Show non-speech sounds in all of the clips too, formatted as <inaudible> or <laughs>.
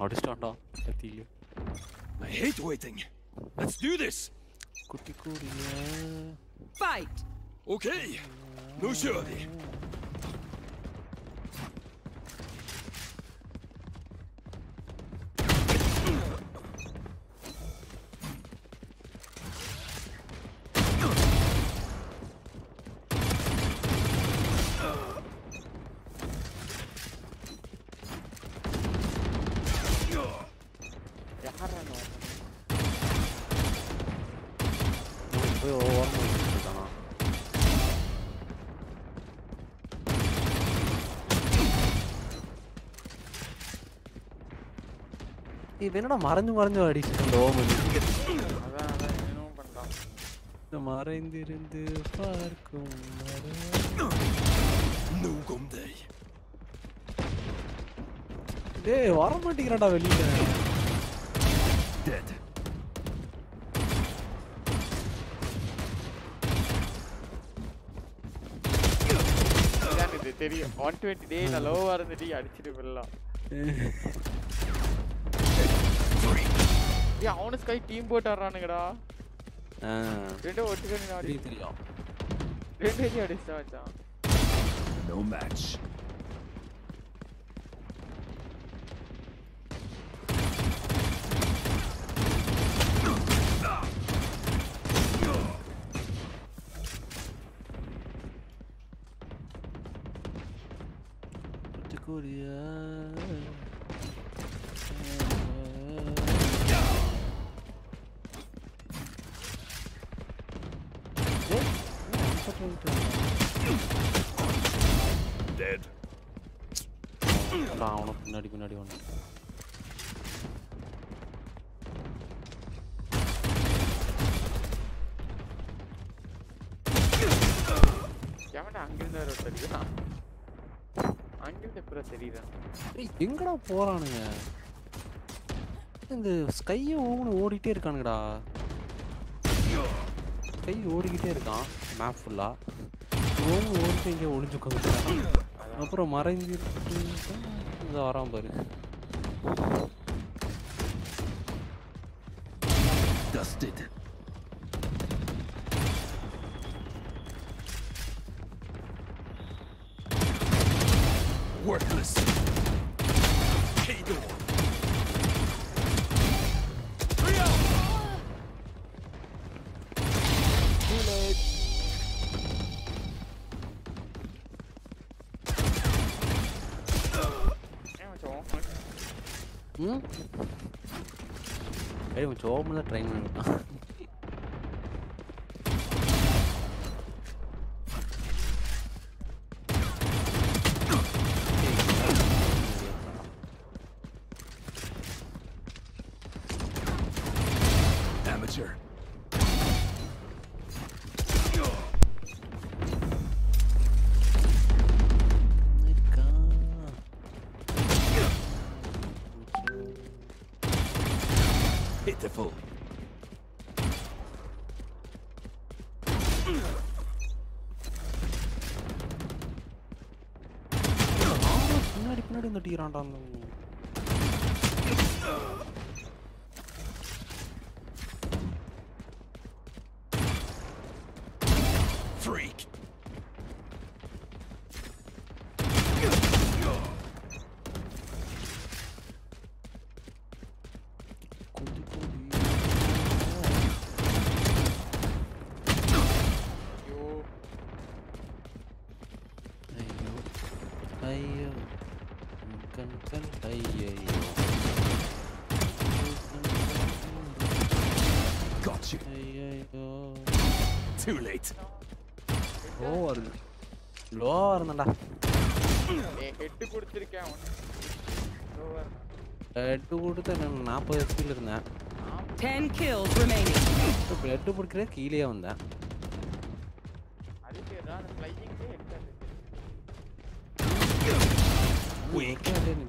നോട്ടിസ്റ്റ് ഉണ്ടോ എത്തിയില്ല I hate waiting. Let's do this. Fight. Okay. No surety. இது என்னடா மறைஞ்சு மறைஞ்சு அடிச்சு அந்த ஓமன் அதான் அதான் என்னமோ பண்றான் இந்த மறைந்திருந்து பார்க்கும். டேய் வர மாட்டேங்கிறான்டா வெளியில. தெரியும். ஒன் டுவெண்ட்டி டே நான் லோவா இருந்துட்டு அடிச்சிட்டு போயிடலாம். <laughs> ஏய் அவனு ஸ்கை டீம் போட்டு ஆடுறானுங்கடா ஆ, ரெண்டும் ஒட்டுக்க நின்னு ஆடி தெரியும் தெரியும் ரெண்டு அடி அடிச்சா வச்சான் No match. ஏய், எங்கடா போறானுங்க? இந்த ஸ்கையை ஓவனு ஓடிட்டே இருக்கானுங்கடா. ஸ்கை ஓடிக்கிட்டே இருக்கான் மேப் ஃபுல்லா ஓவன் ஓடிட்டு இங்கே ஒளிஞ்சு உட்காந்துருக்கான் அப்புறம் மறைஞ்சிட்டு இங்கே வரான் பாரு. Dusted. തീരാണ്ടാന്ന് லோ வருது லோவா இருந்தேன்டா ஏய் ஹெட் கொடுத்துருக்கேன் அவன் லோவா எட்டு கொடுத்து நான் நாற்பது ஹெச்பியில் இருந்தேன் Ten kills remaining. இப்போ பிளட்டு பிடிக்கிற கீழே வந்தேன் அதுக்கு ஏதாவது அந்த ஃப்ளையிங்லேயே ஹெட் ஓகே அப்படியே நீ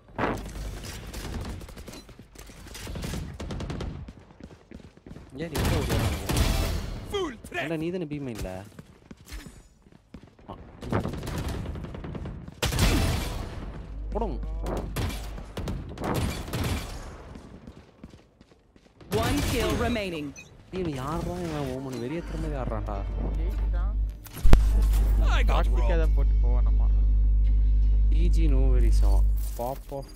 இல்ல நீ தானே பீமே இல்ல போடும் One kill remaining. நீ யாரா இவன்? ஓமன் வெறிய திரும்ப ஆடுறான்டா. Robbed. தான் போட்டு போவோம் நம்ம இஜி நோ வெரி சா பாப் ஆஃப்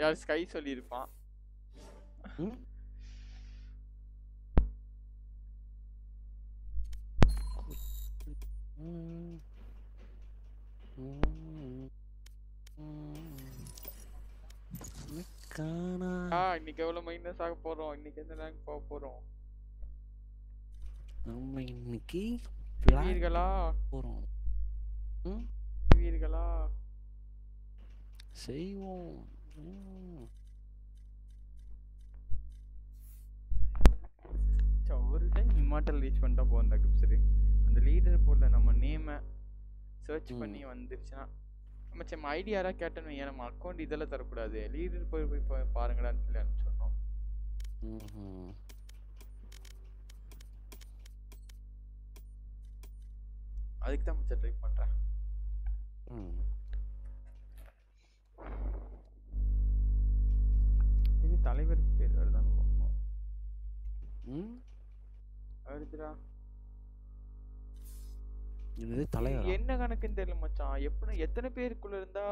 யார் ஸ்கை சொல்லியிருப்பான்? இன்னைக்கு எவ்வளவு மைனஸ் ஆக போறோம்? இன்னைக்கு எந்த ரேங்க் போக போறோம்? நம்ம இன்னைக்கு வீர்களா போறோம். ம்? வீர்களா செய்வோம். ஒரு டைம் இம்மார்டல் ரீச் பண்ணிட்டா போதும் இந்த கிப்ஸரு அந்த லீடர் போர்டில் நம்ம நேமை சர்ச். பண்ணி வந்துருச்சுன்னா. நம்ம சரி ஐடி யாராவது கேட்டோன்னு வையேன், நம்ம அக்கௌண்ட் இதெல்லாம் தரக்கூடாது. லீடர் போய் போய் பாருங்கடான்னு சொல்லி அனுப்பிச்சோம். அதுக்கு தான் மச்சா ட்ரை பண்ணுறேன். இது தலைவர் பேர் வருதான்னு பார்ப்போம். ம்? வருதுடா இது தலைவரா? என்ன கணக்குன்னு தெரியல மச்சான். எப்படி எத்தனை பேருக்குள்ள இருந்தா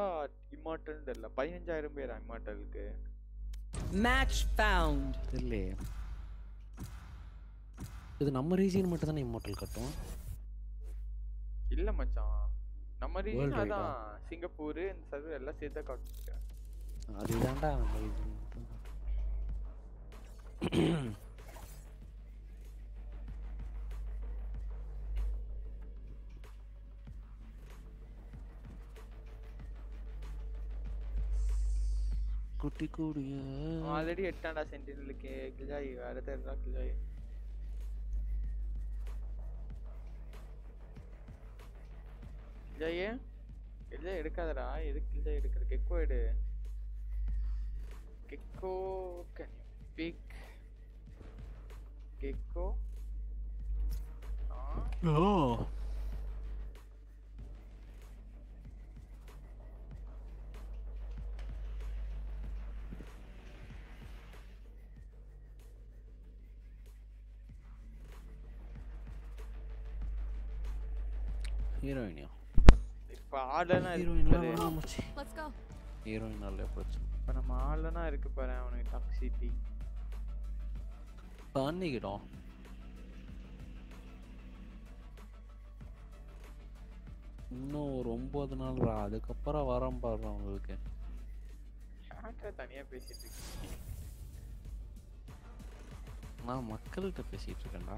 இம்மார்டல் தெரியல. பதினஞ்சாயிரம் பேரா இம்மார்டலுக்கு Match found. தெரியலையே. இது நம்ம ரீஜியன் மட்டும் தானே இம்மோட்டல் கட்டும்? இல்ல மச்சான். நம்ம ஆ? அதான். சிங்கப்பூர் இந்த சர்வர் எல்லாம் சேர்த்து தான் காட்டுச்சு அதுதான்டா நம்ம region குட்டி கூடிய ஆல்ரெடி எட்டாண்டா சென்டினலுக்கு கிஜாய் வேற தெரியுதா கிஜாய் கிஜாயே கிஜாய் எடுக்காதடா எதுக்கு கிஜாய் எடுக்கிற கெக்கோ எடு கெக்கோ கேன் பிக் கெக்கோ ஓ ஹீரோயினியா? இப்ப ஆடனா இருக்கு ஹீரோயின்லாம் பாரு. வேணாம் மச்சி. Let's go. ஹீரோயின் நல்ல பிரச்சனை இப்ப நம்ம ஆடனா இருக்கு பாரு அவனுக்கு டாக்ஸிட்டி பண்ணிக்கிட்டோம் இன்னும் ஒரு ஒன்பது நாள் அதுக்கப்புறம் வரோம் பாரு உங்களுக்கு. தனியா பேசிட்டு இருக்கு நான் மக்கள்கிட்ட பேசிட்டு இருக்கேன்டா.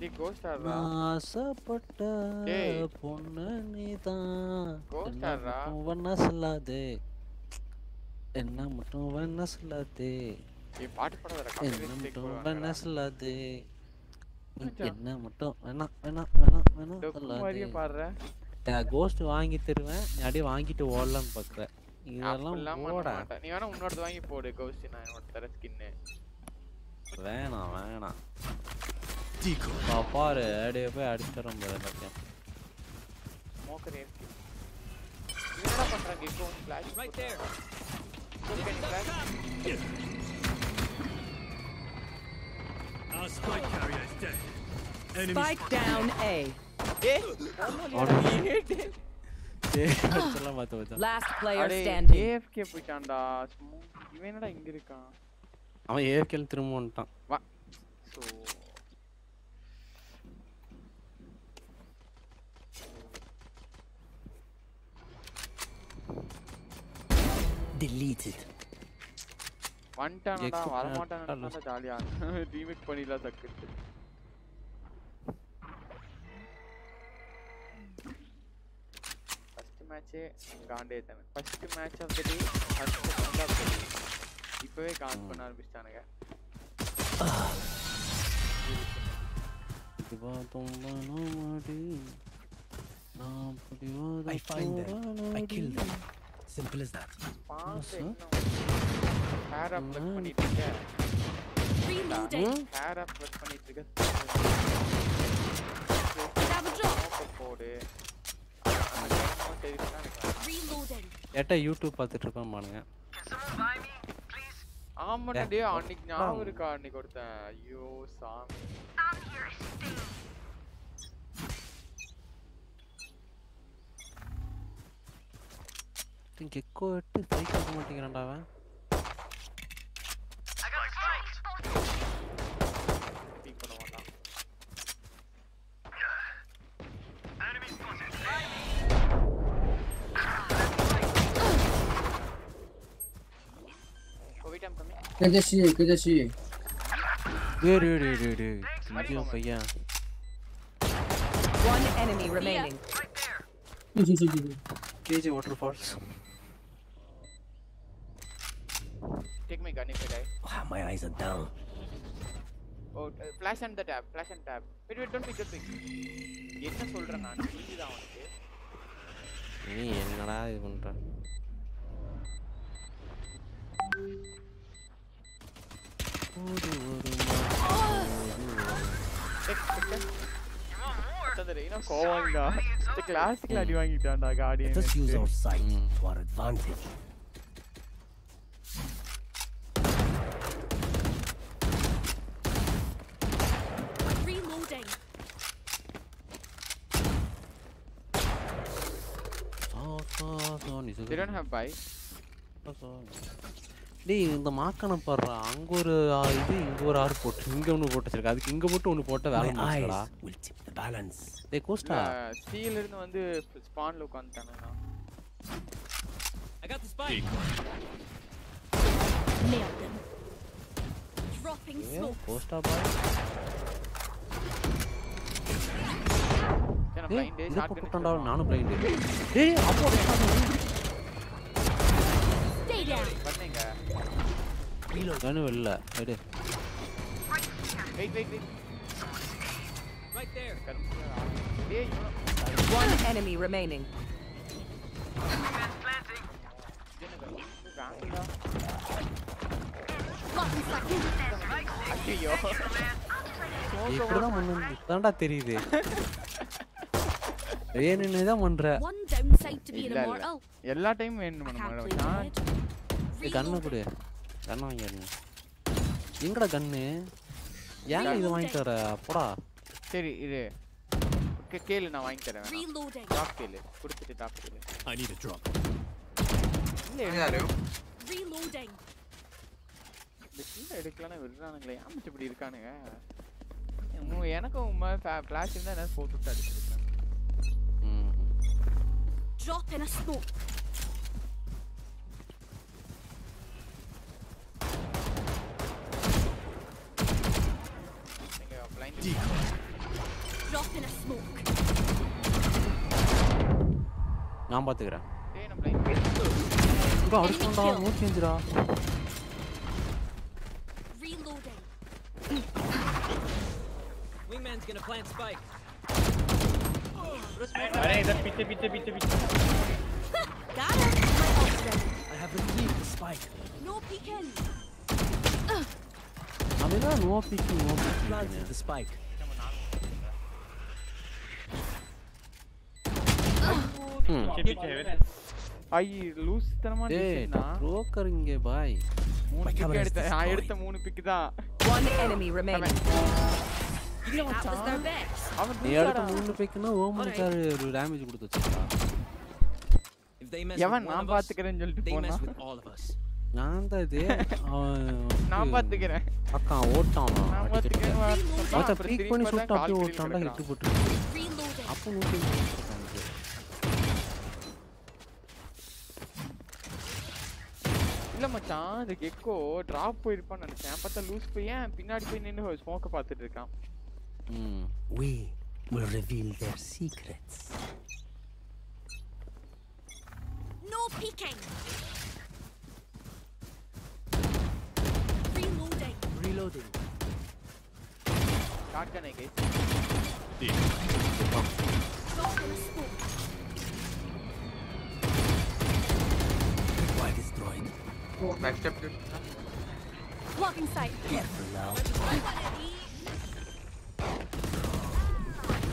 கொடு. காரானடி டி கோஸ்ட் ஆடுறா நான் ஆசைப்பட்ட டேய். பொண்ணு நீதான் என்ன ஆடுறா. சொல்லாதே என்ன மட்டும் வேணா சொல்லாதே ஏய் பாட்டு பாடாதடா என்ன மட்டும் வேணா போடுவாங்கடா சொல்லாதே. என்ன மட்டும் வேணா வேணா வேணா வேணா டொக்கு சொல்லாதே பாடுற கோஸ்ட் வாங்கி தருவேன் நீ அப்படியே வாங்கிட்டு ஓடலான்னு பாக்குற இதெல்லாம் போட. நீ வேணா உன்னோடது வாங்கி போடு கோஸ்ட் நான் என்னோட தர ஸ்கின்னு வேணாம் வேணாம் பாரு அப்படியே போய் அடிச்சிடறோம் பாரு எல்லாத்தையும் ஸ்மோக்கர் இருக்கு என்னடா பண்றாங்க இப்போ flash right there Our spike carrier is dead. Enemy Spike down A. ஏய் ஏய் அதெல்லாம் பார்த்து பார்த்தா Last player அடே standing. ஏஎஃப்கே போயிட்டான்டா சும்மா இவன் என்னடா இங்க இருக்கான் அவன் ஏற்கனவே திரும்ப வந்துட்டான் வா so Deleted. வந்துட்டானடா Exit வர பண்ணிட்டாலும். மாட்டானடா ஜாலியா ரீமேக் பண்ணிடலாம் சக்குட்டு ஃபர்ஸ்ட் மேட்சே காண்டே தானே first match of the day first round of the day இப்பவே காண்ட் பண்ண ஆரம்பிச்சிட்டானுங்க பிடிவாதம் நான் பிடிவாதம் I find them. I kill them. Simple as that. பாத்து sir. ஹேர் அப் ப்ளக் பண்ணிட்டு இருக்க Reloading. ஹேர் அப் ப்ளக் பண்ணிட்டு இருக்க Have a drop. smoke போடு. ஏட்டா யூடியூப் பார்த்துட்டு இருப்பேன் பானுங்க ஆமாடா டேய் அன்னைக்கு ஞாபகம் இருக்கா? அன்னைக்கு ஒருத்தன் ஐயோ சாமி. ஒருத்தன் கெக்கோ விட்டு ஸ்பைக் கொடுக்க மாட்டேங்கிறான்டா அவன். Cadê பையன். One water falls Take my gun if I die. Wow, my eyes are down. Oh, uh, flash and the tab. Flash and tab. Wait, wait, don't pick, don't pick. என்ன சொல்றேன் நான் புரியுதா உனக்கு நீ என்னடா இது பண்ற ஒரு ஒரு கோவங்கா கிளாசிக்கல் அடி வாங்கிட்டான்டா guardian Let us use our sight Mm. to our advantage. Reloading. they don't have buy டேய் இந்த மாக்கான பாடுறா அங்க ஒரு இது இங்க ஒரு ஆறு போட்டு இங்க ஒன்னு போட்டு வச்சிருக்க அதுக்கு இங்க போட்டு ஒன்னு போட்ட வேலை My முடிச்சடா eyes டேய் கோஸ்டா ஸ்டீல் இருந்து வந்து ஸ்பான்ல உட்காந்துட்டானுங்க I got the spike. Nailed them. Dropping smoke. கோஸ்டா பாய் சரி டேய் பிளைண்ட் இத ஷார்ட் போட்டுட்டான்டா நானும் பிளைண்ட் டேய் அப்போ Stay down. பண்ணீங்க கனு வெளில எடு wait wait wait Right there. டேய் One enemy remaining. வாங்கடா Blocking sight. ஐயோ இப்படிதான் முன்ன. இப்பதான்டா தெரியுது. <laughs> வேணும்னே தான் பண்ற. இல்ல இல்ல. எல்லா டைம் வேணும் dead. கண்ணு. கொடு. கண்ணை வாங்கிடுங்க எங்கடா கண்ணு? ஏன் இது வாங்கிட்டு வர? போடா. சரி இது கே- கேளு நான் வாங்கி தரேன். டாப் கேளு. கொடுத்துட்டு டாப் கேளு. I need a drop. Reloading. இந்த கீழே எடுக்கலாம்னு விடுறானுங்களே. ஏன் இப்படி இருக்கானுங்க? எனக்கும் உண்மை ஃபிளாஷ் இருந்தா என்ன போட்டு அடிச்சிருக்கேன்? ம் Drop in a smoke. Blind Drop in a smoke. நான் பாத்துக்கிறேன். டேய் நான் பிளைண்ட் இங்க நூத்தி அஞ்சுடா. Reloading. <laughs> Wingman's gonna plant spike. अरे इधर पीछे पीछे पीछे पीछे Got him. My ult's ready. I have retrieved the spike. No peeking. அவன் நோ பிச்சு நோ Planted பிச்சு the spike. ம் पीछे ஐ லூஸ் தனமா டேய் டிசிஷனா ப்ரோக்கர் இங்கே பாய் மூணு My பிக் camera is எடுத்தேன் நான் destroyed. எடுத்த மூணு பிக் தான் One enemy remaining. இல்ல மச்சான். அவன் நீ ஒரு டேமேஜ் கொடுத்து எவன் நான் பாத்துக்கிறேன்னு சொல்லிட்டு போனா. நான் தான் இது. <laughs> அவன் நான் வந்து பாத்துக்கிறேன். அக்கா ஓட்டான். நான். பாத்துக்கிறேன். பீக் பண்ணி சுட்டு அப்படியே ஓட்டான்டா. போட்டு. அப்போ இல்ல மச்சான் இந்த கெக்கோ டிராப் போயிருப்பான்னு நினைச்சேன். பார்த்தா லூஸ் போய் ஏன் பின்னாடி போய் நின்னு ஸ்மோக்க பார்த்துட்டு இருக்கான். Mm. We will reveal their secrets. No peeking! Reloading. Reloading. Shotgun, I Why destroyed? Oh, backstep, dude. Blocking sight. Careful now.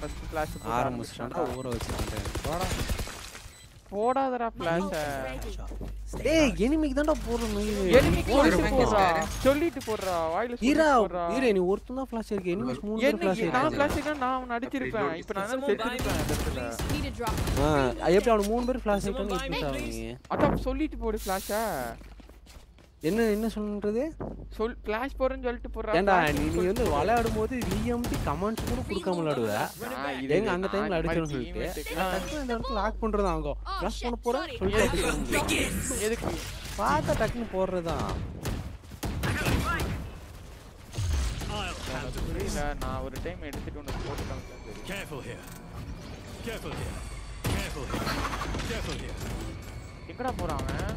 First flash ஆரம்பிச்சிட்டான்டா ஆரம்பிச்சான்டா ஊற வச்சுட்டேன் போடா. போடாதடா ஃபிளாஷ். டேய் எனிமிக்கு தான்டா போடணும் எனிமிக்கு சொல்லிட்டு போடுறா. சொல்லிட்டு போடுறா. வாயில ஈரா போடுறா. ஈரா நீ ஒருத்தன் தான் ஃப்ளாஷ் இருக்கு. எனிமிஸ் மூணு பேர் ஃப்ளாஷ் என்னைக்கு நான் இருக்கு ஃபிளாஷ் நான் அவன் அடிச்சிருப்பேன். இப்போ நான் செத்துருப்பேன் அந்த இடத்துல. ஆ எப்படி அவனுக்கு மூணு பேர் ஃப்ளாஷ் சாவீங்க அதான் சொல்லிட்டு போடு ஃபிளாஷா என்ன என்ன சொல்றது? சொல் ஃபிளாஷ் போறேன்னு சொல்லிட்டு flash நீ வந்து விளையாடும் போது விஎம்டி கமெண்ட்ஸ் கூட கொடுக்காம விளையாடுவ? எங்க அந்த டைம்ல மாதிரி சொல்லிட்டு. டக்குனு இந்த இடத்துல லாக் பண்றது அவங்க shit, பண்ண போறேன் sorry. சொல்லிட்டு எதுக்கு? பார்த்தா டக்குன்னு போடுறதுதான் நான் ஒரு டைம் எடுத்துட்டு உனக்கு போட்டு காமிச்சேன் here. எங்கடா போறான் அவன்?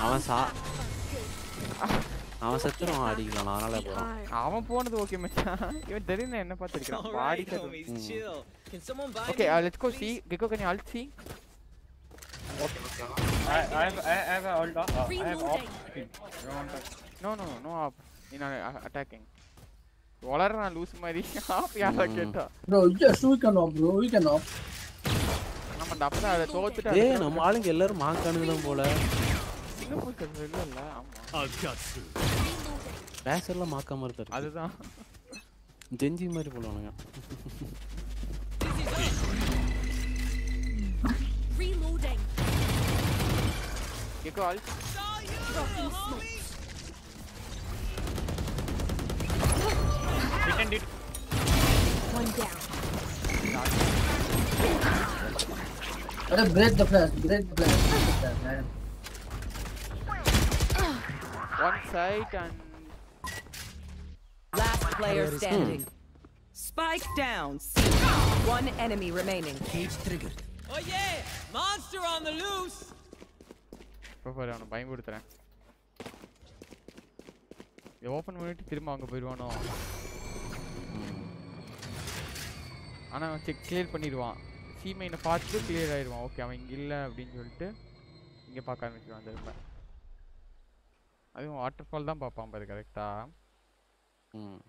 அவன் சா அவன் செத்துரும் அடிக்கலாம் அதனால போறான் அவன் போனது ஓகே மச்சான் இவன் தெரியும் என்ன பார்த்துருக்கான் பாடி chill. Can someone buy okay let's go C Kayo can all C Reloading. No no no app நான் அட்டாக்கிங் வளர்றான் லூஸ் மாதிரி ஆப் யாரா ம். கேட்டா Bro, yes, we can off, bro. We can off. நம்ம அப்பதான் அதை தோத்துட்டு ஏய் நம்ம ஆளுங்க எல்லாரும் மாக்கானுங்க தான் போல சிங்கப்பூர் சர்வர் இல்ல இல்ல ஆமா. பேசர்லாம் மாக்காம இருக்கு அதுதான் ஜெஞ்சி மாதிரி போடுவானுங்க Reloading. Gekko all Dropping smoke. One down. Arre, break the flash, break the flash, break the flash, man. One side and Last player standing. Spike down. C. One enemy remaining. Cage triggered. Oh yeah! Monster on the loose! இப்போ பாரு அவனை பயன்படுத்துறேன் இதை open பண்ணிட்டு திரும்ப அங்க போயிடுவானோ ஆனா அவன் check clear பண்ணிடுவான் சீமைனை பார்த்துட்டு கிளியர் ஆயிடுவான் ஓகே அவன் இங்க இல்ல அப்படின்னு சொல்லிட்டு இங்க பார்க்க ஆரம்பிச்சிடுவான் திரும்ப அதுவும் வாட்டர் ஃபால் தான் பார்ப்பான் பாரு கரெக்டா ம்.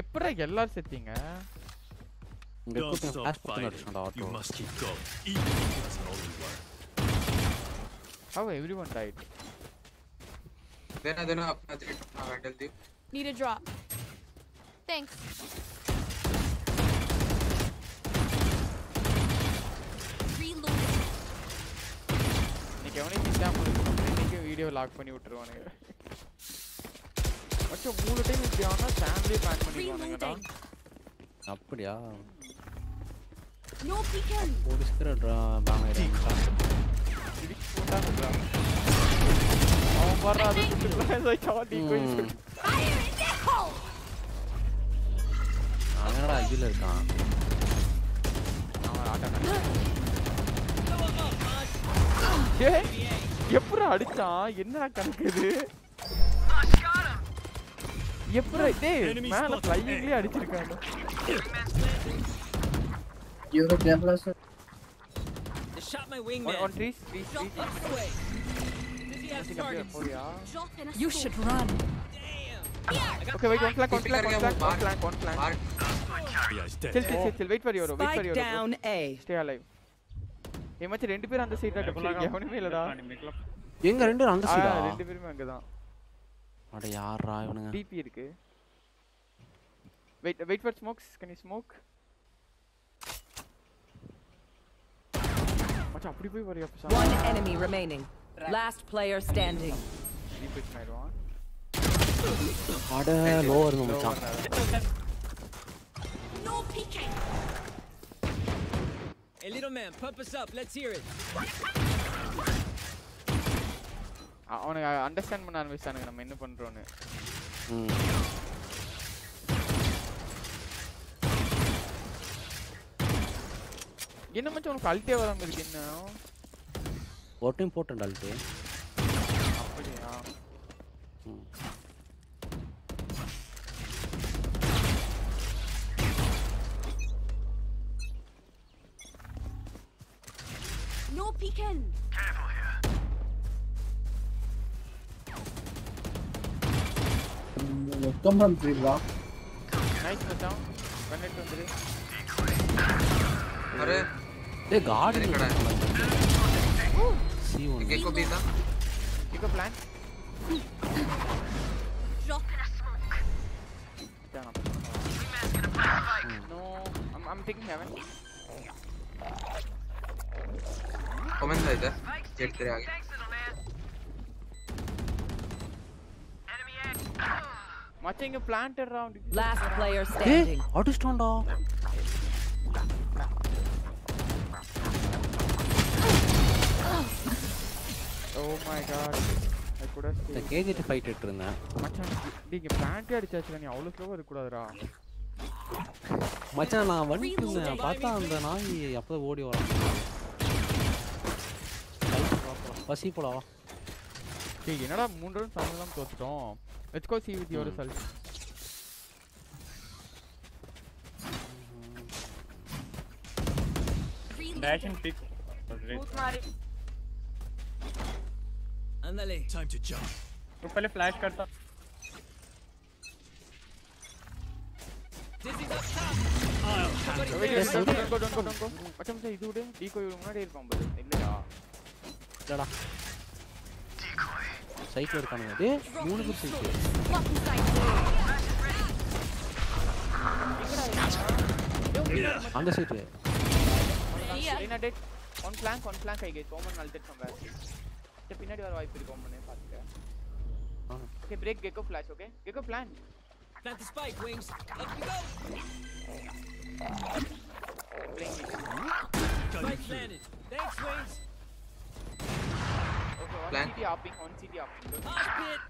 எப்படா எல்லாரும் செத்தீங்க? Don't கூட்டம் ஃபிளாஷ் பண்ணி. அடிச்சான்டா auto How everyone died? Dena, Dena, apna three apna handle di. Need a drop. Thanks. Reloading. நீ எவனையும் கிட்டாம இருக்கணும் இன்னைக்கு வீடியோ லாக் பண்ணி விட்டுருவானுங்க மச்சம் மூணு டைம் இப்படி ஆனா ஃபேமிலி பேக் பண்ணிடுவானுங்கடா அப்படியா நோ பிக்கன் ஒரு ஸ்கிரட்ரா பாங்க அவன் பாடுறா அது சுட்டுலாம் இதுல இருக்கான் அவன் எப்படா அடிச்சான் என்னடா கணக்கு இது எப்படா டேய் மேல spotted. அடிச்சிருக்காங்க Shot my wingman. On, on trees, trees, trees. Drop this way. Does he have targets? Drop You should run. Damn. Okay, wait, one flank, one flank, one flank, one flank, one flank. Chill, chill, chill, chill. Wait for your, wait for Euro. down A. Stay alive. seat. மச்சி ரெண்டு பேர் அந்த சைடுல dub இருக்கு அவனுமே இல்லடா on the seat. Ah, சைடா ரெண்டு பேரும் அங்க தான் அட Yar, இவனுங்க டிபி இருக்கு Wait, wait for smokes Can you smoke? மச்சான் அப்படி போய் வரியா One enemy remaining. Last player standing. TP ஆயிடுவான் அட லோ வருங்க மச்சான் No peeking. Hey, little man, pump us up. Let's hear it. அவனுக்கு அண்டர்ஸ்டாண்ட் பண்ண ஆரம்பிச்சானுங்க நம்ம என்ன பண்றோம்னு என்ன மச்சான் உனக்கு அல்ட்டே வராம இருக்கு என்ன? ஒரு டைம் போட்டேன் டால்ட்டு அப்படியா? ம். No peeking. Come from three block. Nice மச்சான். பண்ணிட்டு வந்துரு. अरे They got it. C one Gekko ಬೀಸ Gekko plan drop in a smoke down no I am peeking heaven comment है इधर जेट तेरे Watching a. plant around. Last player standing. Hey, what is turned off? Oh my God I good how இந்த கேஜிடி fight எடுத்து இருந்தேன் மச்சான் நீங்க பிளான்ட்டே அடிச்சாச்சுல நீ அவ்வளவு ஸ்லோவா இருக்க கூடாதுடா மச்சான் நான் வந்துட்டு இருந்தேன் பார்த்தா அந்த நாய் அப்போ ஓடி வரான். பசி போடா. வா. டேய் என்னடா மூணு ரவுண்ட் சமலாம் தோத்துட்டோம். Let's go see with your result. अंदर ले टाइम टू जंप तो पहले फ्लैश करता This is up top. I'll handle this. Don't go, don't go, don't go. अच्छा मुझे इधर उड़े decoy उड़ूँगा डेल बॉम्ब इनमें जा चला सही कर करने दे मूड कुछ सही कर अंदर से तो है. Lena dead. On flank, on flank I guess. Woman melted from back. சரி பின்னாடி வர வாய்ப்பு இருக்கு காமன் பாத்துக்க ஆ. Okay break Kayo flash okay Kayo plan Plant the spike, wings. Up you go. Playing Spike planted. Thanks, wings. Okay one Plan. CT ஆப்பிங் one city ஆப்பிங் Mosh pit.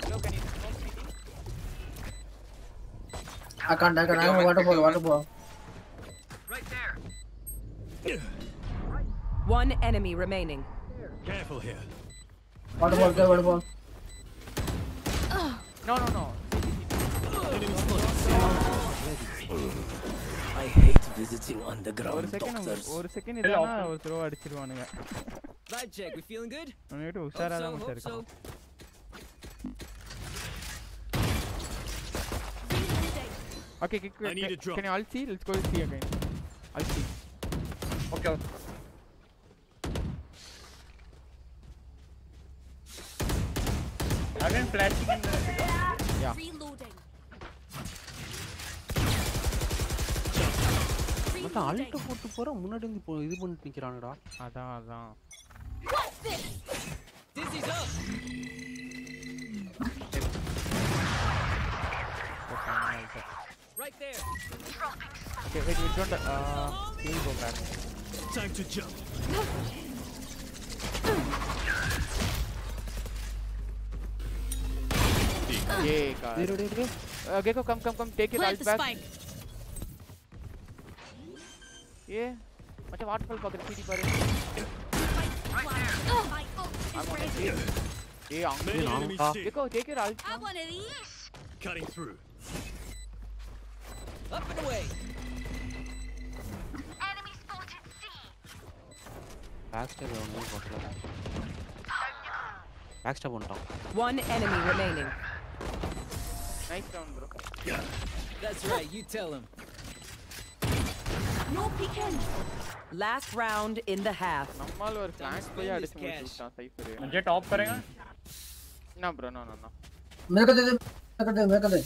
Hello can you smoke CT I can't, I can't. I have water One enemy remaining. Careful here. Water ball, okay, water ball. No no no I hate visiting ஒரு underground second doctors. ஒரு second இதெல்லாம் ஒரு throw அடிச்சிருவானுங்க Vibe check. We feeling good? அவனுக்கிட்ட Hope உஷாரா so. தான் மச்சான் Hope so. இருக்கான் okay kick I need a drop. Can you all see let's go see again I'll see Ok. I've been flashing in the. Yeah. Reloading. மச்சான் Alt போட்டு போற முன்னாடி இருந்து போ இது பண்ணிட்டு நிக்கறானடா அதான் அதான் this is up Right there. Okay, wait, we don't. Uh, we'll go back. Time to jump. Yay, Uh, Gecko, come, come, come. Take it Plant the spike. Yeah. मतलब आठ फल पकड़ सीधी पर ये आंग देखो देख रहा हूं cutting through up and away back step ஒன்றும் போட்டல பேக் ஸ்டெப் பண்ணிட்டான் One enemy remaining. Nice round, bro. That's right. You tell him. No peeking. Last round in the half. நம்மால ஒரு flank போய் spend அடிச்சு this முடிச்சு cash. விட்டான் cipher मुझे top करेगा என்ன ப்ரோ நோ நோ நோ मेरे को दे दे मेरे को दे मेरे को दे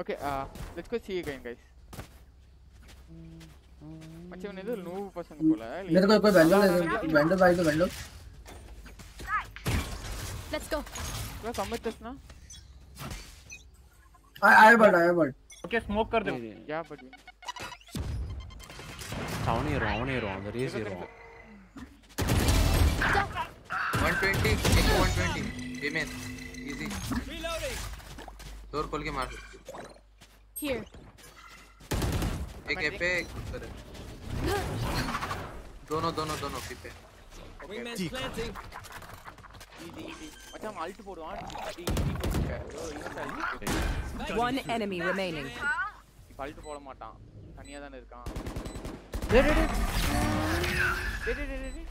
okay let's go see again guys अच्छा नहीं तो नूब पसंद हम्म। बोला है मेरे को कोई बैंडो दे दो बैंडो भाई तो बैंडो लेट्स गो पूरा समझ तस ना। I I but I but okay smoke कर दे। क्या बट साउंड ही रॉन्ग नहीं रॉन्ग रेस ही रॉन्ग 120 एक 120 रिमेन इजी डोर खोल के मार हियर एक एपे एक उधर दोनों दोनों दोनों पीपे Wingman's planting. ஈஸி ஈஸி மச்சான் அல்ட் போடுவான் ஈ ஈ போட்டுக்க ஓ இவன் One enemy remaining. இப்ப அல்ட் போட மாட்டான் தனியா தானே இருக்கான் டேய் டேய் டேய் டேய் டேய் டேய் டேய்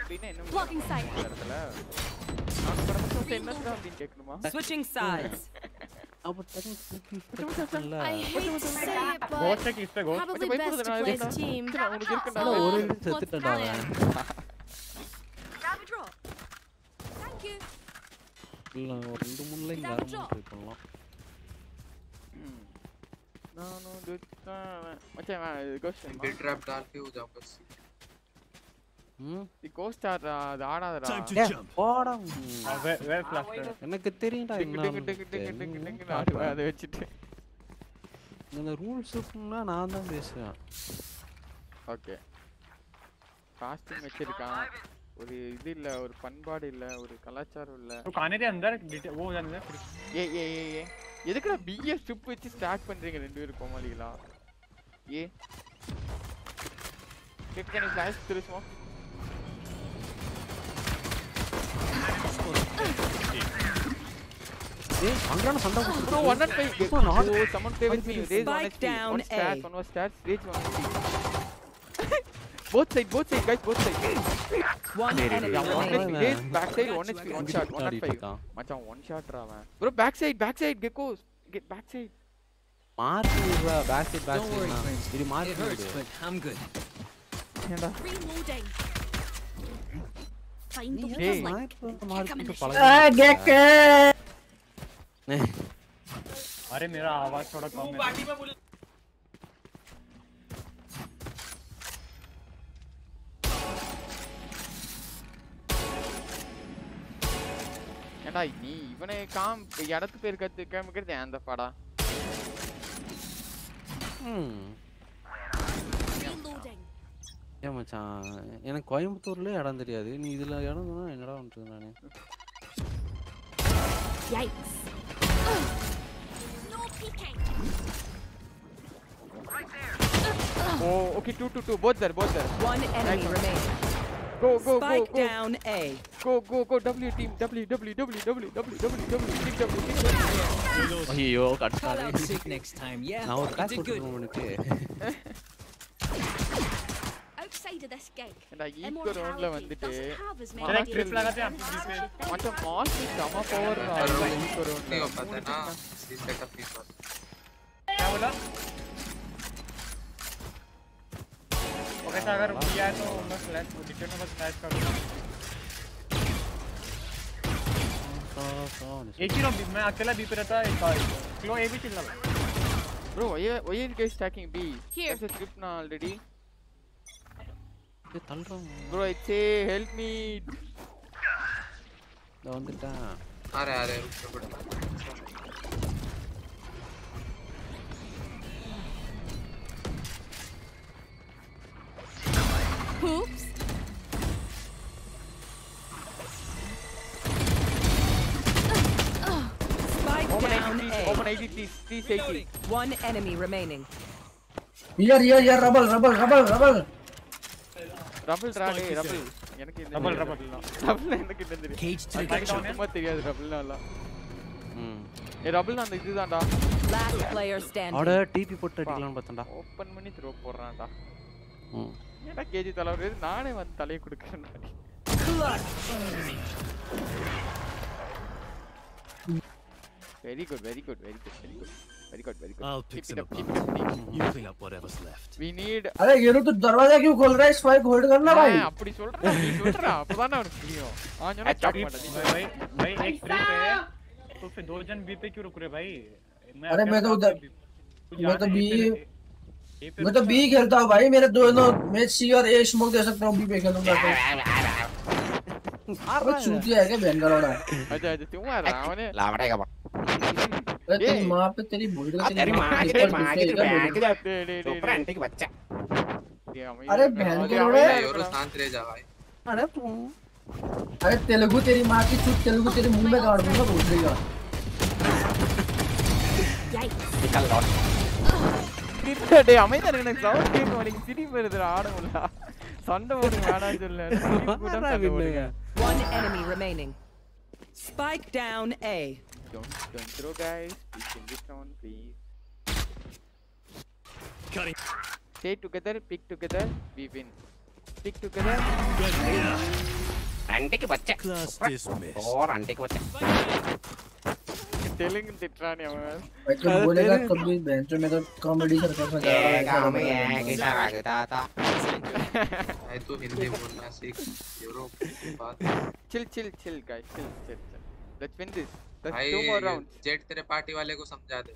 அப்படின்னா என்ன Blocking sight. இந்த இடத்துல நான் படத்துல என்னடா அப்படின்னு கேட்கணுமா Switching sides. I hate to say it, but probably best to play as a team. So, let's plan. Grab a drop. Thank you. No, no, dude. What's that? Go. Build trap, dark, you, Japas. எனக்கு தெரியும்டா அதை வச்சுட்டு. இந்த rules நான் தான் பேசுவேன். Okay. Costume வச்சிருக்கான் ஒரு இது இல்ல ஒரு பண்பாடு இல்ல ஒரு கலாச்சாரம் இல்ல. கனரி அந்த ஏ ஏ ஏ ஏ. எதுக்குடா பிஏ ஸ்ட்ரிப் வச்சு ஸ்டார்ட் பண்றீங்க ரெண்டு பேரும் கோமாளிகளா? ஏ. கிளிக் பண்ணி Hey, Angra no Santa Cruz. No, one not pay. So not. Oh, someone play with me. There is one HP. One stats. One was stats. Rage one HP. both side, both side, guys, both side. One enemy. Yeah, one HP. There is back side. One HP. One shot. One not five. Macam one shot ra man. Bro, back side, back side. Get go. Get back side. Mark bro. Back side, back side. Don't worry, Clint. It hurts, but I'm good. Reloading. Find the Hey. weakest link. Mark Pick 'em mark in the பழக अरे मेरा आवाज थोड़ा कम है ஏன்டா நீ இவனை com இடத்து பேர் கத்து காமிக்கிறது அந்த பாடா ம் Reloading. ஏன் மச்சான் எனக்கு கோயம்புத்தூர்ல இடம் தெரியாது நீ இதுல இடம் சொன்னா என்னடா பண்றது நானு Yikes. No peeking. Oh, okay, two, two, two. Both there, both there. One enemy Nice one. remaining. Go, go, go, Spike go. down A. Go, go, go. W team. W, W, W, W, W, W, W. Team W, team W. ஐயோ Call கட்டானே out sick next time. Yeah, நான் ஒரு you back did good. கொடுக்கணும் உனக்கு Outside of this gig. ஏன்டா Eeco ரவுண்ட்ல Immortality வந்துட்டு doesn't have as many चल एक days ट्रिप लगाते हैं as हम it पे does. மச்சான் மாஸ் செம பவர் ஈக்கோ ரவுண்ட்ல नहीं हो पाता है ना इस सेटअप की बात क्या बोला ऐसा अगर किया है तो मैं फ्लैश डिटेल में बस फ्लैश कर दूंगा एक ही रहा मैं अकेला बी पे रहता है क्लो ए भी चिल्ला रहा Bro, why are, why are you guys stacking B? Bro, I say, help me! Down இந்த வந்துட்டான் Are ஆரே Oops. Spike open down A. Please. Please 80. One enemy remaining. Here, here, here, rubble, rubble, rubble, rubble. Rubble டா டேய் rumble எனக்கு இந்த Rubble, rubble. Rumble எனக்கு இந்த தெரியும் தெரியாது ரபிள்னா எல்லாம் ம். ஏ ரபிள் அந்த இதுதான்டா. டிபி போட்டு அடிக்கலாம்னு பார்த்தேன்டா. ஓபன் பண்ணி த்ரோ போடுறான்டா. ம். ஏன்டா கேஜி தலைவர்? நானே வந்து தலையை கொடுக்கறேன் very good very good very good very good Very good very I'll good pick keep it some up up. keep it up please. You clean up whatever's left. we need अरे ये तो दरवाजा क्यों खोल रहा है स्पाइक होल्ड करना भाई ஆ, அப்படி சொல்றா நீ சொல்றா அப்பதானே அவனுக்கு புரியும் அவன் சொன்னா ஸ்டாப் மாட்டேன் நீ भाई भाई भाई एक फ्री पे है तो फिर दो जन बी पे क्यों रुक रहे भाई अरे मैं तो उधर- कुछ मैं तो जाने बी A पे- A पे मैं तो बी खेलता हूँ भाई मेरे दोनों मैं सी और ए स्मोक दे सकता हूँ बी पे खेलूंगा तो अबे चूतिया है क्या बहन का लौड़ा அஜய் அஜய் சும்மா இருடா அவனே अरे तेरी ए। माँ पे तेरी भूल का तेरी माँ की तेरी माँ की तेरी माँ की டேய் டேய் டேய் சூப்பர் டேய் ஆன்ட்டிக்கு बच्चा டேய், அமைதியா अरे இருடா. बहन டேய், के அமைதியா लोड़े योरो இருடா. शांत रह जा भाई अरे तू अरे तेलुगु तेरी माँ की चूत तेलुगु तेरे मुंह में गाड़ दूंगा भूल रही निकल लौट கிட்ட டேய் அமைதியா இரு, எனக்கு சவுண்ட் கேட்க மாட்டேங்குது சிரிப்பு வருதுடா ஆட முடியல சண்டை போடுங்க வேணாம்னு சொல்ல சிரிப்பு கூட சண்டை போடுங்க One enemy remaining. Spike down A. Don't don't throw guys, please bring it down, please. Cutting. Stay together, pick together, we win. Pick together. Good. అంటికి వచ్చే క్లాస్ డిస్మిస్ ఓర్ అంటికి వచ్చే टेलिंग दिटरा नहीं हमें भाई तो बोलेगा कभी बेंचो में तो कॉमेडी सर्कस में जा रहा है काम ही है कितना करता था भाई तो हिंदी बोलना सीख यूरोप बात chill chill chill guys chill chill let's win this भाई जेट तेरे पार्टी वाले को समझा दे।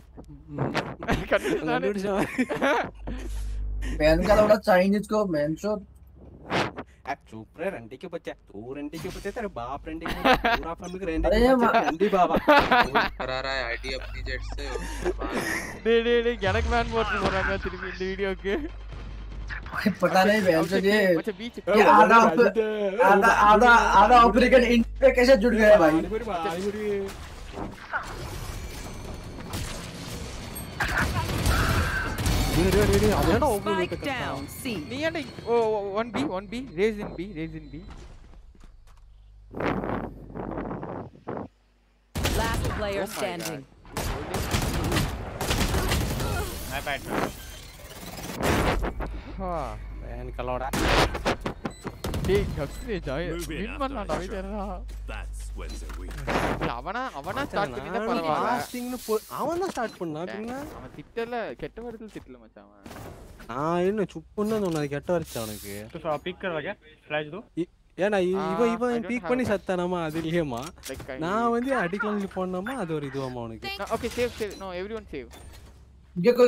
मैन का थोड़ा चाइनीज़ को मैन शो तो- चुप रहे रंडे के बच्चे। तू रंडे के बच्चे तेरे बाप रंडे के पूरा फैमिली रंडे के बच्चे <laughs> रंडी बाबा। करा रहा है आईडी अपनी जेट से नहीं नहीं नहीं गणक मैन बोल रहा मैं तेरी वीडियो के। पता नहीं बहन अच्छा, से ये अच्छा, अच्छा, आधा आधा आधा अफ्रीकन इंडिया कैसे जुड़ गया भाई? Spike down, C. Me and I, oh, one B, one B, raise in B, raise in B. Last player oh standing. My bad. Man. And Man, start <laughs> ah, பண்ணா திட்டல கெட்ட வார்த்தையில திட்டல மச்சான் அவன். நான் என்ன சுப்புன்னு சொன்னது கெட்ட வார்த்தை அவனுக்கு. ஏன்னா இவன் இவன் பீக் பண்ணி சத்தானாமா அது இல்லையம்மா. நான் வந்து அடிக்கலாம் போனாமா அது ஒரு இதுவாமா அவனுக்கு. Okay save save no everyone save Gekko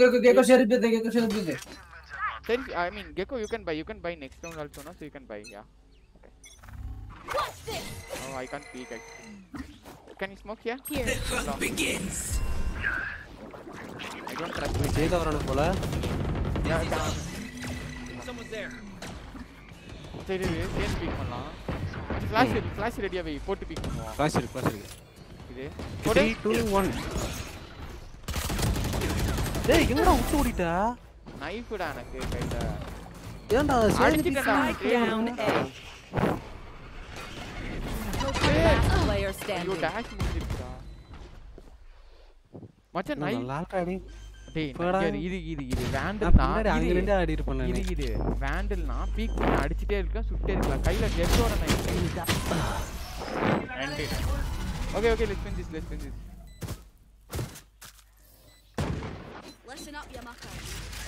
दे சரி I mean Gekko you can buy you can buy next round also no so you can buy yeah What's this? Oh, I can't peek actually. Can you smoke here? Here. Begins. I don't trust நீ செய்தவரான போல Yeah, down. Someone's there. சரி same peek பண்ணலாம் flash flash ரெடியா வை போட்டு peak பண்ணுவோம் class இருக்கு class இருக்கு இது போடு த்ரீ டூ ஒன் டேய் என்னடா விட்டு ஓடிட்டா நைஃப்டா எனக்கு கையில ஏன்டா அடிச்சிட்டேன்டா. Spike down A. Last player ஐயோ standing. டேஷ் முடிஞ்சிருச்சுடா மச்சான் நைஃப் நல்லா ஆடி டேய் போடா. இங்க இரு இரு இரு வேண்டல் நான் நான் பின்னாடி அங்க இருந்து ஆடி இருப்பேன் இரு நானு. இரு வேண்டல் நான் பீக் பண்ணி அடிச்சிட்டே இருக்கேன் சுட்டே இருக்கலாம் கையில கெட்டோட knife okay okay let's win this let's win this Listen up, you mucker.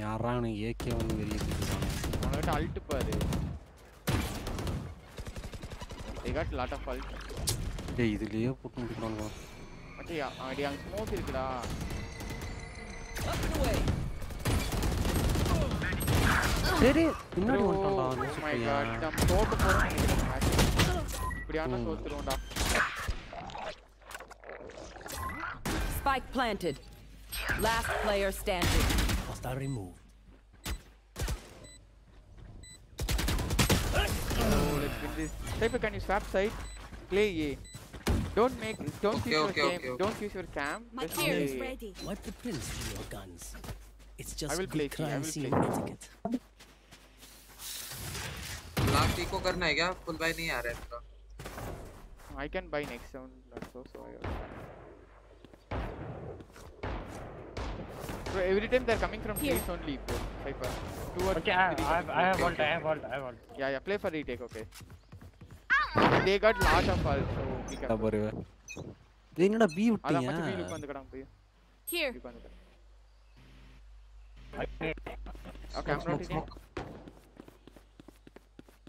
யாரா எனக்கு ஏகே வந்து வெளியே கொடுத்துருக்காங்க உனக்கிட்ட அல்ட்டு பாரு. They got lot of ult டேய் இதுலயே போட்டு முடிக்கிறாங்க மச்சி அடி அங்க ஸ்மோக் இருக்குடா. சரி பின்னாடி Oh வந்துட்டான்டா my பையன். god நம்ம தோத்து போறோம். இப்படியான ம். Spike planted. Last player standing. Hostile removed. Oh, let's win this. Type can you swap side? Play A. Don't make don't Okay, use okay, your okay, cam. okay. Don't use your cam. My just care play is A. ready. Wipe the prints from your guns. It's just will good play key, I crime will scene play. etiquette. Last eco करना है क्या full bye नहीं आ रहा है इसका I can buy next round also, so I So every time they're coming from trees only, bro. Cypher. Two or okay, three. I have, I I have ult, I have ult, I have ult. Yeah, yeah, play for retake, okay. They got lot of ult, so be careful. They need a B ulti, Here. Okay, I'm smoke, smoke.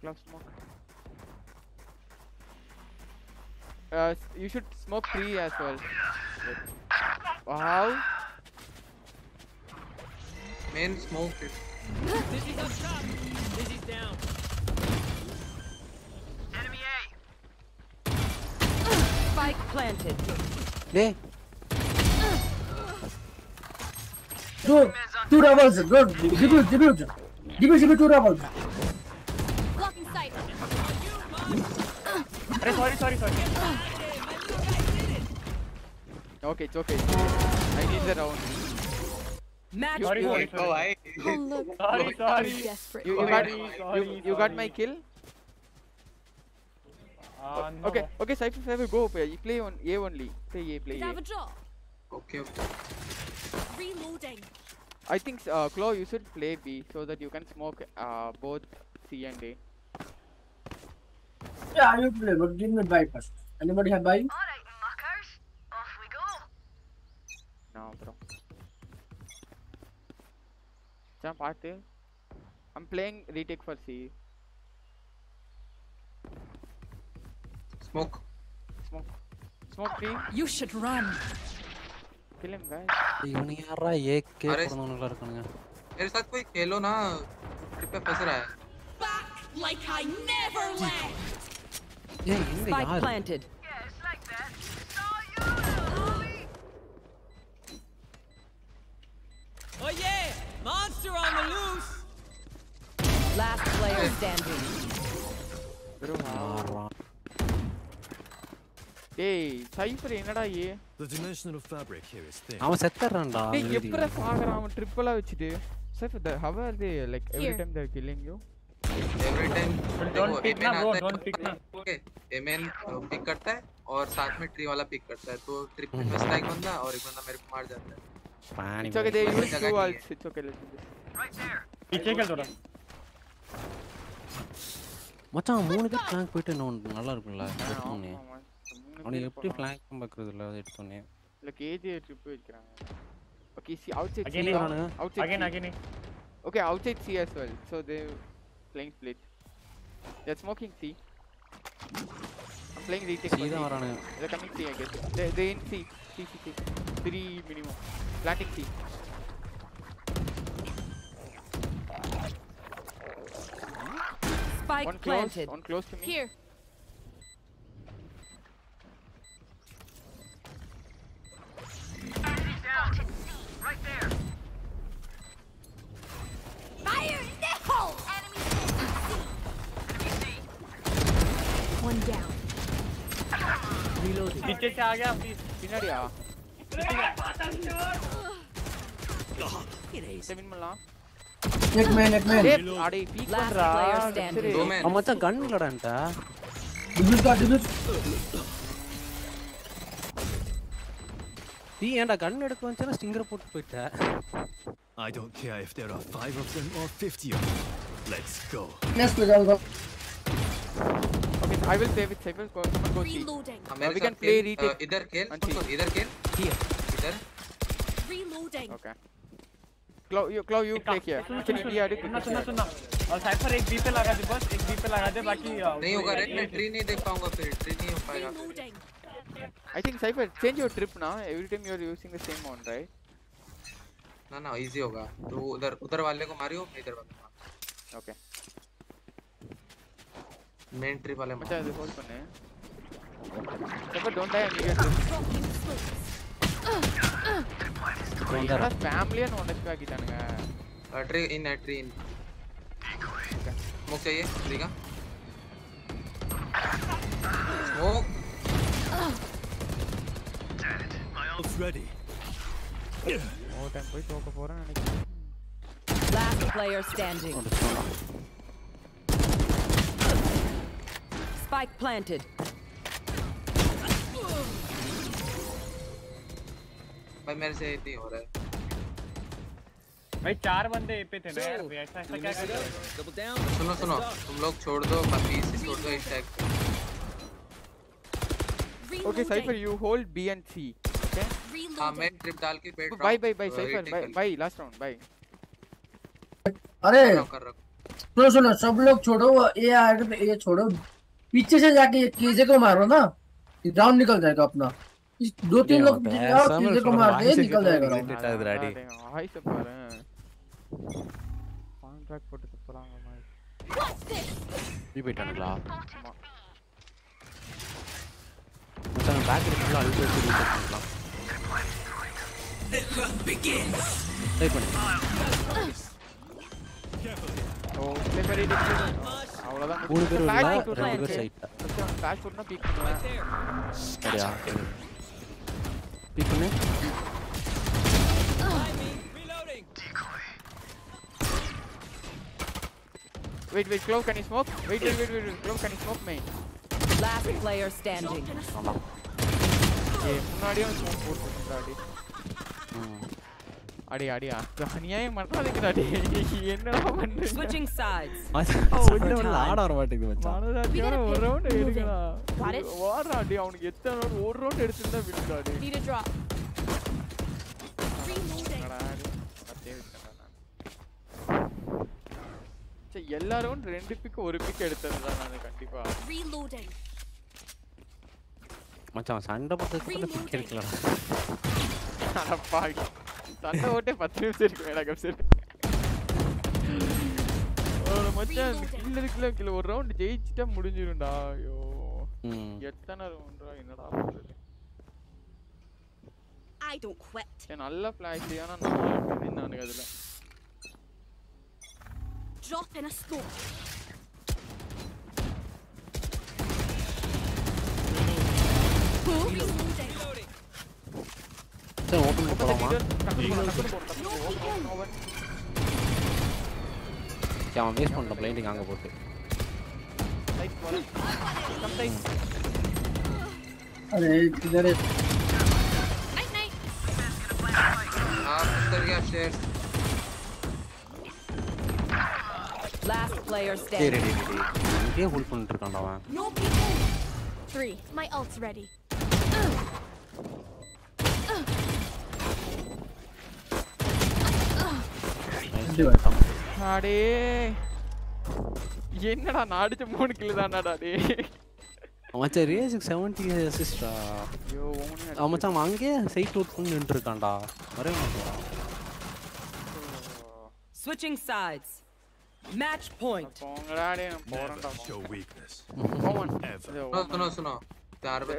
Smoke. Uh, you should smoke three as well. Wow. Man, small fish. This Dizzy's up top. is down. Enemy A. Spike planted. There. Two, two rivals. Good. give dibut. Dibut, dibut, two rebels. Blocking sight. अरे sorry, sorry, sorry. Okay, it's okay. I need the round. Match Sorry, you, sorry, Oh. I Oh look. Sorry, sorry. I'm desperate. you, you got Sorry, you, sorry, you got my kill. Uh, no. Okay, okay. Cypher, Cypher, go. Play. You play on A only. Play A, play Could I A. have a drop? okay okay Reloading. I think uh, Claw, you should play B so that you can smoke uh, both C and A. Yeah, I will play, but give me buy first. Anybody have buy? Alright, muckers. Off we go. No, bro. Jump. I'm playing retake for C. Smoke. Smoke. Smoke team. You should run. Kill him guys. इवनी यार रहा ये के पढ़ने लग रखने का। मेरे साथ कोई खेलो Back like I never left. Spike planted. Oh yeah. Monster on the loose! Last player standing. Bro, யாரா டேய் சைஃபர் என்னடா ஏ The dimensional fabric here is thin. அவன் செத்துறான்டா டேய் எப்பற சாகறான் அவன் ட்ரிப்பிளா வச்சிட்டு Cypher the how are they like every Here. Time they are killing you every time Don't pick ना bro, don't pick ना. ओके एमएन पिक करता है और साथ में ट्री वाला पिक करता है तो ट्रिप में फंसता है एक बंदा और एक बंदा मेरे को मार जाता है பாணி இட்ஸ் ஓகே தே कोई யூஸ் जगह டூ नहीं ஆல்ஸ் இட்ஸ் ஓகே லெட்ஸ் पीछे खेल थोड़ा மச்சான் மூணு பேர் ஃபிளாங்க் போயிட்டு இன்னும் நல்லா இருக்கும்ல எடுத்தோன்னே ஆமா அவனுக்கு எப்படி ஃபிளாங்க் பார்க்கறது இல்ல அது எடுத்தோன்னே இல்ல KJ trip வைக்கறாங்க okay C outside Again, C வரானுங்க. Outside again again Okay, outside C as well. So they playing split. They're smoking C. I'm playing retake. C for தான் வரானுங்க. They're coming C, I guess. They they in C. C C C. Three minimum. Planting C. Spike One close. planted. One close to me. Here. Fire in the hole! Enemy One down. Reloading. पीछे से आ गया please பின்னாடியா net man net man அடே peek பண்றா சரி மச்சான் கன் இல்லடா டிபிள் கா டிபிள் நீ ஏன்டா கன் எடுக்க வந்துச்சா ஸ்டிங்கர் போட்டு போயிட்ட I don't care if there are 5 of them or 50 of them. Let's go. Let's go. I will play with Cypher. Go, someone go see. Reloading. हाँ, Uh, we can play retake. अ, इधर खेल One सुन, सुन, इधर खेल Here. इधर Reloading. Okay. Claw, you, Claw, you play here. Soon soon be at it? सुनना सुनना सुनना और साइफर एक बी पे लगा दे बस एक बी पे लगा दे बाकी नहीं होगा रेड मैं ट्री नहीं देख पाऊँगा फिर ट्री नहीं हो पाएगा Reloading. I think Cypher, change your trip now. Every time you are using the same one, right? ना ना इजी होगा तो उधर उधर वाले को मारियो मैं इधर वाले को Okay. मेन ट्री वाले अच्छा देखो बने हैं। बट डोंट डाई इमीडिएटली बस फैमिली एंड ओनेस्ट का। कितना tree in tree in smoke चाहिए ट्री का? Smoke Almost ready. Oh, time point. Last player standing. Spike planted. भाई मेरे से इतनी हो रहा है भाई चार बंदे ए पे थे ना यार ऐसा ऐसा क्या कर रहे हो सुनो सुनो तुम लोग छोड़ दो बाकी इसे छोड़ दो इस टैग को Okay, Cypher, you hold B and C. Okay? हाँ मैं ट्रिप डाल के पेट Bye, bye, bye, Cypher. Bye, bye. Last round. Bye. अरे सुनो सुनो सब लोग छोड़ो ये आगे ये छोड़ो पीछे से जाके केजे को मारो ना राउंड निकल जाएगा अपना दो तीन लोग केजे को मार दे निकल जाएगा राउंड भाई सब मार रहे हैं कॉन्ट्रैक्ट फ़ोटो तो पलांग भाई ये बेटा निकला मतलब बैक निकला अल्टो से निकला The hunt begins. Take one. Oh, delivery delivery. அவ்வளவுதான் மூணு பேர் Flash உள்ள போட்டு ரெண்டு பேர் விடுறேன். சைட் Flash போட்டுனா பீக் பண்ணுவேன் சரியா பிக் பண்ணு Reloading. Wait, wait, Clove, can you smoke? Wait, wait, wait, wait, wait. Clove, can you smoke main? Last player standing. ஏய் முன்னாடியும் ஸ்மோக் போட்டு அடி அடி அடியா அநியாயம் பண்றாதீங்கடா என்னடா பண்றீங்க? Switching sides. உள்ள உள்ள ஆட வர மாட்டேங்குது மச்சான். ஒரு ரவுண்ட் எடுக்கடா? வாடுறா அடி அவனுக்கு எத்தனை ரவுண்ட் ஒரு ரவுண்ட் எடுத்துருந்தா விடுடா அடி Need a drop. Reloading. என்னடா அடி பத்தே விட்டேன்டா நான் சே எல்லா ரவுண்ட் ரெண்டு பிக் ஒரு பிக் எடுத்ததுதான் நான் கண்டிப்பா. மச்சான் சண்டை பக்கத்துல பிக் எடுக்கலடா. அடப்பா சண்டை ஓட்டே பத்து நிமிஷம் இருக்கு மேடா கப்சர் ஒரு மச்சான் கில்ல இருக்குல்ல கில்ல ஒரு ரவுண்ட் ஜெயிச்சிட்டா முடிஞ்சிரும்டா. ஐயோ. ம். எத்தனை ரவுண்டா என்னடா பண்றது? I don't quit. சரி நல்ல ஃபிளாஷ் ஆனா நான் நின்னானுங்க அதுல. Drop in a smoke. Reloading. சரி ஓபன் பண்ண போலாமா சரி, அவன் வேஸ்ட் பண்ணிட்டான் பிளைண்டிங் அங்க போட்டு अरे इधर है Night night. हाँ उतर गया शेर Last player சரி standing. ரெடி ரெடி இங்கேயே ஹோல்ட் பண்ணிட்டு இருக்கான்டா அவன் No people. Three. My ult's ready. அடே என்னடா நான் அடிச்ச மூணு கில் தானடா டேய் மச்சான் ரே 670 அசிஸ்டா ஐயோ ஓனே மச்சான் அங்கே சைட் அவுட் பண்ணி நின்று இருக்கான்டா வரே மாட்டான் switching sides match point போங்கடா டேய் நான் போறேன்டா show weakness ஓமன் சுனோ சுனோ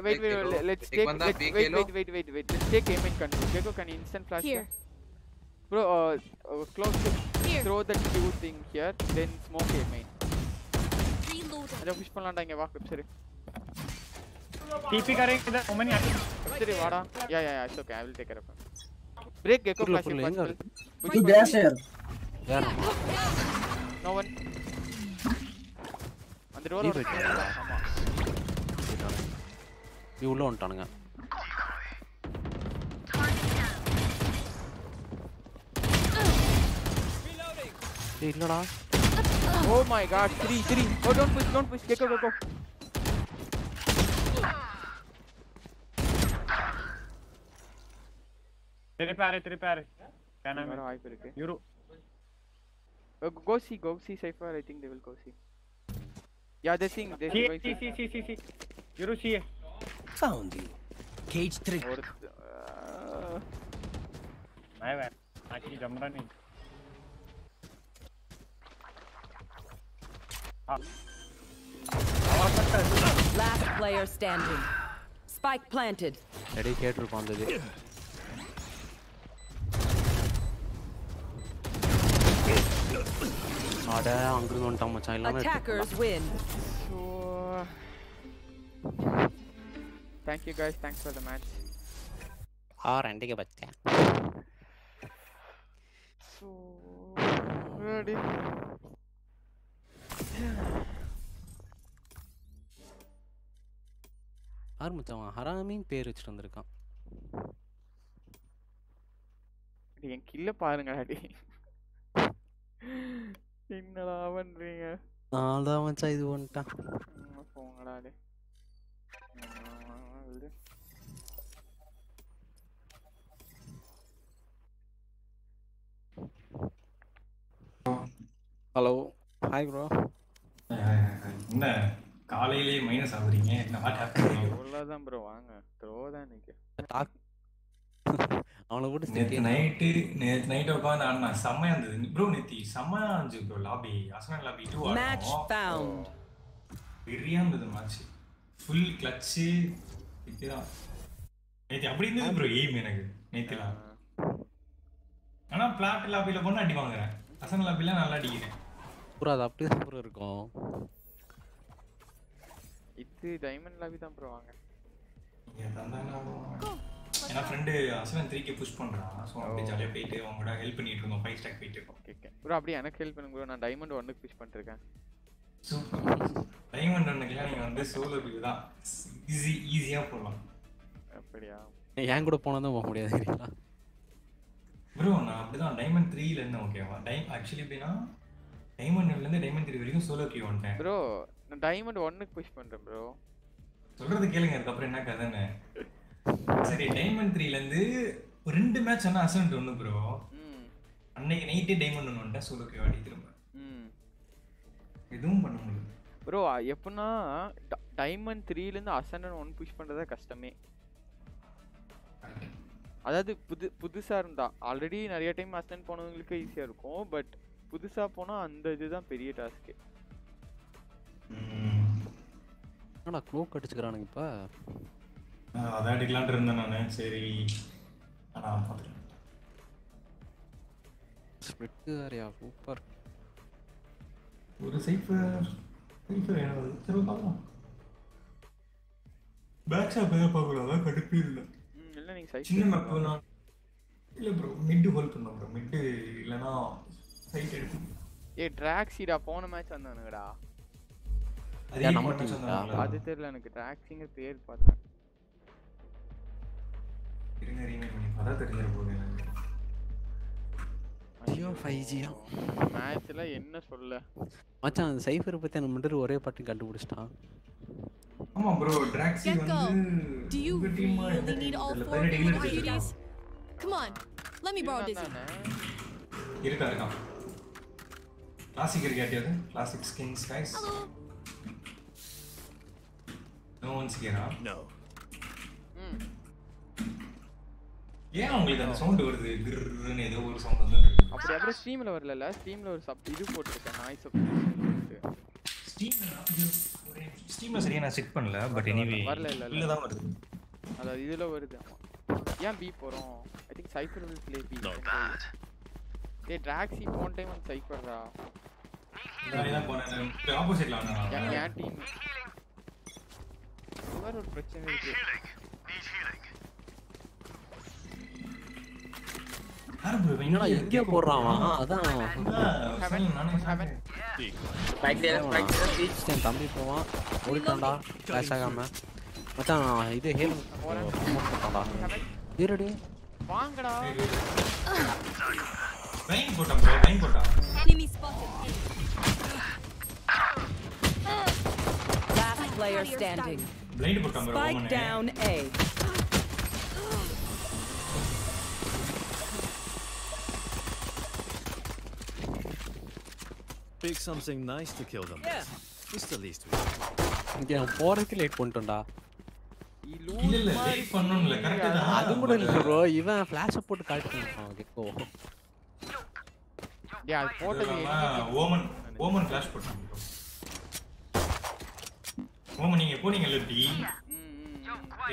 wait wait wait let's take let's wait wait wait wait let's take aim and control देखो can instant flash here there? Bro, uh, uh, close to Here. throw that Q thing here, then smoke aim main. Reloading. அதான் push பண்ணலாம்டா இங்க வா சரி TP करेंगे इधर ओमन यहाँ சரி வாடா yeah yeah yeah it's okay I will take care of break Kayo புரியல, ஃபிளாஷ் புரியல, எங்க பாசிபிள் तू गैस है यार வேற நோ ஒன் அந்த டோர் Leave it. ஆமா இது உள்ள வந்துட்டானுங்க இல்லடா Oh my god, three, three. Oh, don't push, don't push. Go, go, go, go. திருப்பி ஆறு திருப்பி ஆறு Can I வர வாய்ப்பு இருக்கு. Euro. Uh, go- go see, go see Cypher. I think they will go see. Yeah, they're seeing. They're See, going see, see, see, see, see. Euro see. Found you. Cage trick. ஒரு uh, मैं वै आखिर जमरा नहीं Last player standing. Spike planted. Ready, care to on the day. Attackers win. So, thank you guys. Thanks for the match. Or एंटी के बच्चे So ready. அவன் ஹராமின்னு பேர் வச்சுட்டு வந்திருக்கான். என் கில்ல பாருங்கடா டேய். என்னடா பண்றீங்க? நான் தான் மச்சான் இது சும்மா போங்கடா விடு. ஹலோ. Hi bro. என்ன? காலையிலே மைனஸ் ஆகுறீங்க. என்ன வாட் ப்ரோ வாங்க. த்ரோ தான் இன்னைக்கு டாக் அவனை போட்டு நேத்து திட்டினா. நைட்டு நேத்து நைட் உட்காந்து ஆடினா செம்மையா இருந்தது. ப்ரோ நேத்தி செம்மையா இருந்துச்சு ப்ரோ லாபி அசனல் லாபி டூ Match found. வெறியா இருந்தது மேட்ச் ஃபுல் கிளச்சு இப்படிதான். நேத்தி அப்படி இருந்தது ப்ரோ எய்ம் எனக்கு. நேத்திலாம். ஆனா பிளாட் லாபில போனா அடி வாங்குறேன் அசனல் லாபில நல்லா அடிக்கிறேன். ப்ரோ அது அப்படியே தான் ப்ரோ இருக்கும். இது டைமண்ட் லாபி தான் ப்ரோ வாங்க. ஏன்னா ஃப்ரெண்டு அசனல் த்ரீக்கு புஷ் பண்றான். ஸோ அப்படியே ஜாலியாக போயிட்டு அவங்க கூட ஹெல்ப் பண்ணிட்டு இருந்தோம் ஃபைவ் ஸ்டாக் போயிட்டு. ஓகே ஓகே ப்ரோ அப்படியே எனக்கு ஹெல்ப் பண்ணுங்க ப்ரோ நான் டைமண்ட் ஒன்னுக்கு புஷ் பண்ணிருக்கேன். டைமண்ட் ஒன்றுக்கெல்லாம் நீங்கள் வந்து சோலோ வியூ தான். ஈஸி ஈஸியாக போடலாம். அப்படியா? என் கூட போனா தான் போக முடியாது சரிங்களா ப்ரோ நான் அப்படிதான். டைமண்ட் த்ரீல இருந்தேன் ஓகேவா டைம் ஆக்சுவலி எப்படின்னா டைமண்ட் இருந்து டைமண்ட் த்ரீ வரைக்கும் சோலோ கியூ வந்துட்டேன். ப்ரோ நான் டைமண்ட் ஒன்னுக்கு புஷ் பண்றேன் ப்ரோ சொல்றது கேளுங்க அதுக்கப்புறம் என்ன கதைன்னு. சரி டைமண்ட் த்ரீல இருந்து ஒரு ரெண்டு மேட்ச் ஆனால் அசன்ட் ஒன்று ப்ரோ அன்னைக்கு நைட்டே டைமண்ட் ஒன்று வந்துட்டேன் சோலோ கியூ ஆடி திரும்ப. எதுவும் பண்ண முடியல. ப்ரோ எப்படின்னா டைமண்ட் த்ரீலேருந்து அசண்டன் ஒன் புஷ் பண்ணுறதா கஷ்டமே. அதாவது புது புதுசாக இருந்தா. ஆல்ரெடி நிறைய டைம் அசன் போனவங்களுக்கு ஈஸியாக இருக்கும் பட் புதுசாக போனால் அந்த இதுதான் பெரிய டாஸ்க்கு என்னடா க்ளோக் அடிச்சுக்கிறானுங்க இப்போ? நான் அதை அடிக்கலான்ட்டு இருந்தேன் நான். சரி. ஆனால் பார்த்துட்டேன் ஸ்ப்ளிட்டு வேறையா? சூப்பர் ஒரு சைஃபர் சைஃபர் என்ன சரி பார்க்கலாம். பேக் ஷாப் எதாவது பார்க்கலாம் அதான் கடுப்பே இல்லை. ம் இல்லை நீங்கள் சின்ன மேப் நான் இல்லை ப்ரோ மிட்டு ஹோல்ட் பண்ணோம் ப்ரோ மிட்டு இல்லைன்னா ஏ ட்ராக்ஸிடா போன மேட்ச் வந்தானுங்கடா. அது நம்ம தெரியல எனக்கு. ட்ராக்ஸிங்க பேர் பார்த்தேன். இருங்க ரீமைண்ட் பண்ணி அதான் தெரிஞ்சிட போகுது ஐயோ ஃபைவ் ஜியா மேட்ச்ல என்ன சொல்ல? மச்சான் அந்த சைஃபரை பற்றி அந்த மட்டும் ஒரே பாட்டு கண்டுபிடிச்சிட்டான் ஆமா ப்ரோ டிராக்ஸி வந்து do you really need all four cuties? Come on, let me borrow Dizzy. இருக்கா. இருக்கான் கிளாசிக் இருக்கு யாட்டியாவது classic skins guys no once ஹியரா No. ஏன் உங்களுக்கு அந்த சவுண்ட் வருது கிர்ன்னு ஏதோ ஒரு சவுண்ட் வந்து அப்படி அப்புறம் ஸ்ட்ரீம்ல வரல ஸ்ட்ரீம்ல ஒரு சப் இது போட்டிருக்கேன் நாய்ஸ் ஸ்டீம்ல சரியா நான் செக் பண்ணல பட் எனிவே வரல இல்ல இல்ல தான் வருது அதாவது இதுல வருது ஏன் பி போறோம் I think Cypher will play B டேய் டிராக்ஸி போன டைம் வந்து சைஃபர்டா நான் தான் போனேன். ஆப்போசிட்ல என் வந்தேன் என் டீம் வேற ஒரு பிரச்சனை இருக்கு? என்னடா எங்கே அவன்? அதான். தம்பி போவான். ஓடிட்டான்டா. கிளாஷ் ஆகாம. மச்சான் இது ஹேல் போட்டான்டா. இருடி வாங்கடா. Put put. Enemy spotted. Last player standing. Put. Spike down A. Pick something nice to kill them. Yeah. It's the least we can. Yeah, four is late. Puntunda. இல்ல இல்ல லேட் பண்ணனும்ல கரெக்ட்டா கூட இல்ல இவன் ஃபிளாஷ் போட்டு கால் பண்ணிட்டான் டேய் அது போட்டது ஓமன் ஓமன் கிளாஷ் போட்டான் bro. ஓமன் நீங்க போனீங்கல்ல டி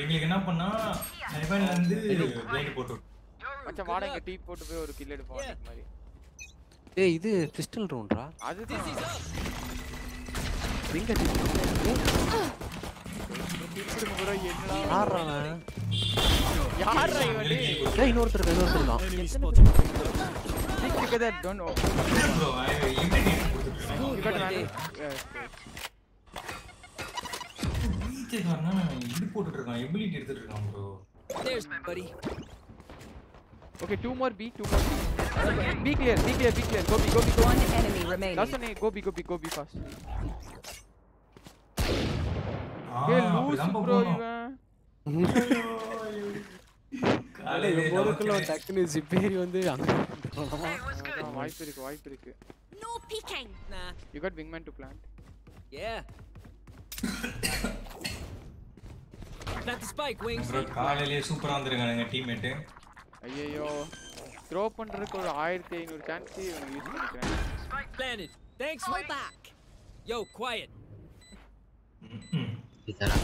எங்களுக்கு என்ன பண்ணா ஹெவன்ல இருந்து பிளைண்ட் போட்டு. மச்சான் வாடா இங்க டீ போட்டு போய் ஒரு கில் எடுப்போம் அந்த மாதிரி. ஏய் இது பிஸ்டல் ரவுண்டா bro என்னடா யாரா அவன் யாரா இவன் டேய் இன்னொருத்தர் இன்னொருத்தர் தான் போட்டுட்டு இருக்கான் எபிலிட்டி எடுத்துட்டு இருக்கான் bro okay two more B two more B be clear be clear be clear go B go B go One enemy remaining. last one go B go B go B fast டக்குனு ஜிப்பேரி வந்து அங்க போனோமா? அதான் வாய்ப்பு இருக்கு வாய்ப்பு இருக்கு No peeking. Nah. you got wingman to plant Yeah. <coughs> Plant the spike, wings. Bro காலையிலேயே சூப்பரா வந்திருக்கானுங்க டீம்மேட் ஐயோ த்ரோ பண்றதுக்கு ஒரு ஆயிரத்தி ஐநூறு சான்ஸ் இவங்க யூஸ் பண்ணிக்கிறேன் Planted. Thanks, Fall wing. back. Yo, quiet. <laughs> बेचारा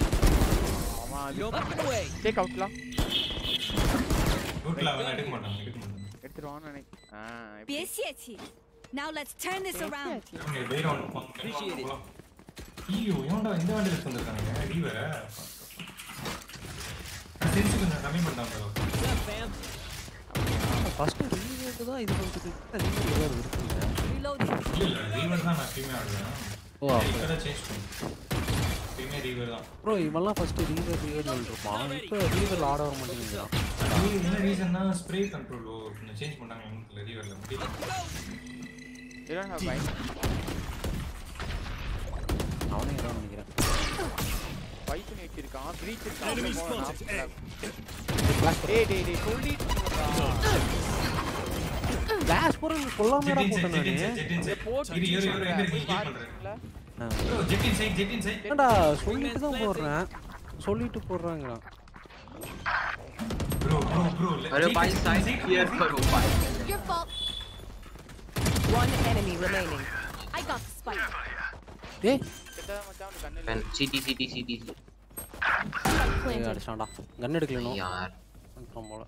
டேக் அவுட்ல ரூட்ல அவன் அடிக்க மாட்டான் அடிக்க மாட்டான். எடுத்துறவான்னு நினைக்கிறேன் பேசியாச்சு now let's turn this around. ஐயோ ஏன்டா இந்த வண்டில வந்திருக்காங்க அடி வேற சென்ஸ் கொஞ்சம் கம்மி பண்ணாங்க ஃபர்ஸ்ட் ரீவேட் தான் இது பண்ணுது ரீவேட் வேற இருக்கு இல்ல ரீவேட் தான் நான் எப்பயுமே ஆடுறேன் ஓ அப்போ சேஞ்ச் பண்ணு எப்பயுமே ரீவர் தான் ப்ரோ இவெல்லாம் ஃபர்ஸ்ட் ரீவேட் ரீவேட் இருப்பான் இப்போ ரீவேட் ஆட வர மாட்டேங்கிறான் இது என்ன ரீசன்னா ஸ்ப்ரே கண்ட்ரோல் கொஞ்சம் சேஞ்ச் பண்ணாங்க எனக்கு ரீவரில் முடியல you don't have bike அவனே ஏதாவது நினைக்கிறேன் பைக் பண்ணி வச்சிருக்கான் பிரீச் இருக்கான் டேய் டேய் டேய் சொல்லிட்டு கிளாஸ் போற சொல்லாமடா போட்டேன் நானு போட்டு இரு இரு இரு இரு போய் ஹீட் பண்றேன் பாருங்களா bro Jett inside Jett inside என்னடா சொல்லிட்டு தான் போடுறேன் சொல்லிட்டு போடுறாங்க ப்ரோ ப்ரோ ப்ரோ अरे भाई साइड क्लियर करो भाई Your fault. One enemy remaining. I got the spike. டேய் செத்தா மச்சான் அவனுக்கு கண்ணு main CT CT CT Spike ஏய், planted. அடிச்சான்டா கன் எடுக்கலனும் यार அப்புறம் போல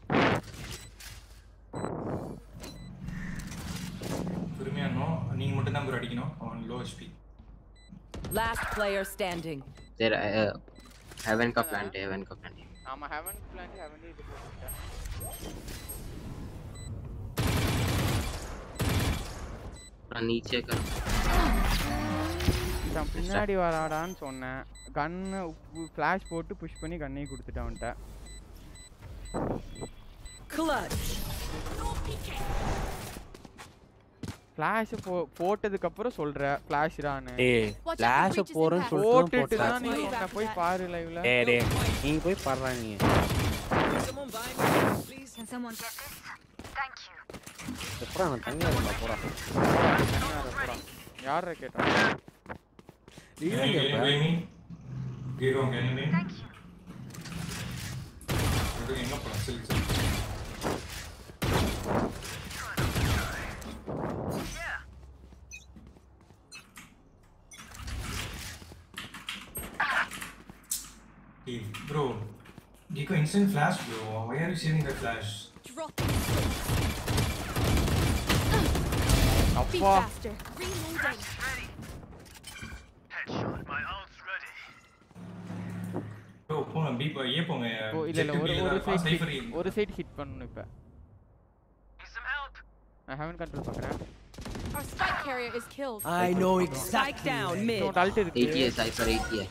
பொறுமையா நோ நீங்க மட்டும் தான் ப்ரோ அடிக்கணும் அவன் low HP Last player standing. तेरा हेवन का प्लांट है हेवन का प्लांट है ஆமா ஹெவன் பிளான் ஹெவன் இது போட்டுட்டேன் थोड़ा नीचे कर நான் பின்னாடி வராடான்னு சொன்னேன் கன்னு ஃப்ளாஷ் போட்டு புஷ் பண்ணி கண்ணையும் கொடுத்துட்டேன் அவன்கிட்ட Clutch. No peeking. ஃப்ளாஷ் போ போட்டதுக்கு அப்புறம் சொல்ற டேய் Watch out for ஃபிளாஷ் போறேன்னு. சொல்லிட்டு தான் போட்டுட்டு தான் நீ சொன்ன போய் பாரு லைவ்ல டேய் டேய் நீ போய் பாடுறா நீ. எப்படா நான் தனியா இருந்தா? போடா. யார கேட்டான் நீ தான் கேட்ப ஹீரோ கேள்வி எங்க போலாம் சொல்லு. Leave. Bro, Deco instant flash bro. Why are you saving the flash? Drop it. Be faster. Reloading. Headshot. My arms ready. Bro, போங்க பீ போ ஏ போங்க. ஓ இல்ல இல்ல ஒரு Need some help. I haven't control பண்றேன். Our spike carrier is killed. I know exactly. Spike down mid. do it. I for 80.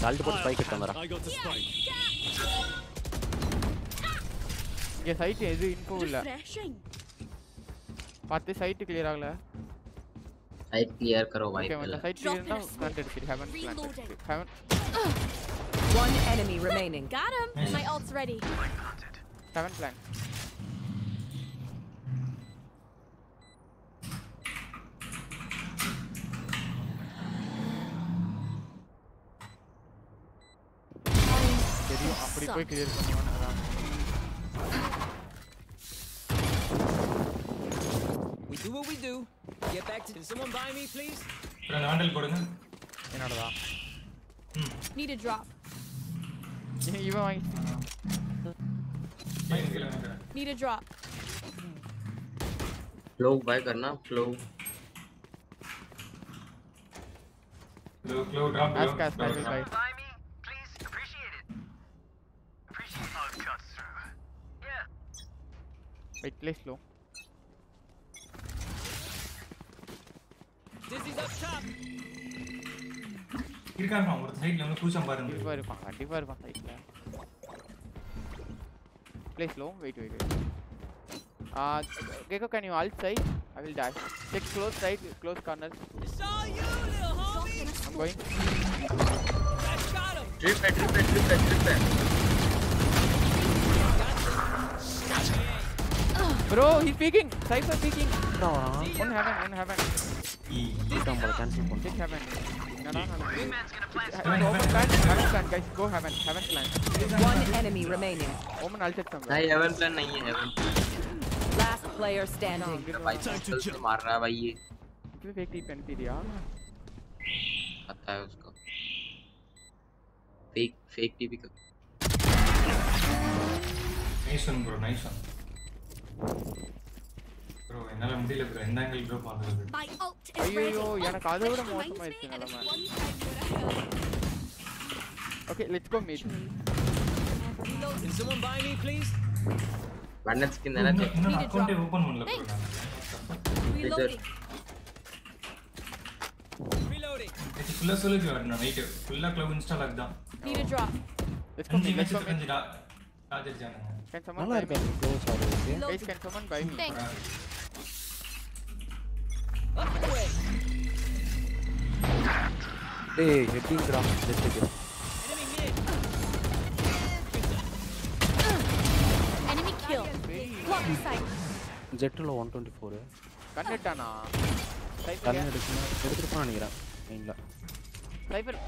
Salt pot spike it camera. Yeah, site is info illa. Pathe site clear agla. Site clear karo bhai. Okay, mana Got him. My ult's ready. அப்படி போய் clear பண்ணுவான் அதான் We do what we do. Get back to. Can someone buy me, please? அப்புறம் அந்த Vandal போடுங்க என்னோடதா Need a drop. இ- இவன் வாங்கி கீழே கீழே நினைக்கிறேன் Need a drop. Flow bye करना flow glow glow drop glow Wait, play slow. This is up top. கிரிக்கான் பாங்க ஒரு சைடுல வந்து கூச்சம் பாருங்க டிவா இருப்பான் டிவா இருப்பான் சைடுல play slow wait wait wait Ah, uh gecko can you alt side i will dash check close side close corner i'm going i got him drip drip drip Bro, he's peeking. Cypher peeking. No. On heaven, on heaven. Don't bother, cancel phone. Take heaven. No, no, no. no. Heaven, open plan, heaven plan, guys. Go heaven, heaven plan. One enemy remaining. Omen, I'll check some. No, heaven plan No, है heaven. Last player standing. भाई चल से मार रहा है भाई ये. कितने फेंक दी पेन थी यार. पता है उसको. फेक फेक टीवी का. Nice one bro, nice one. Bro என்னால முடியல ப்ரோ எந்த ஆங்கிள் ப்ரோ பண்றது ஐயோ எனக்கு அதை விட மோசமா இருக்கு நிலைமை okay let's go meet Can someone buy me please? வண்ணத் ஸ்கின் எல்லாம் செக் பண்ணி அக்கவுண்ட் ஓபன் பண்ணல ப்ரோ Reloading. இது ஃபுல்லா சொல்லுது வரணும் நைட் ஃபுல்லா கிளப் இன்ஸ்டால் ஆகுதான். Need a drop. Let's go. Let's go. ராஜர் ஜானங்க. நல்லா இருக்கு bro sorry. Yeah. Guys, can someone buy me? Thanks. Hey, hitting ground. Let's take it. Enemy kill. Block the side. Jet lo 124. கண்டுட்டானா? கண்ணு எடுக்கணும். எடுத்துட்டு நினைக்கிறேன். மெயின்ல. Cypher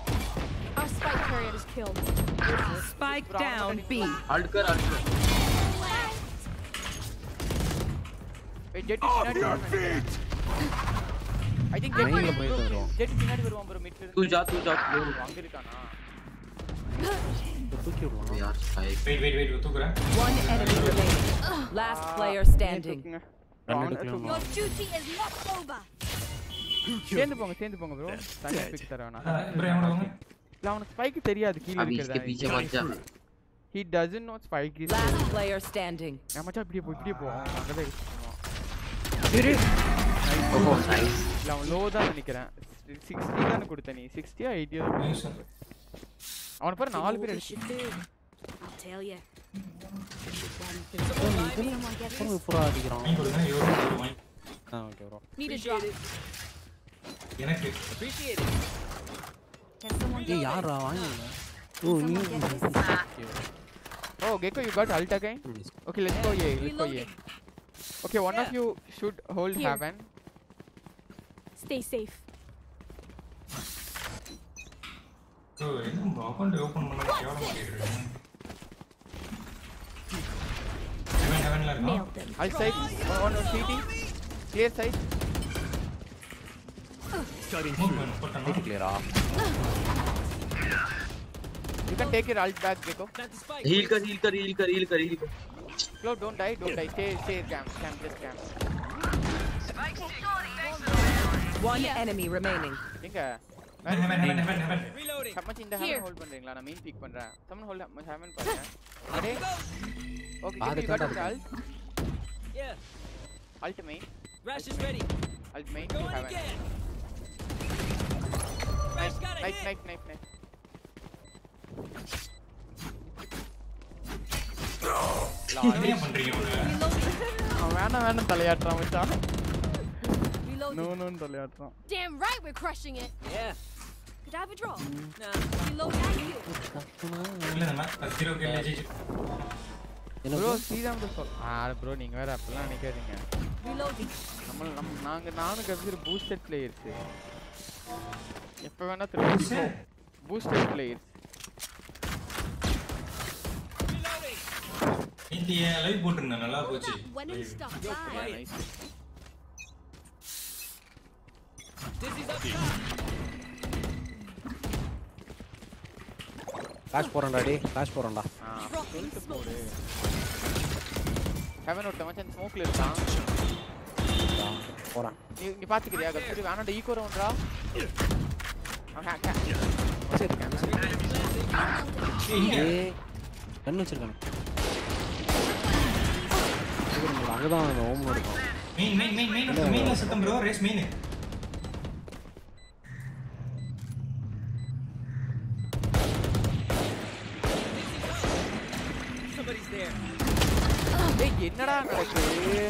Our spike carrier is killed. Spike down B. Hardcore, hardcore. Jett பின்னாடி your feet I think Jett மேல போய் வரும் jet பின்னாடி வருவான் ப்ரோ மிட் தூ ஜா தூ ஜா அங்க இருக்கானா தூக்கி விடுவான் யார் சைடு வெயிட் வெயிட் வெயிட் தூக்குறேன் one enemy remaining last player standing your duty is not over சேர்ந்து போங்க சேர்ந்து போங்க ப்ரோ தனியா பிக் தரவானா ப்ரோ எவன வாங்க இல்ல அவனுக்கு ஸ்பைக் தெரியாது கீழ இருக்கிறதா அபி இஸ்கே பீச்சே மச்சான் he doesn't know spike is last player standing நான் மச்சான் இப்படியே போ இப்படியே போ அங்க தான் இரு. ஓஹோ லோ தான் நினைக்கிறேன். 60 கொடுத்த நீ. 60 ஆ 80 ஆ நாலு பேர் அடிச்சிட்டு tell அடிக்கிறான். ஓகே ப்ரோ நீட் அ எனக்கு. ஓ நீ ஓ Gekko you got ult again okay let's go A let's Okay, one yeah. of you should hold Here. heaven. Stay safe. Nailed them. I side. One on CT. Clear side. Cutting through. Take it clear off. You can take your ult back, Gecko. Heal कर, heal कर, heal कर, heal कर, heal Flo, don't die don't die stay stay camp camp just camp One enemy remaining. எங்க Haven Haven Haven Haven Reloading. சம்மச்சி இந்த Here. Heaven hold பண்றீங்களா நான் main pick பண்றேன் summon hold heaven பாருங்க அடே ஓகே ஆறு you got தாண்டா the ult Yeah. ult main Rash is ready. ult main to Going heaven again. knife Rash got a knife hit. knife knife வேணாம் வேணாம் தலையாட்டுறான் மச்சான் நோ நோன்னு விளையாடுறான் Damn right we're crushing it. Yeah. Could I have a draw? Nah. Reload at you. இல்ல நம்ம zero கேள்வி ஜெயிச்சு bro Sriram சொல் ஆ bro நீங்க வேற அப்பெல்லாம் நினைக்காதீங்க Reloading. நம்ம நம்ம நாங்க நானும் கபிர் பூஸ்டட் பிளேயர்ஸ் எப்ப வேணா திரும்ப பூஸ்டட் பிளேயர்ஸ் நேத்தி லைவ் போட்டிருந்தேன் நல்லா போச்சு. காசு போறேன்டா டேய். காசு போறேன்டா ஹெவன் ஒருத்த மச்சான் ஸ்மோக்ல இருக்கான். போறேன். நீ நீ பாத்துக்கிறியா? கபிர் வேணாடா ஈகோ ரவுண்டரா ஏய் கண்ணு வச்சிருக்கானு. அங்கதான் அந்த ஓம் இருக்கும் மெயின் மெயின் மெயின் மெயின் மெயின்ல சத்தம் bro Raze main Somebody's there. ஏய் என்னடா நடக்குது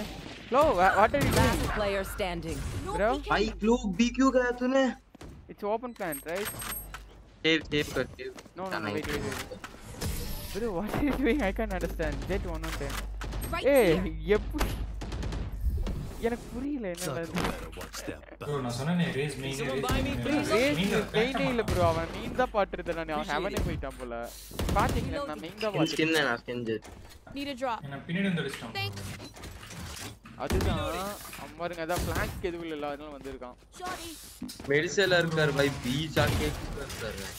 bro what are you Last player standing. Bro? भाई ग्लो बी क्यों गया तूने it's open plan right save save कर save No, no, no, wait, wait, wait. Bro, what are you doing? I can't understand. Jet 1 on 10. Right ஏய் here. எப்படி எனக்கு புரியல என்னடா ப்ரோ நான் சொன்னேனே Raze main Someone buy me, please. மெயினே இல்ல bro அவன் மெயின் தான் பாட்டுறது நான் அவன் ஹெவனே போயிட்டான் போல பாத்தீங்களா நான் மெயின் தான் स्किन स्किन है பாட்டு ना skin Jett Need a drop. என்ன பின்னாடி வந்து அடிச்சிட்டான் Thanks. அதுதான் அவன் பாருங்க அதான் ஃபிளாங்க் எதுவும் இல்ல அதனால வந்திருக்கான் Shorty. मेरे से लर कर भाई बीच आके कर कर रहा है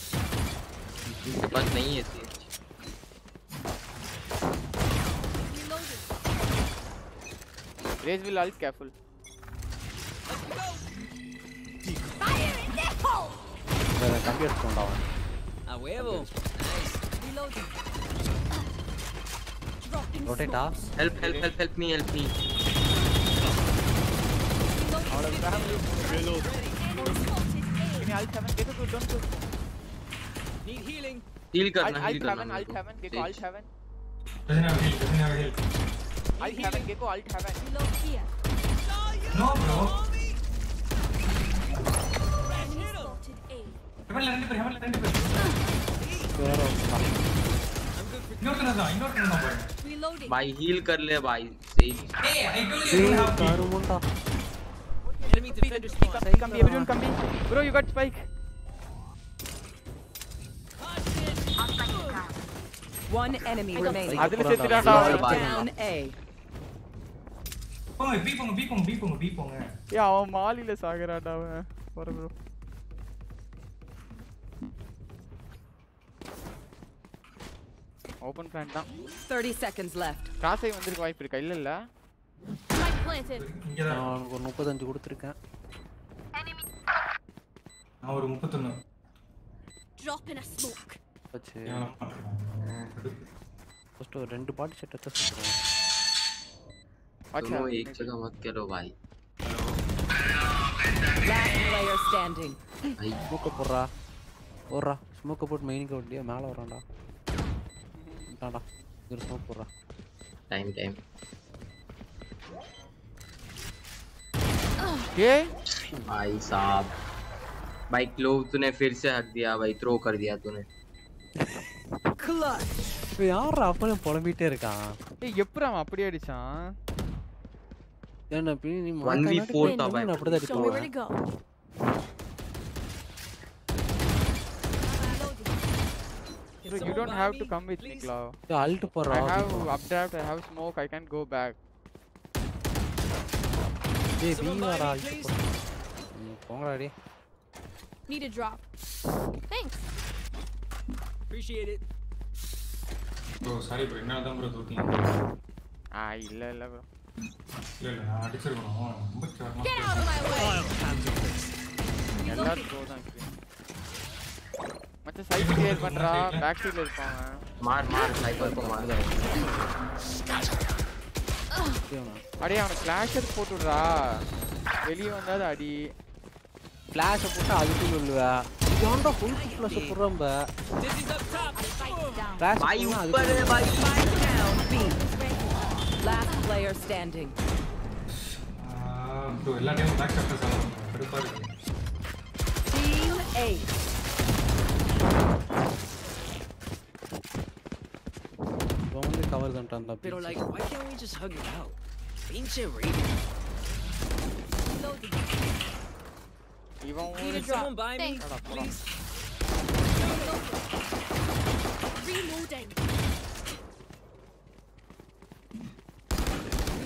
इसके पास नहीं है Raze will ult, careful. Fire in the hole! Well, the computer's gone down. A huevo! Nice. Reloading. Dropping Rotate up. Help, help, help, help me, help me. Out of RAM, reload. Give me alt 7, देखो तू don't push. Need healing. Heal करना, heal करना. Alt 7, alt 7, देखो alt 7. Doesn't have heal, doesn't have heal. I'll heaven, Gecko, I'll heaven. No, bro. Heaven, land पर, heaven, land पर. Ignore करना था, ignore करना था भाई हील कर ले भाई सही ए आई टोल्ड यू हैव कार मोंटा enemy defender speak up come everyone come in bro you got spike one enemy remaining down a போங்க பி போங்க பி போங்க பி போங்க பி போங்க ஏய் அவன் மாலில சாகுறான்டா அவன். போற ப்ரோ ஓபன் பிளான் தான். 30 seconds left. கிராஸ் வந்திருக்க வாய்ப்பு இருக்கா? இல்ல இல்ல. நான் ஒரு முப்பத்தஞ்சு கொடுத்துருக்கேன். நான் ஒரு 31 Drop in a smoke. வச்சு. ஃபர்ஸ்ட் ஒரு ரெண்டு பாட்டு செட் எடுத்து சுற்றுறோம் दोनों एक जगह मत करो भाई Last player standing. भाई ஸ்மோக்கை போடுறா போடுறா ஸ்மோக்கை போட்டு மெயினுக்கு வண்டியா மேலே வரான்டா இந்தாண்டா ஒரு ஸ்மோக் போடுறா टाइम टाइम ஏ भाई साहब भाई क्लोव तूने फिर से हक दिया भाई थ्रो कर दिया तूने Clutch. இப்போ யாரா அப்பளே புலம்பிட்டே இருக்கான் ஏய் எப்படி அவன் அப்படியே அடிச்சான் ஏன்னா பின் நீ 1v4 மாட்டானாட்டி தான் நான் அப்படிதான் Show me where அடிப்பேன் to go. Bro, you don't have to come with me, Claw. Ult போடுறா I have updraft, I have smoke, I can go back. டேய் பி வாடா அல்ட்டு போடுறா ம், போங்கடா டேய் Need a drop. Thanks. Appreciate it. Bro sorry bro என்னால தான் bro தூக்கிங்க ஆ இல்ல இல்ல bro. மச்ச சைடு கிளியர் பேக் சைடுல இருப்பாங்க மார் மார் சைபர் போ மார் அடே அவன கிளாஷர் போட்டுடுறா. வெளிய அடி. கிளாஷ் போட்டு அதுக்கு சொல்லுவா full clash போடுறம்ப clash Last player standing. Team 8. Pero like, why can't we just hug it out? Pinche Raiden. Need. Buy me? Please. Reloading.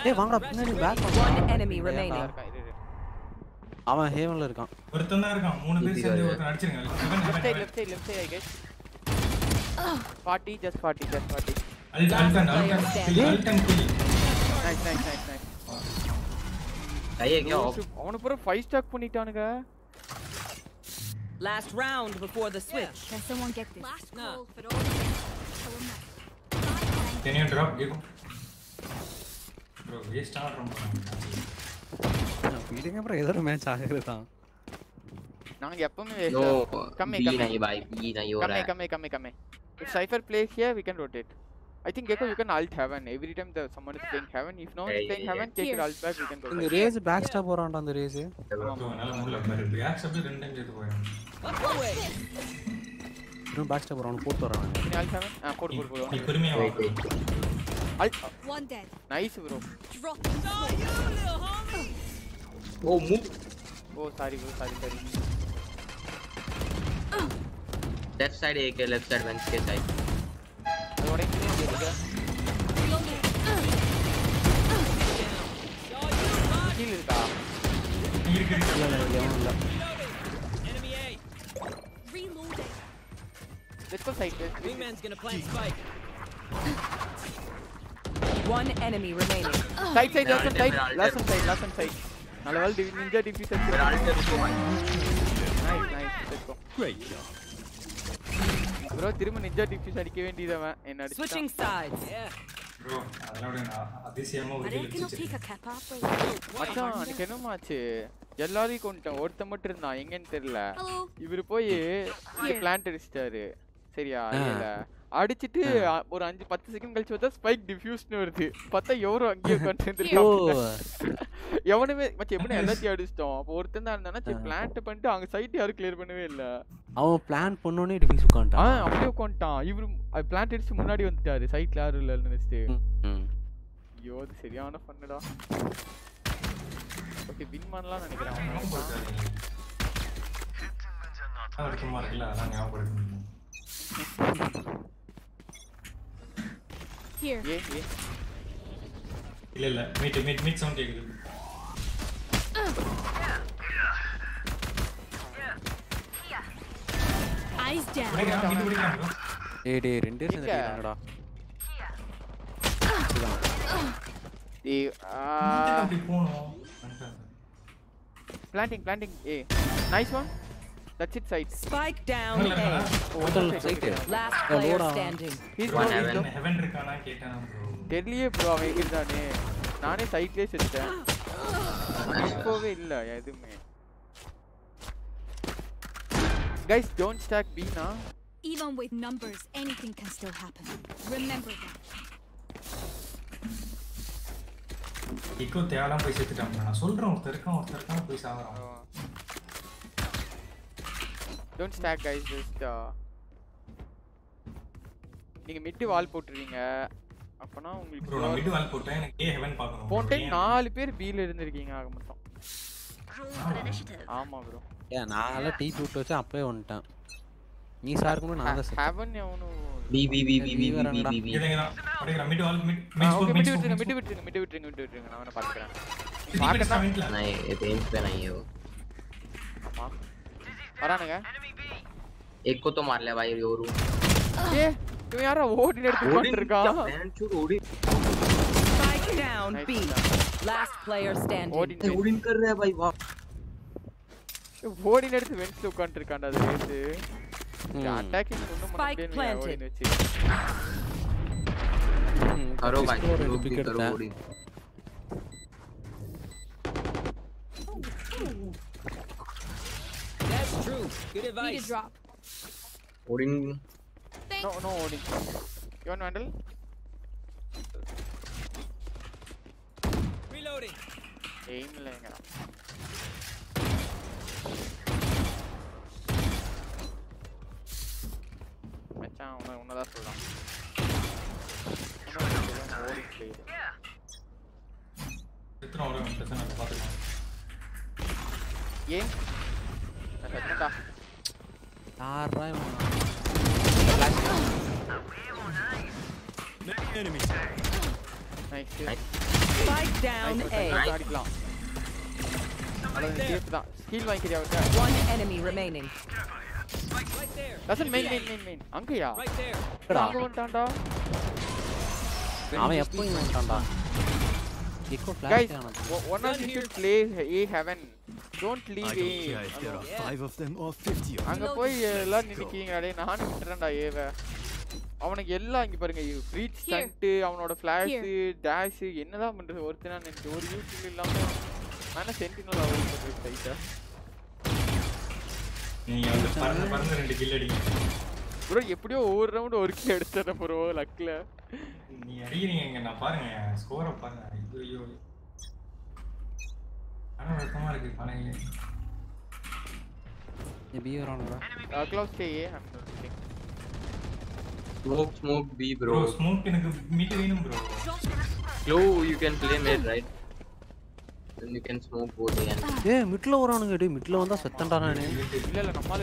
Very low check very low ஏய் வாங்கடா பின்னாடி பேக் One enemy remaining. அவன் ஹேவன்ல இருக்கான் ஒருத்தன் தான் இருக்கான் மூணு பேர் சேர்ந்து ஒருத்தன் அடிச்சிருங்க left side left side left side I guess 40 just 40 just 40 ult அல்டன் அல்டன் kill அல்டன் kill nice nice nice nice கையை எங்கேயோ off. அவன பூரா 5 stock பண்ணிட்டானுங்க Last round before the switch. Can someone get this? Last call for all of this. Tell 'em that. Can you drop give bro waste ஆடுறோம் இதுக்கு அப்புறம் ஏதோ ஒரு match ஆகுறது தான் நாங்க எப்பவுமே No, கம்மே B கம்மே nahi bhai, B nahi ho கம்மே raha hai. கம்மே கம்மே கம்மே if cypher plays here we can rotate I think Gecko you can alt heaven every time the someone is playing heaven if no one is Yeah, playing yeah, heaven take your alt back we can go இந்த back. Race back stop போறான்டா அந்த race bro என்னால முடியல ಇನ್ನೊಂದು back step round fourth round ನೀ alpha ಆ code code code ಈ ಕುರ್ಮಿ ಯಾವ alpha one dead nice bro drop ಓ ಮೂವ್ ಓ sorry bro sorry sorry left side एक है लेफ़्ट साइड बेंच के साइड और एक नहीं दिख रहा किल का गिर गिर चला गया मतलब let's go side let's Wingman's gonna plant spike. One enemy remaining. side side last one side last one side last one side நல்ல வேலை TV ninja defuse But alter ruko bhai. Nice nice. Bro திரும்ப ninja defuse அடிக்க வேண்டியதவன் என்ன Switching அடிச்சிட்டான் sides. Yeah. Bro விட நான் அதிசயமா ஒரு கில். மச்சான் என்னமாச்சு எல்லாரையும் கொண்டுட்டான் ஒருத்தன் மட்டும் இருந்தான் எங்கன்னு தெரியல. இவரு போய் பிளான்ட் அடிச்சிட்டாரு சரியா? இல்ல. அடிச்சிட்டு ஒரு அஞ்சு பத்து செகண்ட் கழிச்சு பார்த்தா ஸ்பைக் டிஃப்யூஸ்னு வருது. பார்த்தா எவரோ அங்கேயே <laughs> ஓ. உட்காந்துருக்கான் எவனுமே மச்சான் எப்படி எல்லாத்தையும் அடிச்சிட்டோம். அப்போ ஒருத்தன் தான் இருந்தானா சரி பிளான்ட் பண்ணிட்டு அங்க சைட் யாரும் கிளியர் பண்ணவே இல்ல. அவன் பிளான் பண்ணோனே டிஃபிஸ் ஆ உட்காந்துட்டான் அப்படியே உட்காந்துட்டான். இவரு பிளான்ட் அடிச்சு முன்னாடி வந்துட்டாரு. சைட்ல யாரும் இல்ல நினைச்சிட்டு. ம். ஐயோ அது சரியான பண்ணுடா ஓகே வின் பண்ணலாம் நினைக்கிறேன். அவன் Here. Yeah, yeah. Illa illa. Meet meet meet sound kekudhu. Eyes down. Idu idu idu. Hey, hey, rendu senda kekudha. The ah. Planting, planting. A. Nice one. That's it, side. Spike down A. Last player standing. He's one heaven. Heaven இருக்கானா கேட்டானா bro. தெரியலையே bro அவன் எங்கிருந்தானே. நானே சைட்லயே செத்தேன். இப்போவே இல்ல எதுமே. Guys, don't stack B now. Even with numbers, anything can still happen. Remember that. இக்கும் தேவலாம் போய் செத்துட்டான் நான் சொல்றேன் ஒருத்தர் இருக்கான் ஒருத்தர் இருக்கான் போய் சாவறான் oh. டோன்ட் ஸ்டாக் கைஸ் ஜஸ்டா நீங்க மிட் வால் போட்டுறீங்க அப்பனா உங்களுக்கு நான் மிட் வால் போட்டேன். எனக்கு ஏ ஹெவன் பார்க்கணும். போட்டே நாலு பேர் பி ல இருந்திருக்கீங்க ஆக மொத்தம். ஆமா ப்ரோ ஏ நான் டீ தூட்டு வச்சு அப்பவே வந்துட்டேன். நீ சார் இருக்கணும் நான் தான் ஹெவன் எவனும் B B B B B B B mid wall mid mid விட்டுருங்க மிட் விட்டுருங்க மிட் விட்டுருங்க மிட் விட்டுருங்க. நான் அவனை பாத்துக்கறேன். பார்க்கறேன் நான் ஏதேன் பேனையோ ஆமா. मरा नहीं क्या एक को तो मार लिया भाई ये और ये तुम यार वो डिनर तू बंदर का? बैंचूर down B last player standing Odin कर रहा है भाई वाह। वो डिनेट तू वेंट तू कंटर कांडा दे से अटैकिंग दोनों स्पाइक प्लांटेड करो भाई जो करो Odin True. Good advice. Need a drop. Holding. No, no holding. You want Vandal? Reloading. Aim laying up. மச்சான் உன உன்னதான் சொல்றான் ஓடிட்டு எத்தனை not நான் செத்தேன்டா யாரா இவன்? Many enemies. Nice Spike down A. அடிக்கலாம் அவ்வளவு சேஃப் தான் ஸ்கில் வாங்கிக்கிறியா அவர்கிட்ட One enemy remaining. Right there. Lesson main main main main அங்கயா Right there. எங்கடா? அங்க வந்துட்டான்டா அவன் எப்போ இவன் வந்துட்டான்டா எக்கோ guys one of you should play a heaven don't leave a if there are five of them or fifty of அங்க. போய் எல்லாம் நினைக்கிறீங்க டேய் நானும் விட்டுறேன்டா ஏவ. அவனுக்கு எல்லாம் இங்க பாருங்க ஃப்ரீட். ஸ்டண்ட் அவனோட ஃபிளாஷ். டேஷ் என்னதான் பண்றது ஒருத்தனா நினைச்சு ஒரு யூஸ் இல்லாம ஆனா சென்டினல் அவர் ரைட்டா நீங்க வந்து பறந்து பறந்து ரெண்டு கில் அடிங்க. ப்ரோ எப்படியோ ஒவ்வொரு ரவுண்ட் ஒரு கே எடுத்துறேன் ப்ரோ லக்ல நீ அடிக்கிறீங்க நான் பாருங்க ஸ்கோரை பாருங்க. ஐயோ ஆனா வெக்கமா இருக்கு பழையில ஏ smoke smoke B bro smoke எனக்கு you can play mate right then you can smoke both again ஏய் மிட்ல வரானுங்க டேய். மிட்ல வந்தா செத்தண்டானே இல்ல இல்ல நம்மால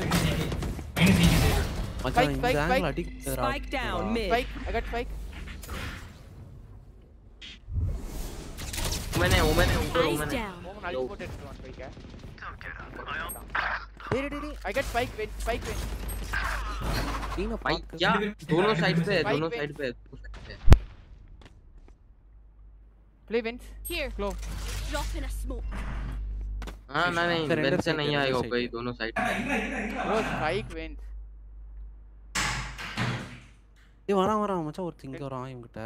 दोनों साइड पे दोनों साइड पे play wins here drop in a smoke हाँ नहीं नहीं विंस से नहीं आएगा कोई दोनों साइड पे। स्पाइक विंस ஏய் வரான் வரான். மச்சான் ஒருத்தன் இங்க வரான் இவங்கிட்ட.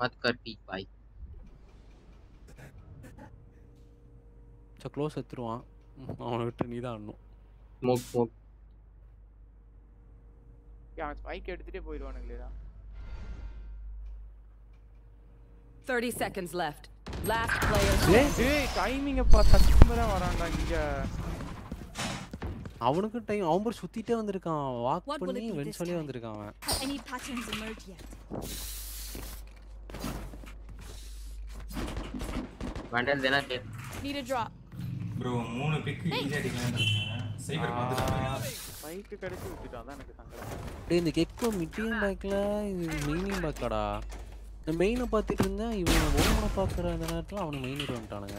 மத் கட்டி பாய் சோ க்ளோஸ் எடுத்துருவான். அவன விட்டு நீ தான் ஆடணும் ஸ்மோக் ஸ்மோக் அவன் ஸ்பைக் எடுத்துட்டே போயிடுவானுங்களேடா 30 seconds left. Last player. ஏய். டைமிங்க பா சத்தியமா வரான்டா இங்க. அவனுக்கு டைம் அவன் பேர் சுத்திட்டே வந்திருக்கான். வாக் பண்ணி வென் சொல்லி வந்திருக்கான் அவன். Any எனக்கு சங்கடம் டேய் இந்த கெக்கோ மிட்டியும் பைக்ல இது மீனியும் மெயினை பார்த்துட்டு இருந்தேன் இவன் ஓமனை பார்க்குற அந்த நேரத்தில் அவனை மெயின் வந்துட்டானுங்க.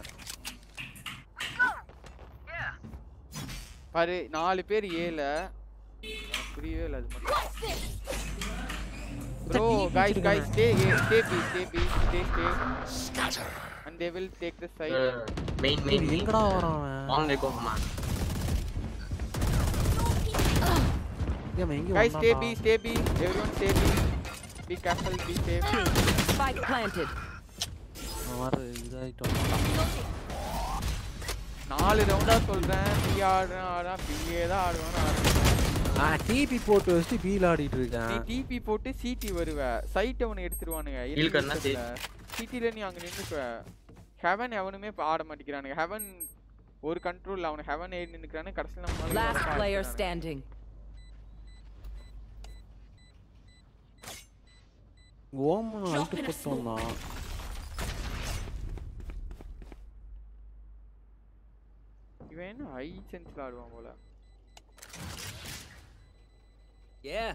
பாரு நாலு பேர் ஏல. புரியவே இல்ல அது மட்டும். Bro guys guys stay stay stay stay stay scatter. And they will take the side. Uh, main main main. kada varan on. le ko man guys stay be stay be everyone stay be be careful be safe. Spike planted. நாலு ரவுண்டா சொல்றேன். B ஆடுறேன் ஆடுறான். BA தான் ஆடுவான்னு ஆடுறேன். DP போட்டு வச்சுட்டு பில ஆடிட்டு இருக்கேன். டிபி போட்டு சிடி வருவ. சைட் அவனை எடுத்துருவானுங்க. சிட்டில நீ அங்க நின்னுக்குவ. ஹெவன் எவனுமே ஆட மாட்டேங்கிறானுங்க. ஹெவன் ஒரு கண்ட்ரோல் அவன் ஹெவன் ஏறி நின்னுக்கிறானு கடைசியில் நம்ம ஸ்டாண்டிங் ஓமன் அவுட் போட்டோம்னா வந்தான் இவன் என்ன ஹை சென்ஸ்ல ஆடுவான் போல Yeah.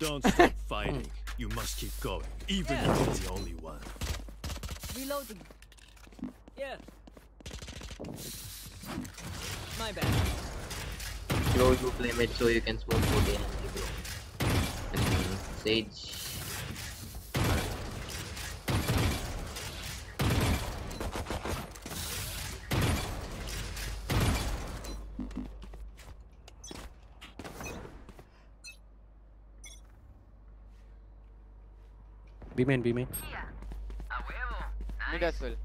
Don't stop <laughs> fighting. You must keep going, even if you're the only one. Reloading. Yeah. My bad. grow, you flame it so you can smoke for and grow. And Sage. B main, B main. Mid as well.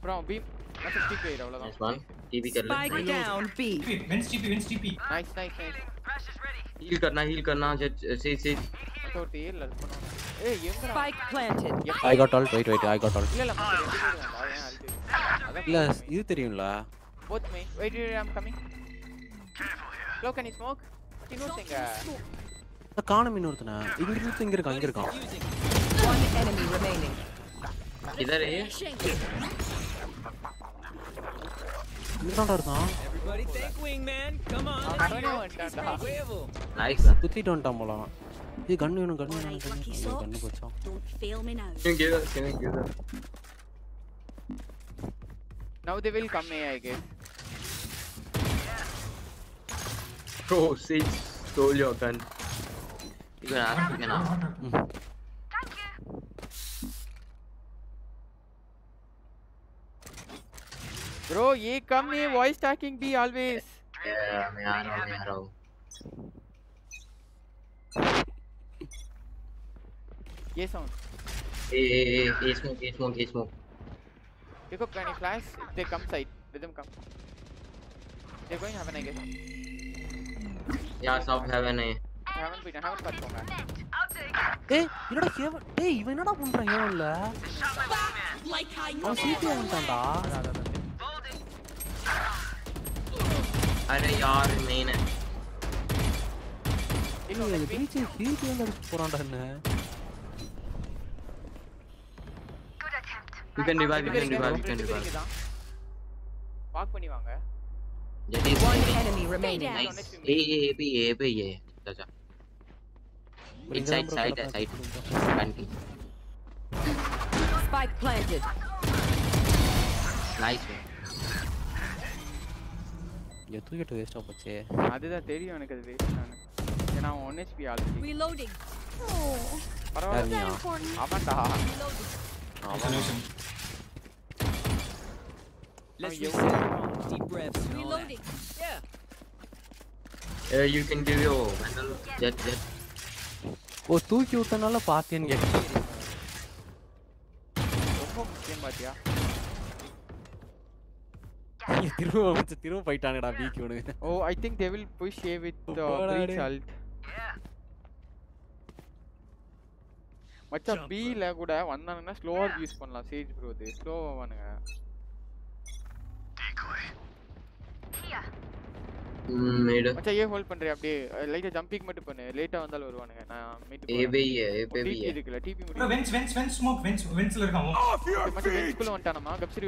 Bro, beam. That's a stick one. one. TP कर ले. Spike down B. Vents TP, Vents TP. Nice, nice, nice. Heal करना, heal करना. Sage, Sage, Sage. மத்த ஒரு tail அது பண்ணுவோம். ஏய், எங்கடா? Spike planted. I got all wait wait I got all இல்ல, இல்ல, மத்த ரெண்டு பேர் தான்டா. ஏன் அழுது? அதான் இல்ல இது தெரியும்ல Both main. Wait, wait, I'm coming. Slow, can you smoke? இன்னொருத்தன் எங்க? காணும் இன்னொருத்தன இங்க இருந்து இங்க இருக்கான் இங்க இருக்கான் One enemy remaining. किधर है ये? இங்க தான்டா இருக்கான் Everybody thank Wingman. Come on. அவன் let's அவனே go. வந்துட்டான்டா. Huevo. Nice one. குத்திட்டு வந்துட்டான் போல அவன். ஏய் கண்ணு வேணும் கண்ணு வேணும் Alright, கண்ணு lucky வேணும். கண்ணு socks. போச்சான் Don't fail me now. Can you give us? Can you give us? Now they will come here, I guess. Bro, Sage stole your gun. You can ask, you can ask. Bro, ये come here. Voice stacking B always. Yeah, मैं आ रहा हूँ, मैं आ रहा हूँ. ये sound. Hey, hey, hey, hey, smoke, hey, smoke, hey, smoke. देखो can you flash? They come side. Let them come. They're going heaven, I guess. Yeah, सब heaven है. Heaven போயிட்டேன். Heaven பார்த்துக்கோங்க. ஏய் என்னடா ஹேவன் டேய் இவன் என்னடா பண்றான் ஹேவன்ல Like I அவன் சிடி வந்துட்டான்டா அதான், அதான், அதான். अरे यार main है. இன்னும் ஏய் ஒரு பீச் சிடி வந்து அடிச்சு போறான்டா என்ன You can revive, you can ரெண்டு பேர் revive, you இங்க, can ரெண்டு பேர் revive. இங்க தான். Walk பண்ணி வாங்க. Jet is One standing. enemy remaining. Nice. Hey, hey, hey, पे ये पे ये. चाचा. It's side, side, है, side. Planting. Spike planted. Nice one. இங்க தூக்கிட்டு வேஸ்டா போச்சே அதுதான் தெரியும் எனக்கு அது waste தானு. ஏன்னா அவன் 1 HP ஆல்ரெடி. Reloading. Oh, பரவாயில்ல. யார் நீயா? important. அவன்டா. Reloading. Solution. Let's yo. reset. Deep breaths and all that. Reloading. Yeah. Uh, you can give your vandal jet, jet. ஓ தூக்கி விட்டனால பாத்தியன்னு கேட்டேன் ரொம்ப முக்கியம் பாத்தியா? திரும்ப வந்து திரும்ப போயிட்டானடா pick O I think they will push A with Breach ult மச்சான் பி ல கூட வந்தானுங்கன்னா ஸ்லோவா யூஸ் பண்ணலாம். சேஜ் ப்ரோ இது ஸ்லோவா வானுங்க. மச்சான் ஹோல்ட் பண்றே அப்படியே லைட்டா ஜம்பிங் மட்டும் பண்ணு. லேட்டா வந்தாலும் வருவானுங்க. நான் மீட் ஏ பே ஏ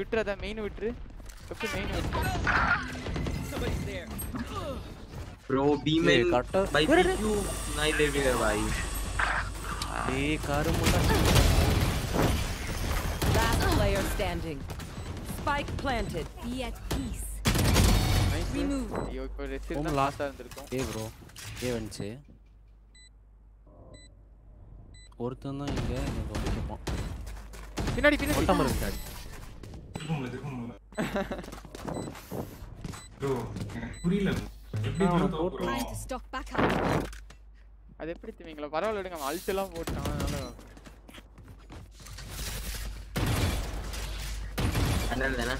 விட்டுறதா மெயின் விட்டுரு. கப்சரி மெயின் விட்டுரு Somebody's there. Bro, B ஏய், में correct ஆ- भाई अरे, PQ नहीं दे रही है भाई. ஏய் கருமுண்டா Last player standing. Spike planted. Be at peace. Nice Remove. ஐயோ இப்போ ரெஸ்ட் Home இருந்தா last. லாஸ்டா இருந்திருக்கும் ஏ ப்ரோ ஏ வந்துச்சு ஒருத்தன் தான் இங்க இங்க வந்து கேட்பான் பின்னாடி பின்னாடி புரியல. அது எப்படி திவீங்களா பரவாயில்ல அவன் அல்ட் எல்லாம் போட்டான் அதனால देना.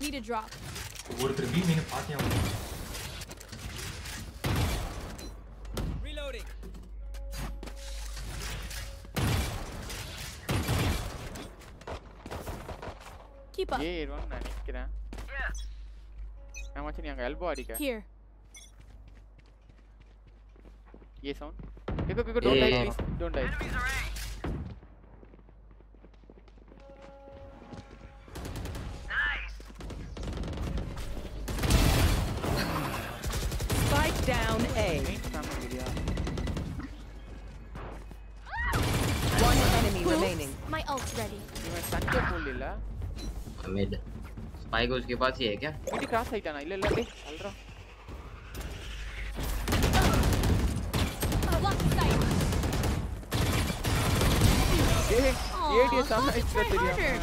Need a drop. ஒருத்தர் பி மீன் பாத்தியா ஏ ஏறுவான்னு நான் நினைக்கிறேன் நான் மச்சான் நீ அங்க எல்போ அடிக்க Here. A sound Kayo Kayo don't die ஏய். Please don't die को उसके पास ही है क्या मुझे कहाँ से ఇది ले ले ले चल रहा ये ये ये सामने इस ఇట్లా తెలియా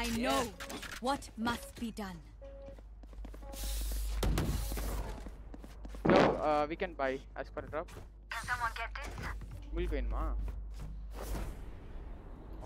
I know yeah. what must be done. No, uh, we can buy as per drop. Can someone get this? Will in, ma.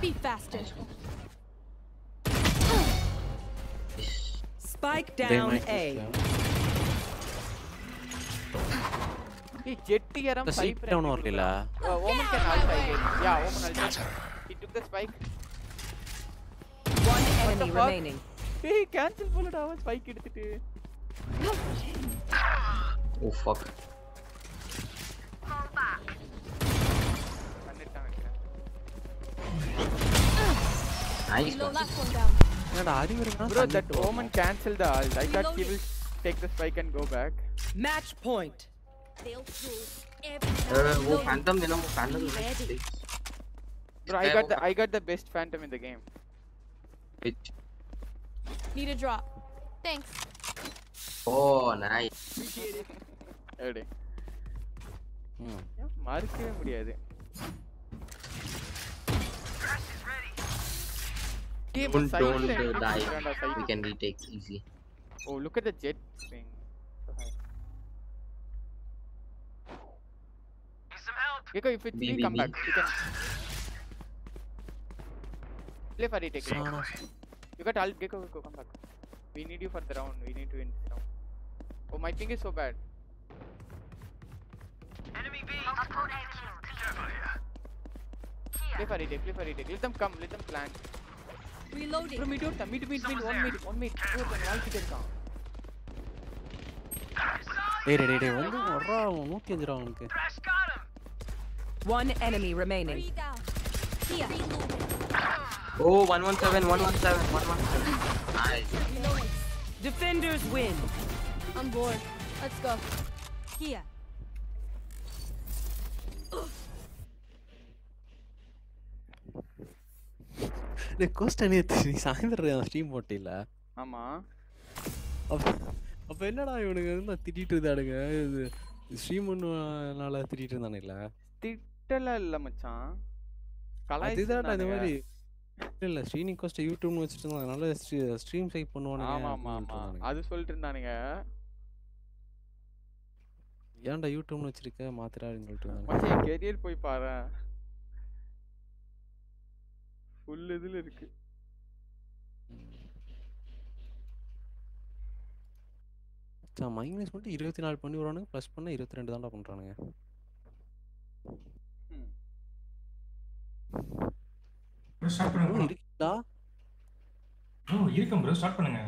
Be faster. Spike They down might A. ஏய் ஜெட்டி யாரம் இந்த seat down வரலைல? Omen can also I guess yeah Omen also he took the spike One What the enemy fuck? remaining. ஏய் cancel போலடா அவன் spike எடுத்துட்டு Oh fuck. பண்ணிட்டான் Nice one. Bro, that woman cancelled the ult. I thought she will take the spike and go back. Match point. They'll prove everything. Uh, वो phantom phantom Bro, I got the I got the best phantom in the game. Bitch. Need a drop. Thanks. Oh, nice. Ready. Hmm. मार के मुड़िया Don't don't uh, die. We can retake easy. Oh, look at the jet thing. If it's me, come back. You can play for retake. So... You got alt. Gecko, come back. We need you for the round. We need to win this round. Oh, my thing is so bad. Enemy B. Play for retake. Play for retake. Let them come. Let them plant. Reloading. Bro, mid ஒருத்தன், mid, mid, mid, one mid, one mid. ஒருத்தன் வாழ்த்திட்டே இருக்கான். டேய் டேய் டேய், டேய் வந்து வர்றா அவன் நூற்றி அஞ்சு ரூபா அவனுக்கு One enemy remaining. Three down. Here. Oh 117 117 117. Nice. Reloading. Defenders win. On board. Let's go. Here. Ghost நேத்து நீ சாயந்தரம் ஸ்ட்ரீம் போட்டில ஆமா. அப்ப என்னடா இவனுங்க வந்து திட்டிட்டு இருந்தானுங்க? இது ஸ்ட்ரீம் ஒன்றுனால திட்டிட்டு இருந்தானுங்கள? திட்டல இல்ல மச்சான். அதுதான்டா இந்த. மாதிரி. இல்ல இல்ல ஸ்ட்ரீமிங் கோஸ்ட் யூடியூப்னு வச்சுட்டு இருந்தாங்க அதனால ஸ்ட்ரீம் சைட் பண்ணுவானுங்க ஆமா ஆமா ஆமா. அது சொல்லிட்டு இருந்தானுங்க. ஏன்டா யூடியூப்னு வச்சிருக்க? மாத்திரா அப்படின்னு சொல்லிட்டு இருந்தாங்க மச்சான் கெரியர் போய் பாரு ஃபுல் இதுல இருக்கு. மைனஸ் மட்டும் இருபத்தி நாலு பண்ணி விடுவானுங்க ப்ளஸ் பண்ண இருபத்தி ரெண்டு தான்டா ப்ரோ ஸ்டார்ட் பண்ணுங்க ப்ரோ ப்ரோ இருக்கேன் ப்ரோ ஸ்டார்ட் பண்ணுங்க.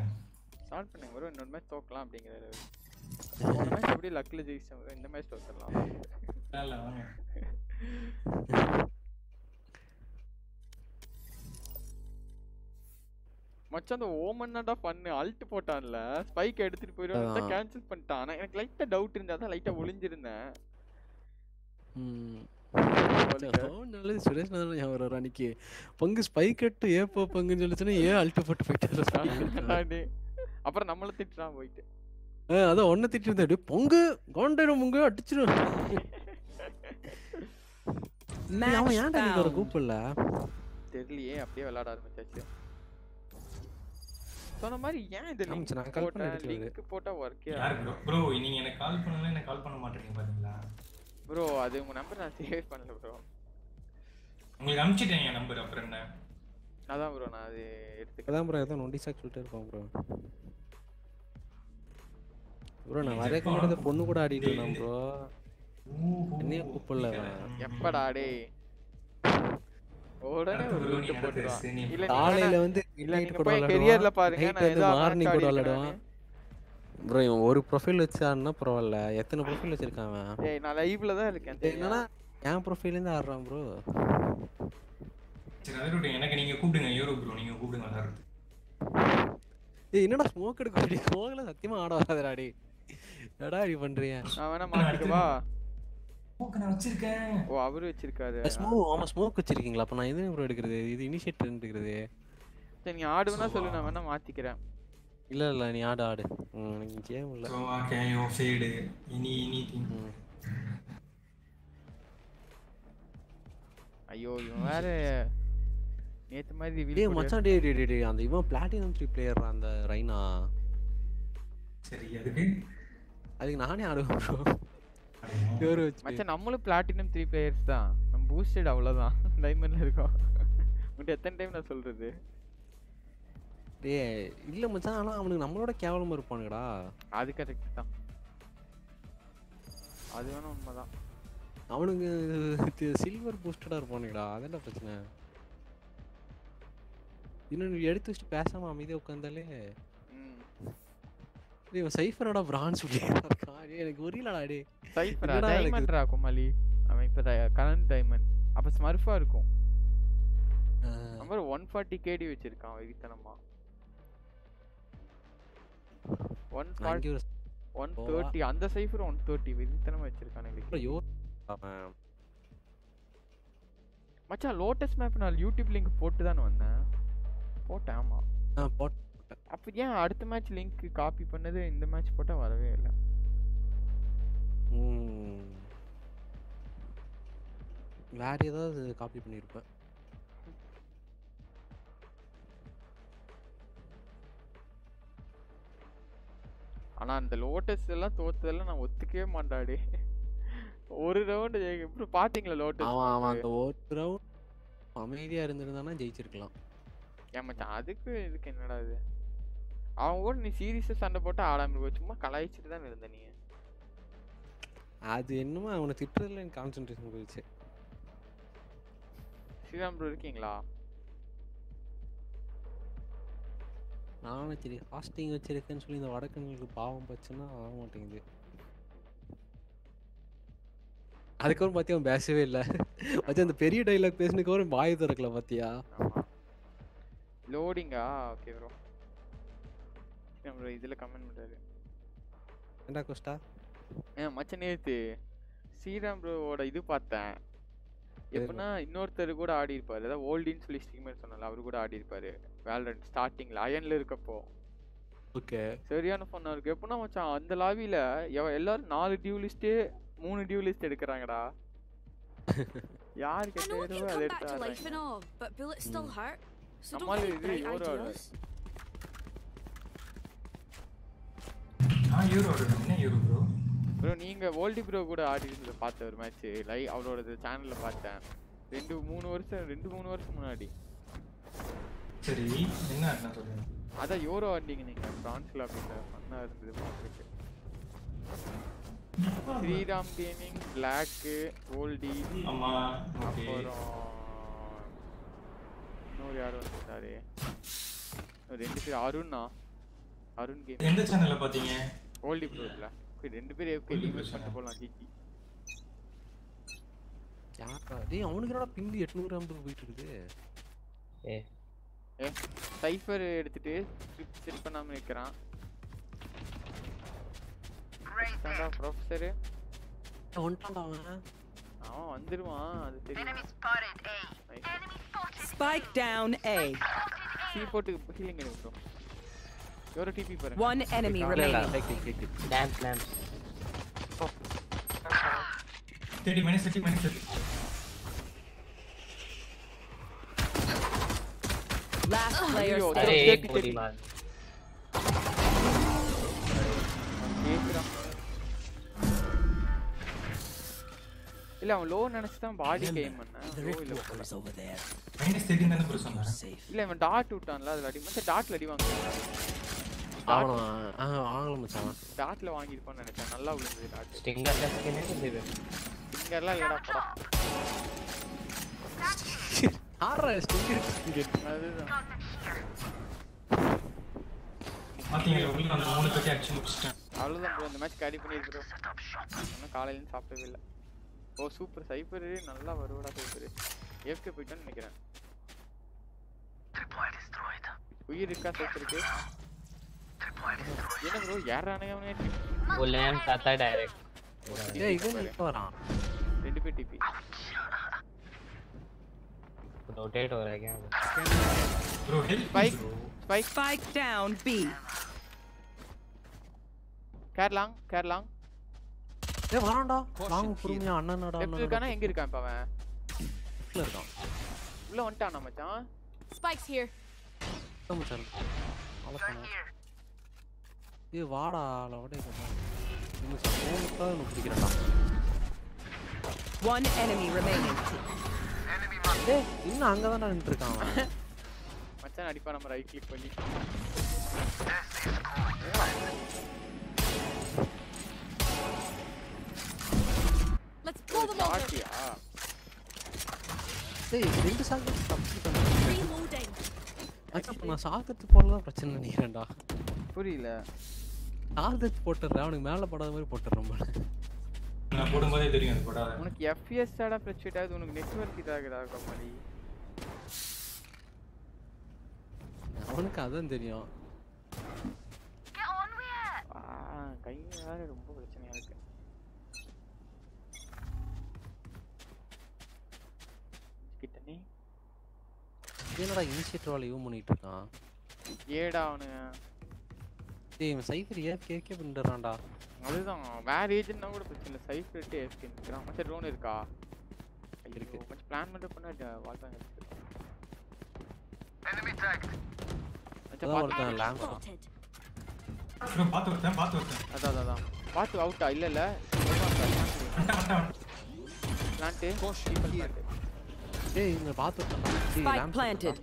ஸ்டார்ட் பண்ணுங்க bro. இன்னொரு மேட்ச் தோக்கலாம் அப்படிங்கிறாரு போன <laughs> மேட்ச் எப்படி லக்ல ஜெயிச்சோம் இந்த மேட்ச் தோக்கலாம் இல்ல வாங்க. <laughs> மச்சான் அந்த ஓமன்னாடா பண்ணு? அல்ட் போட்டான்ல. ஸ்பைக் எடுத்துட்டு போயிடுவான். கேன்சல் பண்ணிட்டான். ஆனா எனக்கு லைட்டா டவுட் இருந்தா தான் லைட்டா ஒளிஞ்சிருந்தேன். நல்லது சுரேஷ் நான் ஞாபகம் வர அன்னைக்கு. பங்கு ஸ்பைக் எட்டு ஏ போ பங்குன்னு சொல்லிச்சுன்னா ஏன் அல்ட்டு போட்டு போயிட்டாரு. <laughs> அப்புறம் நம்மள திட்டுறான் போயிட்டு. ஆ, அதான் ஒன்ன திட்டு இருந்தா பொங்கு கொண்டாயிரும் பொங்கு அடிச்சிரும் ஏய், அவன் ஏன்டா நீங்க ஒரு கூப்பிடல? தெரியலையே அப்படியே விளையாட ஆரம்பிச்சாச்சு. சொன்ன மாதிரி ஏன் இது லிங்க் நான் call பண்ணி லிங்க் போட்டா ஒர்க்கே யார் ப்ரோ ப்ரோ நீங்க எனக்கு கால் பண்ணல எனக்கு கால் பண்ண மாட்டீங்க பாத்தீங்களா? ப்ரோ அது உங்க நம்பர் நான் சேவ் பண்ணல ப்ரோ உங்களுக்கு அனுப்பிச்சிட்டேன் என் நம்பர் அப்புறம் என்ன? அதான் ப்ரோ நான் அது எடுத்துக்கிறேன். அதான் ப்ரோ ஏதோ நொண்டி சாக் சொல்லிட்டு இருப்போம் ப்ரோ ப்ரோ நான் எப்போ? மாட்டேன் பொண்ணு கூட ஆடிட்டு இருந்தேன் ப்ரோ. என்னைய கூப்பிடல. எப்படா டேய் உடனே ஒரு ரூட் இல்ல காலையில வந்து இல்ல நீங்க போய். கெரியர்ல பாருங்க. நான் ஏதோ morning மார்னிங் கூட கூட விளையாடுவான். ப்ரோ இவன் ஒரு ப்ரொஃபைல் வச்சான்னா பரவாயில்ல. எத்தனை ப்ரொஃபைல் வச்சிருக்கான் அவன்? ஏய் நான் லைவ்ல தான் இருக்கேன் என்னன்னா என் ப்ரொஃபைலேருந்து ஆடுறான் ப்ரோ சரி அதை விட்டு எனக்கு நீங்க கூப்பிடுங்க. யூரோ ப்ரோ நீங்க கூப்பிடுங்க விளாடுறது ஏய் என்னடா ஸ்மோக் எடுக்க வேண்டிய ஸ்மோக்ல சத்தியமா ஆட வராதுடா டேய். என்னடா இப்படி பண்றீங்க? நான் வேணா மாத்திக்கவா ஸ்மோக் நான் வச்சிருக்கேன். ஓ அவரு வச்சிருக்காரு. ஸ்மோக் ஆமா ஸ்மோக் வச்சிருக்கீங்களா? அப்ப நான் எது ப்ரோ எடுக்கிறது? இது இனிஷியேட் எடுக்கிறது சரி நீ ஆடுவேனா சொல்லு நான் வேணா மாத்திக்கிறேன். இல்ல இல்ல நீ ஆடு ஆடு. எனக்கு கேம் இல்ல. ஃபேடு ஐயோ இவன் வேற நேத்து மாதிரி டேய் மச்சான் டேய் டேய் டேய், டேய் அந்த இவன் பிளாட்டினம் 3 பிளேயர் அந்த ரைனா? சரி அதுக்கு? அதுக்கு நானே ஆடுவேன் ப்ரோ வச்சு மச்சான் நம்மளும் பிளாட்டினம் த்ரீ பிளேயர்ஸ் தான். நம்ம பூஸ்டட் அவ்வளவுதான். <laughs> டைமண்ட்ல இருக்கோம். <laughs> உன்கிட்ட எத்தனை டைம் நான் சொல்றது? டேய் இல்ல மச்சான் ஆனா அவனுக்கு நம்மளோட கேவலமா இருப்பானுங்கடா. அது கரெக்ட் தான். அது வேணா உண்மைதான். அவனுக்கு சில்வர் பூஸ்டடா இருப்பானுங்கடா. அதான்டா பிரச்சனை? இன்னும் நீ எடுத்து வச்சுட்டு பேசாம அமைதியா உட்காந்தாலே இவன் சைஃபரோட எனக்கு புரியலடா டேய். சைஃபரா? டைமண்ட்ரா குமாலி அவன் இப்ப கரண்ட் டைமண்ட் அப்ப ஸ்மர்ஃபா இருக்கும். நம்பர் ஒன் ஃபார்ட்டி கேடி வச்சிருக்கான் வெறித்தனமா. One one. தேர்ட்டி அந்த சைஃபர் ஒன் தேர்ட்டி வெறித்தனமா வச்சிருக்கான் எனக்கு. மச்சான் லோட்டஸ் மேப் நான் யூடியூப் லிங்க் போட்டு தானே வந்தேன். போட்டேன் ஆமா. ஆ போட் அப்ப ஏன் அடுத்த மேட்ச் லிங்க் காப்பி பண்ணது இந்த மேட்ச் போட்டா வரவே இல்லை. வேற ஏதாவது காப்பி பண்ணிருப்பேன் ஆனா அந்த லோட்டஸ் எல்லாம் தோத்ததெல்லாம் நான் ஒத்துக்கவே மாட்டாடே ஒரு ரவுண்ட் எப்படி பாத்தீங்களா லோட்டஸ் அவன் அவன் அந்த ஒரு ரவுண்ட் அமைதியா இருந்திருந்தானா ஜெயிச்சிருக்கலாம். ஏன் மச்சான் அதுக்கு இதுக்கு என்னடா இது? அவன் கூட நீ சீரியஸா சண்டை போட்டு ஆடாம இருக்க சும்மா கலாய்ச்சிட்டு தான் இருந்த நீ. அது என்னமோ அவனை திட்டுறதுல எனக்கு கான்சென்ட்ரேஷன் போயிடுச்சு. ஸ்ரீராம் ப்ரோ இருக்கீங்களா? நானும் சரி ஃபாஸ்டிங் வச்சிருக்கேன்னு சொல்லி இந்த வடக்கங்களுக்கு பாவம் பச்சுன்னா ஆக மாட்டேங்குது. அதுக்கப்புறம் பார்த்தியா அவன் பேசவே இல்லை. வச்சு அந்த பெரிய டைலாக் பேசினதுக்கப்புறம் வாய் திறக்கல பார்த்தியா லோடிங்கா ஓகே ப்ரோ ப்ரோ இதுல கமெண்ட் பண்றாரு. ஏண்டா கோஸ்டா ஏன் மச்சான் நேத்து ஸ்ரீராம் ப்ரோவோட இது பார்த்தேன். எப்படின்னா இன்னொருத்தர் கூட ஆடி இருப்பாரு. அதாவது ஓல்டின்னு சொல்லி ஸ்ட்ரீமர் சொன்னால அவரு கூட ஆடி இருப்பாரு. வேலரண்ட் ஸ்டார்டிங்ல அயன்ல இருக்கப்போ. ஓகே. சரியான ஃபன்னா இருக்கு. எப்படின்னா மச்சான் அந்த லாபியில எல்லாரும் நாலு டியூலிஸ்ட் மூணு டியூலிஸ்ட் எடுக்கிறாங்கடா. <laughs> யாரு I know it கெட்டதோ can அதை come back எடுத்து to life and ஆடுறாங்க all, but bullets still hurt. So don't நம்மால think இது bright யோரோ ideas. நான் யூரோ என்ன யூரோ ப்ரோ ப்ரோ நீங்க ஓல்டி ப்ரோ கூட ஆடி இருந்ததை பார்த்த ஒரு மேட்ச் லை அவரோட சேனல்ல பார்த்தேன். ரெண்டு மூணு வருஷம் ரெண்டு மூணு வருஷம் முன்னாடி. சரி என்ன நான் சொல்றேன் அதான் யோரோ ஆடிங்க நீங்க பிரான்ஸ்ல அப்படின்ற ஃபன்னா இருந்தது பார்த்துட்டு. ஸ்ரீராம் கேமிங் பிளாக் ஓல்டி ஆமா. அப்புறம் இன்னொரு யார் வந்துட்டாரு ரெண்டு பேர் அருண்ணா அருண் கேம் எந்த சேனல்ல பாத்தீங்க ஓல்டி ப்ரோ இல்ல Okay, ரெண்டு பேரும் Bro. ரீமேக் பண்ணிட்டு போலாம் ஜிஜி யாரா டேய் அவனுக்கு என்னடா பிந்தி எட்நூறு ஐம்பது போயிட்டு இருக்குது. ஏ. ஏ சைஃபர் எடுத்துட்டு ஸ்கிரிப்ட் செட் பண்ணாம நிக்கிறான். ப்ரொஃபஸர் வந்துட்டான்டா அவன். அவன் வந்துருவான் அது தெரியும். Spike down A. சி போட்டு ஹீலிங் எடுங்க You're TP पर One enemy remaining. Click click click. Lamp. Thirty minus thirty minus. Last player standing. இல்ல அவன் லோ நினைச்சுதான் பாடி கேம் பண்ணான் இல்ல மைனஸ் 13 தான புருஷன் இல்ல இவன் டாட் விட்டான்ல அதுல அடி மச்ச டாட்ல அடி வாங்குறான் அவன் வாங்கல மச்சான். டாட்ல வாங்கி இருப்பான்னு நினைச்சேன். நல்லா விழுந்தது டாட் ஸ்டிங்கர்ல என்ன இருந்தது ஸ்டிங்கர்ல இல்லடா போடா. ஆறா அந்த மூணு பேட்டி அடிச்சு முடிச்சிட்டேன். அவ்வளவுதான் ப்ரோ ஓ சூப்பர் சைபர் நல்லா வருவடா சைபர். ஏஃப்கே போயிட்டான்னு நினைக்கிறேன். உயிர் இருக்கா சைபருக்கு? என்ன ப்ரோ யாரானே அவனே वो लैंप आता है डायरेक्ट ஏய் இவன் இப்போ வரான் ரெண்டு பேர் டிபி रोटेट हो रहा है क्या bro help spike spike Spike down B. கேர்லாங் கேர்லாங் ஏய் வரான்டா லாங் பொறுமையா அண்ணனடா லெஃப்ட் இருக்கானா எங்க இருக்கான் இப்ப அவன் லெஃப்ட்ல இருக்கான் உள்ள வந்துட்டானா மச்சான் Spike's here. ஆமா சார் ஏய் வாடா லவடே இன்னும் சோனுக்கா இன்னும் பிடிக்கிறடா One enemy remaining. ஏய் இன்னும் அங்கே தானே நின்றுட்டு இருக்கான் அவன். மச்சான் அடிப்பா நம்ம ரைட் கிளிக் பண்ணி. Let's pull them over. ஏய் ரெண்டு சாக்கு தப்பு Reloading. அப்போ நான் சாக்கத்து போடலாம் பிரச்சனை நினைக்கிறேன்டா. புரியல. சார்ஜ் போட்டுடுறேன். அவனுக்கு மேலே படாத மாதிரி போட்டுடுறேன் போல. நான் போடும்போதே தெரியும் அது போடாத. உனக்கு எஃப்எஸ் ஆடா பிரச்சனை ஆகுது உனக்கு நெட்வொர்க் இதாகுதா கம்பெனி. அவனுக்கு அதான் தெரியும். ஆ கை வேற ரொம்ப பிரச்சனையா இருக்கு கிட்டனே. என்னடா இனிஷியேட்டர் வேலை இவன் பண்ணிட்டு இருக்கான்? ஏடா அவனு. டேய் சைஃபர் ஏஎஃப்கே ஏகே பண்றான்டா அதுதான் வேற ஏஜென்ட்னா கூட பிரச்சனை இல்லை. சைஃபர் டே ஏஎஃப்கே நிக்கிறான். மச்சான் ட்ரோன் இருக்கா? இருக்கு. கொஞ்சம் பிளான் மட்டும் பண்ண வால் தான் இருக்கு எனிமி டாக் மச்சான் பார்த்தேன் லாம்ப் பாத்து வரேன் பாத்து வரேன் அதான் அதான் பார்த்து அவுட்டா இல்லை இல்லை. பிளான்ட் கோஷ் பீப்பிள் டேய் இங்க பாத்து வரேன் spike planted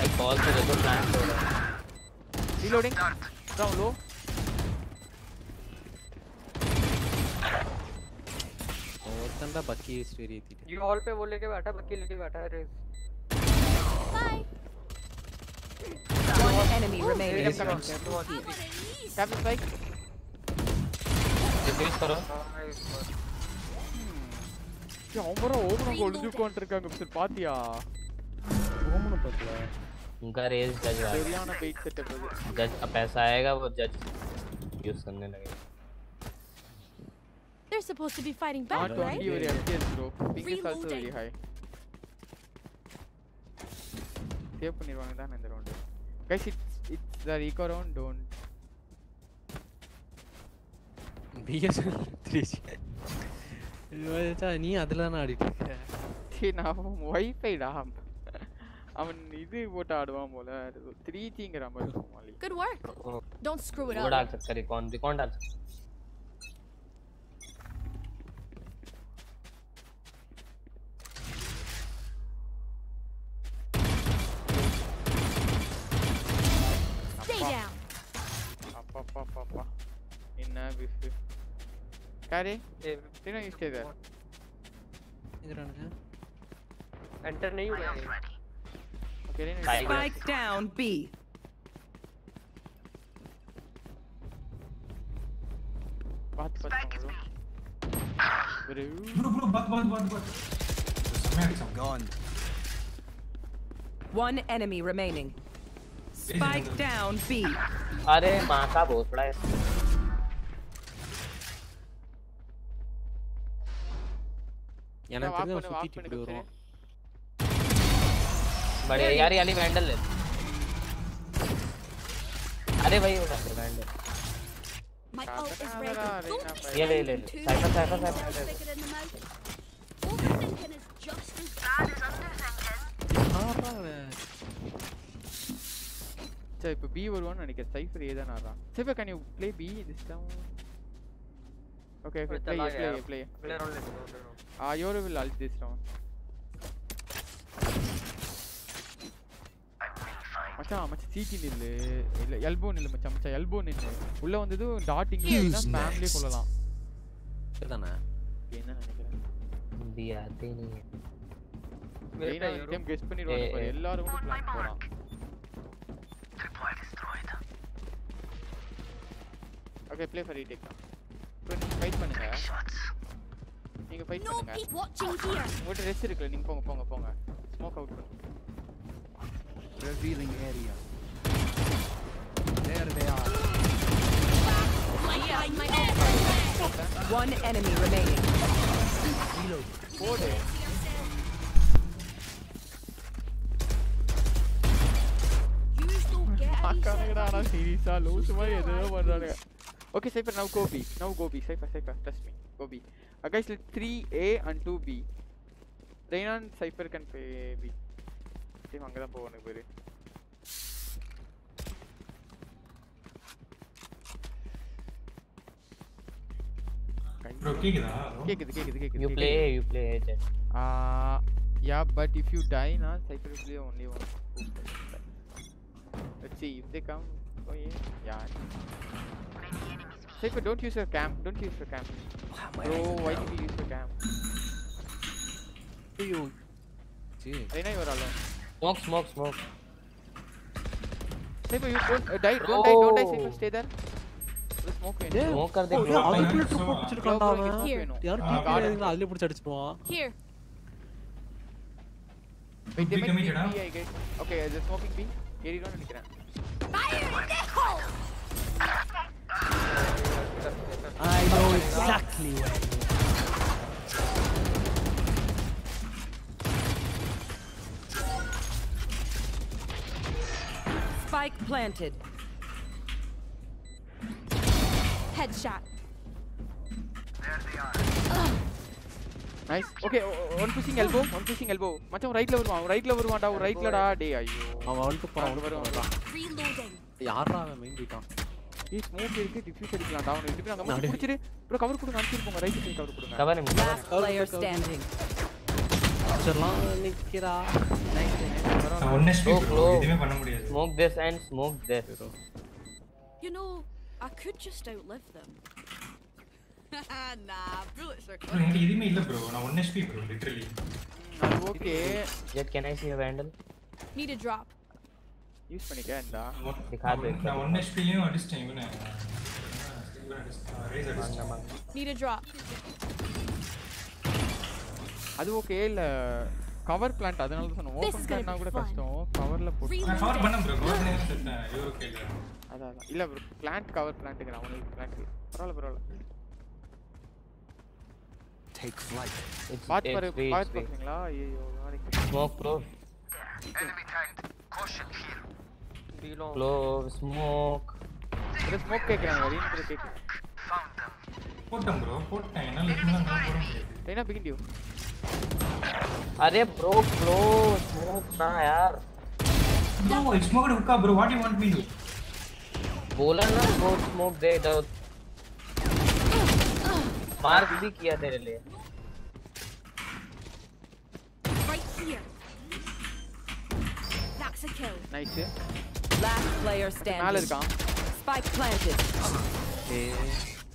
I call to plant reloading down low बंदा बक्की इस फेरी थी ये हॉल पे वो लेके बैठा बक्की लेके बैठा है Raze bye One enemy remaining. Tap his ये Defense करो. क्या ओमरा ओमरा गोल्ड जो काउंटर का कब पातिया. ओमरा पतला. उनका रेस जज आ சரியான பெயிட் செட்டப் அது जज का पैसा आएगा वो जज यूज करने लगेगा They're supposed to be fighting back, not right? Only ஒரு FPS bro ping is also Reloading. very high save பண்ணிடுவாங்க தான் இந்த round guys it's it's the eco round don't PSL three நீ அதில் தானே ஆடிட்டு இருக்க சரி நான் வைஃபைடா அவன் இது போட்டு ஆடுவான் போல த்ரீஜிங்கிற மாதிரி Somali good work don't screw it up good answer சரி கான் தி கான் ஆன்சர் என்ன பிஃப் காரி தினம் இஷ்டே தான் எந்திரானுங்க என்டர் நெய் Get in here. Spike down B. Spike is B. One enemy remaining. Spike down B. Are Maka both players? I'm going to go. बड़े यार याली वैंडल ले अरे भाई वो vandal My ult is ready. Arena Don't fight. be ये ले ले too Cypher Cypher much. Cypher Stick it in the mouth. Overthinking is just as bad as underthinking. ஆடுறா அவன். சரி இப்போ பி வருவான்னு நினைக்கிறேன் சைஃபர் ஏ தான் ஆடுறான் Cypher can you play B this down okay okay play चला ப்ளே गया ப்ளே अगले राउंड ले लो अगले round. Ah your will ult this down மச்சான் மச்சான் சீட்டி நில்லு. இல்ல எல்போ நில்லு மச்சான் மச்சான் எல்போ நில்லு. உள்ள வந்ததும் டாட்டிங் ஃபேமிலியே கொள்ளலாம் சரிதானே என்ன நினைக்கிறேன் முடியாது நீ மெயினா கேம் பண்ணிடுவாங்க எல்லாரும் பிளான் போகலாம் ஓகே ப்ளே ஃபார் ரீடேக் தான். ஃபைட் பண்ணுங்க. நீங்க ஃபைட் பண்ணுங்க. உங்கள்கிட்ட ரெஸ்ட் இருக்குல்ல நீங்க போங்க போங்க போங்க. revealing area. There they are. My, my, One enemy remaining. Reload. Order. <laughs> Okay, Cypher, now go B. Now go B. Cypher, Cypher, trust me. Go B. Uh, guys, 3A and 2B. Raynon, Cypher can play B. ரெய்னான் Cypher can play B same அங்க தான் போவானுங்க பேரு bro கேக்குதா கேக்குது கேக்குது கேக்குது You கேக்குது. play, you play agent. Uh, yeah, but if you die, na, Cypher will play only one. Let's see if they come. Oh yeah, yeah. Cypher, don't use your cam. Don't use your cam. Bro, why did you use your cam? ஐயோ சரி Reina, you are alone. Smoke, smoke, smoke. Saifu, you don't uh, die, don't die, don't die, stay there. Smoke smoke Oh, bro அதுக்குள்ள ட்ரூப் பிடிச்சிருக்கான்டா அவன் யார் I know exactly. Spike planted. Headshot. Nice. Okay, o- o- one pushing elbow. One pushing elbow. மச்சான் ரைட்ல வருவான். ரைட்ல வருவான்டா. ரைட்லடா. டேய் ஐயோ. அவன் வந்துட்டு போறான் அவன் வந்துட்டு வருவான். போறான் Reloading. யாரா அவன் மெயின் போயிட்டான் ஏய் ஸ்மோக் இருக்கு டிஃப்யூஸ் அடிக்கலாம்டா அவனை ரெண்டு பேரும் அங்க நாடி. முடிச்சிரு ப்ரோ கவர் கொடுங்க அனுப்பிச்சு போங்க ரைட் சைடு கவர் கொடுங்க Cover him, cover Last player standing. அடிச்சிடலாம் நிக்கிறா நான் ஒன் எஸ்பி Slow, slow. எதுவுமே பண்ண முடியாது Smoke this and smoke this. You know, I could just outlive them. <laughs> nah, bullets are bro என்கிட்ட எதுவுமே இல்ல ப்ரோ நான் ஒன் எஸ்பி ப்ரோ லிட்டரலி அது okay Jet, can I see your vandal? Need a drop. Use பண்ணிக்க இந்தா दिखा दो एक நான் बार. ஒன் எஸ்பிலையும் அடிச்சிட்டேன் இவனை ரேஸ் அடிச்சிட்டேன் Need a drop. அது ஓகே இல்ல கவர் பிளான்ட் அதனால தான் சொன்னேன் This ஓபன் is பிளான்ட்னா gonna கூட be fun. கஷ்டம் கவர்ல போட்டு நான் கவர் பண்ணேன் ப்ரோ கவர் பண்ணி செத்தேன் இது ஓகே இல்ல அதான் அதான் இல்ல ப்ரோ பிளான்ட் கவர் பிளான்ட்க்கு அவனுக்கு பிளான்ட் பரவாயில்ல பரவாயில்ல take flight. It's, பாத்து பாரு it's free, it's பாத்து free. பாத்தீங்களா ஐயோ நாளைக்கு Smoke, bro. Blow, smoke. இது ஸ்மோக் கேக்குறாங்க ரீன் ப்ரோ கேக்கு போட்டேன் ப்ரோ போட்டேன் என்னால இதுக்கு மேல நான் போட முடியாது ரெய்னா பிகின் யூ अरे ब्रो ब्रो स्मोक ना यार नो स्मोक रुका bro what you want me to बोला ना वो स्मोक दे दो मार्क भी किया तेरे लिए Nice. Last player standing. Spike planted.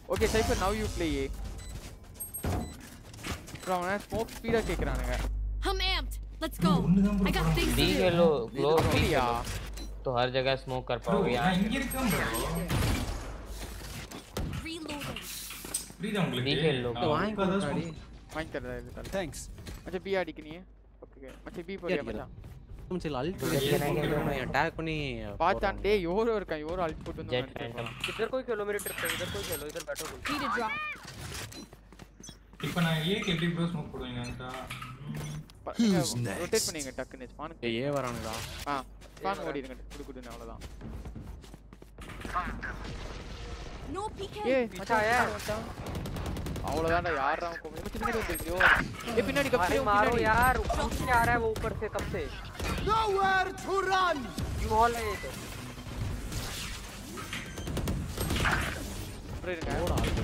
Okay, Cypher, now you play A. Bro அவன் smoke speedo கேக்குறானுங்க I'm amped. Let's go. I got things to B do. Khelo, blow B அப்படியா खेलो. तो हर जगह smoke कर ப்ரோ पाओगे நான் यहाँ. இங்க இருக்கேன் ப்ரோ Reloading. புரியுதா உங்களுக்கு நீ கேளு. நான் வாங்கி உட்கார்ந்து கொடுத்தாடி. smoke- வாங்கி தரதா இது தரேன் Thanks. மச்சான் பி அடிக்க நீ ஓகே மச்சான் பி போறியா மச்சான் சரி அல்ட் Jet டேக் பண்ணி பார்த்தான் டேய் யோரோ இருக்கான் யோரோ அல்ட் போட்டு வந்து Jet phantom. इधर कोई खेलो मेरी ट्रिप पे इधर कोई खेलो इधर बैठो कोई Need a drop. இப்போ நான் ஏக்கு எப்படி bro smoke போடுவீங்கன்ட்டா Who's next? Rotate பண்ணீங்க டக்குன்னு ஸ்பானுக்கு ஏ வரானுடா ஆ ஸ்பான் ஓடிடுங்க குடு குடுன்னு அவ்வளவுதான் No peeking. ஏய் மச்சான் ஏன் மச்சான் அவ்வளவுதான்டா யாரா அவன் கோபம் மச்சான் பின்னாடி வந்துருக்கியோ ஏய் பின்னாடி கப் अरे मारो यार ऊपर से आ रहा है वो ऊपर से कब से Nowhere to run. U hall है ये तो அப்புறம் இருங்க Last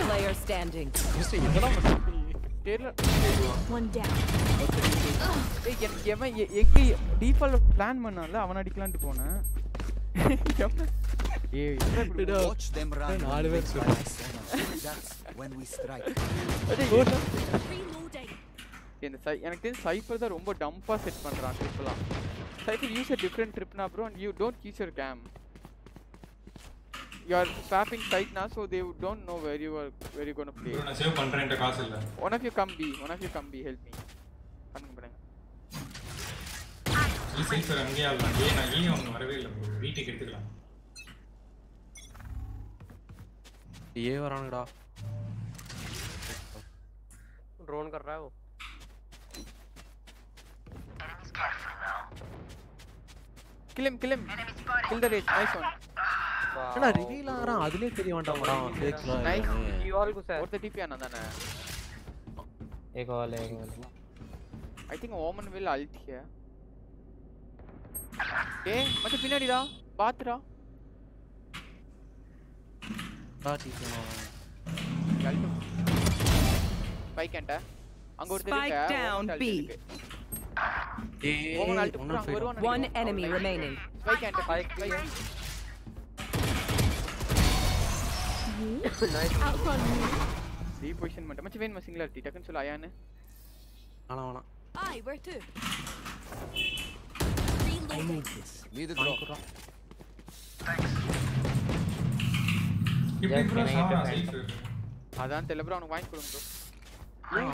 player standing. One down. எனக்கு எவன் எ- எங்க டிஃபால்ட் பிளான் பண்ணால அவன் அடிக்கலாம்னு போனேன்? <laughs> ஏய் Watch them run. நாலு when பேர் எனக்கு தெரிஞ்சு சைஃபர் தான் ரொம்ப டம்பா செட் பண்றான் ட்ரிப்லாம் Cypher use a different ட்ரிப்னா bro and you don't use your game you are swapping side now, so they don't know where you are where you're gonna play. Bro, நான் save பண்றேன் என்கிட்ட காசு இல்ல One of you come B, one of you come B, help me. பண்ணுங்க பண்ணுங்க. நீ safer அங்கேயே ஆகலாம் ஏன் நான் ஏன் அவங்க வரவே இல்லை bro வீட்டுக்கு எடுத்துக்கலாம் ஏ வரானுடா ड्रोन कर रहा है वो Kill him, kill him. Kill the rage. Nice one. என்னடா ரிவீல் ஆறான் அதுலயே தெரிய வேண்டாம்டா ஃபேக்ஸ்ல Nice. और घुसा है ஒருத்த TP ஆனா தானே? एक और है एक और है। I think Omen will ult here. ஏய் மச்சான் பின்னாடிடா பாத்துடா ஸ்பைக் என்ட அங்க ஒருத்தர் Spike இருக்க down Omen ult B. இருக்கு. ஏய் Omen ult ஒண்ணு அங்க வருவான் One நினைக்கிறேன். enemy அவன் remaining. ஸ்பைக் என்ட spike spike Outrun me. C position மட்டும் மச்சான் வேணுமா சிங்குலாரிட்டி டக்குன்னு சொல்ல அயானு வேணாம் வேணாம் Aye, where to? I need this. Need the drop. எப்படி ப்ரோ எனக்கு சாவா வேண்டாம். சேஃப் அதான் தெரியல ப்ரோ அவனுக்கு வாங்கி கொடுங்க ப்ரோ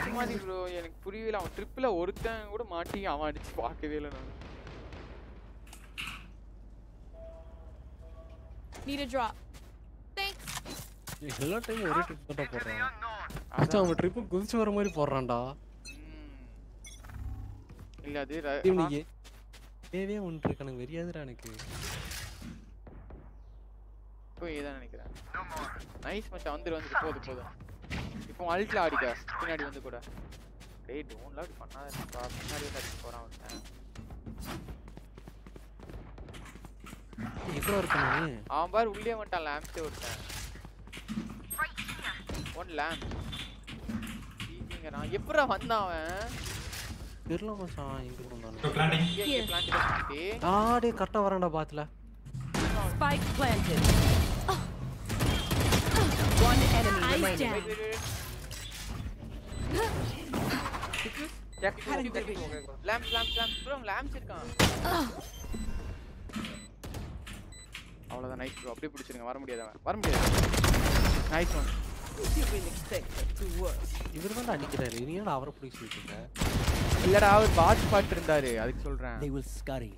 சும்மா ப்ரோ எனக்கு புரியவே அவன் ட்ரிப்ல ஒருத்தன் கூட மாட்டி அவன் அடிச்சு பார்க்கவே இல்லை நான். Need a drop. Thanks. எல்லா டைம் ஒரே ட்ரிப் தான் போடுறான். மச்சான் அவன் ட்ரிப் குதிச்சு வர மாதிரி போடுறான்டா. இல்ல அது இவனுக்கு தேவையே ஒன்று இருக்கு எனக்கு வெறியாதுடா எனக்கு. இப்போ ஏதான் நினைக்கிறேன். நைஸ் மச்சான். வந்துரு வந்துரு. போதும் போதும் இப்போ அல்ட்ல ஆடிக்க பின்னாடி வந்து கூட. டேய் டோன்ல அப்படி பண்ணாதப்பா பின்னாடி வந்து அடிக்க போறான் ஒருத்தன் எவ்வளோ இருக்கானு அவன் பாரு உள்ளே வந்துட்டான் லேம்ப்ஸே ஒருத்தன். ஒன் லேம்ப் நான் எப்படா வந்தான் அவன்? தெரியல மச்சான் இருந்தானு. இங்கே வச்சுட்டு ஆடே கரெக்டாக வரான்டா பாத்துல. Spike planted. One enemy Eyes remaining. down. wait wait wait check हो गया एक बार lamps lamps lamps bro lamps இருக்கான் அவ்வளவுதான் நைஸ் ப்ரோ அப்படியே பிடிச்சிருங்க வர முடியாது அவன் வர முடியாது நைஸ் ஒன் இவர் தான் அடிக்கிறாரு நீ ஏன்டா அவரை பிடிச்சி சொல்லிட்டு இருக்க இல்லடா அவர் பாத் பாட்டு இருந்தாரு அதுக்கு சொல்றேன் They will scurry.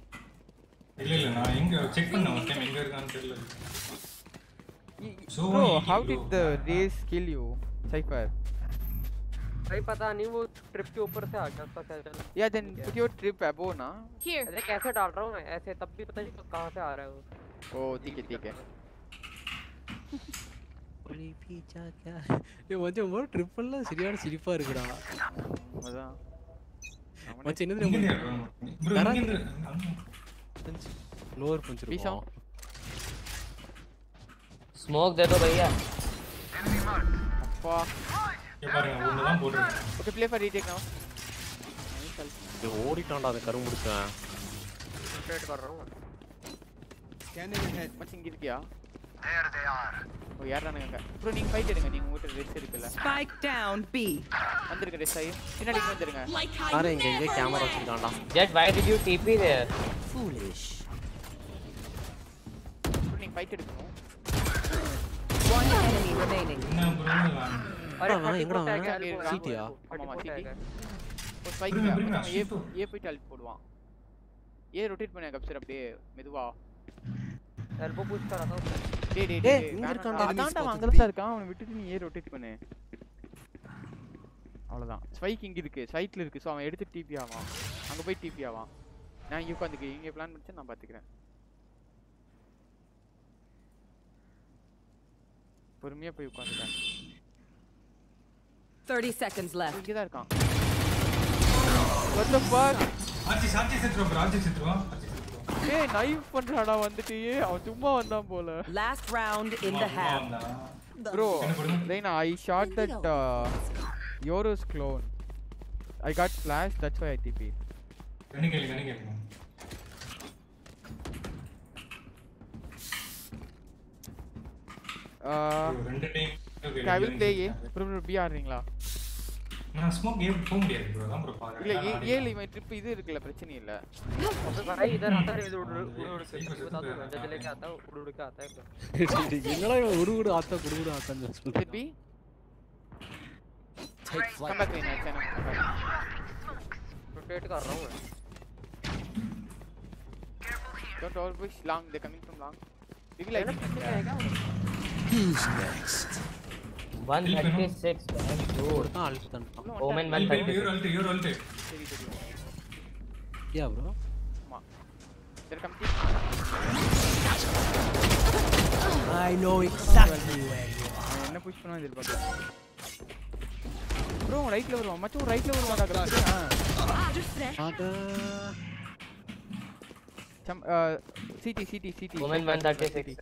இல்ல இல்ல நான் எங்க செக் பண்ணேன் ஒரு டைம் எங்க இருக்கான்னு தெரியல So bro easy, how bro. Did the Raze kill you Cypher भाई पता नहीं वो ट्रिप के ऊपर से आ गया उसका क्या चल या then put your trip above ना Here. अरे कैसे डाल रहा हूँ मैं ऐसे तब भी पता नहीं कहाँ से आ रहा है वो ओ ठीक है ठीक है ஒலி பீச்சா கே ஏ மச்சான் ஒரு ட்ரிப்பிள்லாம் சரியான சிரிப்பா இருக்குடா அதான் மச்சான் என்ன இங்க தெரியுமா இருந்து ப்ரோ கராத்தே இங்க இருந்து லோவர் பஞ்ச் Peace இருக்கும் स्मोक दे दो भैया அப்பா இங்க பாருங்க ஒண்ணு தான் போட்டுருக்கேன் ஓகே ப்ளே ஃபார் ரீடேக் நவ இது ஓடிட்டான்டா அந்த கரு முடிச்சேன் रोटेट कर रहा हूँ ஸ்கேனிங் ஹெட் மச்சி இங்க இருக்கியா தேர் தே ஆர் ஓ யாரானுங்க ப்ரோ நீங்க ஃபைட் எடுங்க நீங்க உங்ககிட்ட ரெஸ்ட் இருக்குல்ல Spike down B. வந்துருங்க ரெஸ்ட் ஆகி பின்னாடி இங்க வந்துருங்க Like how பாரு you இங்க இங்க never camera left. வச்சிருக்கான்டா Jet, why did you TP there? Foolish. Bro நீங்க ஃபைட் எடுக்கணும் One enemy spike A A போய் டால் போடுவான் ஏ ரொட்டேட் பண்ணு கப்சர் அப்படியே மெதுவா டர்போ புஷ் கர அதான் டேய் டேய் டேய் தான் இருக்கான் அவனை விட்டுட்டு நீ ஏ ரொட்டேட் பண்ணு அவ்வளவுதான் ஸ்பைக் இங்க இருக்கு சைட்ல இருக்கு சோ அவன் எடுத்து டிபி ஆவான் அங்க போய் டிபி ஆவான் நான் இங்க உட்காந்துக்கிறேன் இங்க பிளான் பண்ணி நான் பாத்துக்கிறேன் பொறுமையா போய் உட்காந்துட்டேன் 30 seconds left. இங்க தான் இருக்கான் what the fuck Aachi Chachi செத்துருவா bro ஆச்சி செத்துருவா ஆச்சி செத்துருவா ஏய் நைஃப் பண்றாடா வந்துட்டு அவன் சும்மா வந்தான் போல Last round in the half. Bro, Reina, I shot that uh, Yoru's clone. I got flash, that's why I TP. கண்ணி கேளு கண்ணி கேளு Uh, ரெண்டு time okay, I will play A. Bro, bro, B ஆடுறீங்களா நான் ஸ்மோக் ஏன் போக முடியாது bro அதான் ப்ரோ இல்ல ஏ- பாக்குறேன் ஏழு இவன் ட்ரிப் இது இருக்குல்ல பிரச்சனை இல்ல भाई इधर आता है इधर उड़ उड़ उड़ के बता दो जज लेके आता है उड़ उड़ के आता है என்னடா இவன் ஒரு கூட ஆத்தா குடு கூட ஆத்தான்னு சொல்லிட்டு B come back Reina, China, come back. Rotate कर रहा हूं मैं Don't overpush long, they're coming from long. Maybe like Who's next? 136 man. Dude. தான் அழுத்து தந்துட்டான் Omen Ulti, you're 136. ulti, you're ulti. சரி சரி யா ப்ரோ ஆமா they're coming I know exactly where you are. அவன் என்ன புஷ் பண்ணா எதிர்பார்க்கல ப்ரோ ரைட்ல வருவான் மச்சான் ரைட்ல வருவான்டா ஆக சம் சிடி சிடி சிடி Omen 136.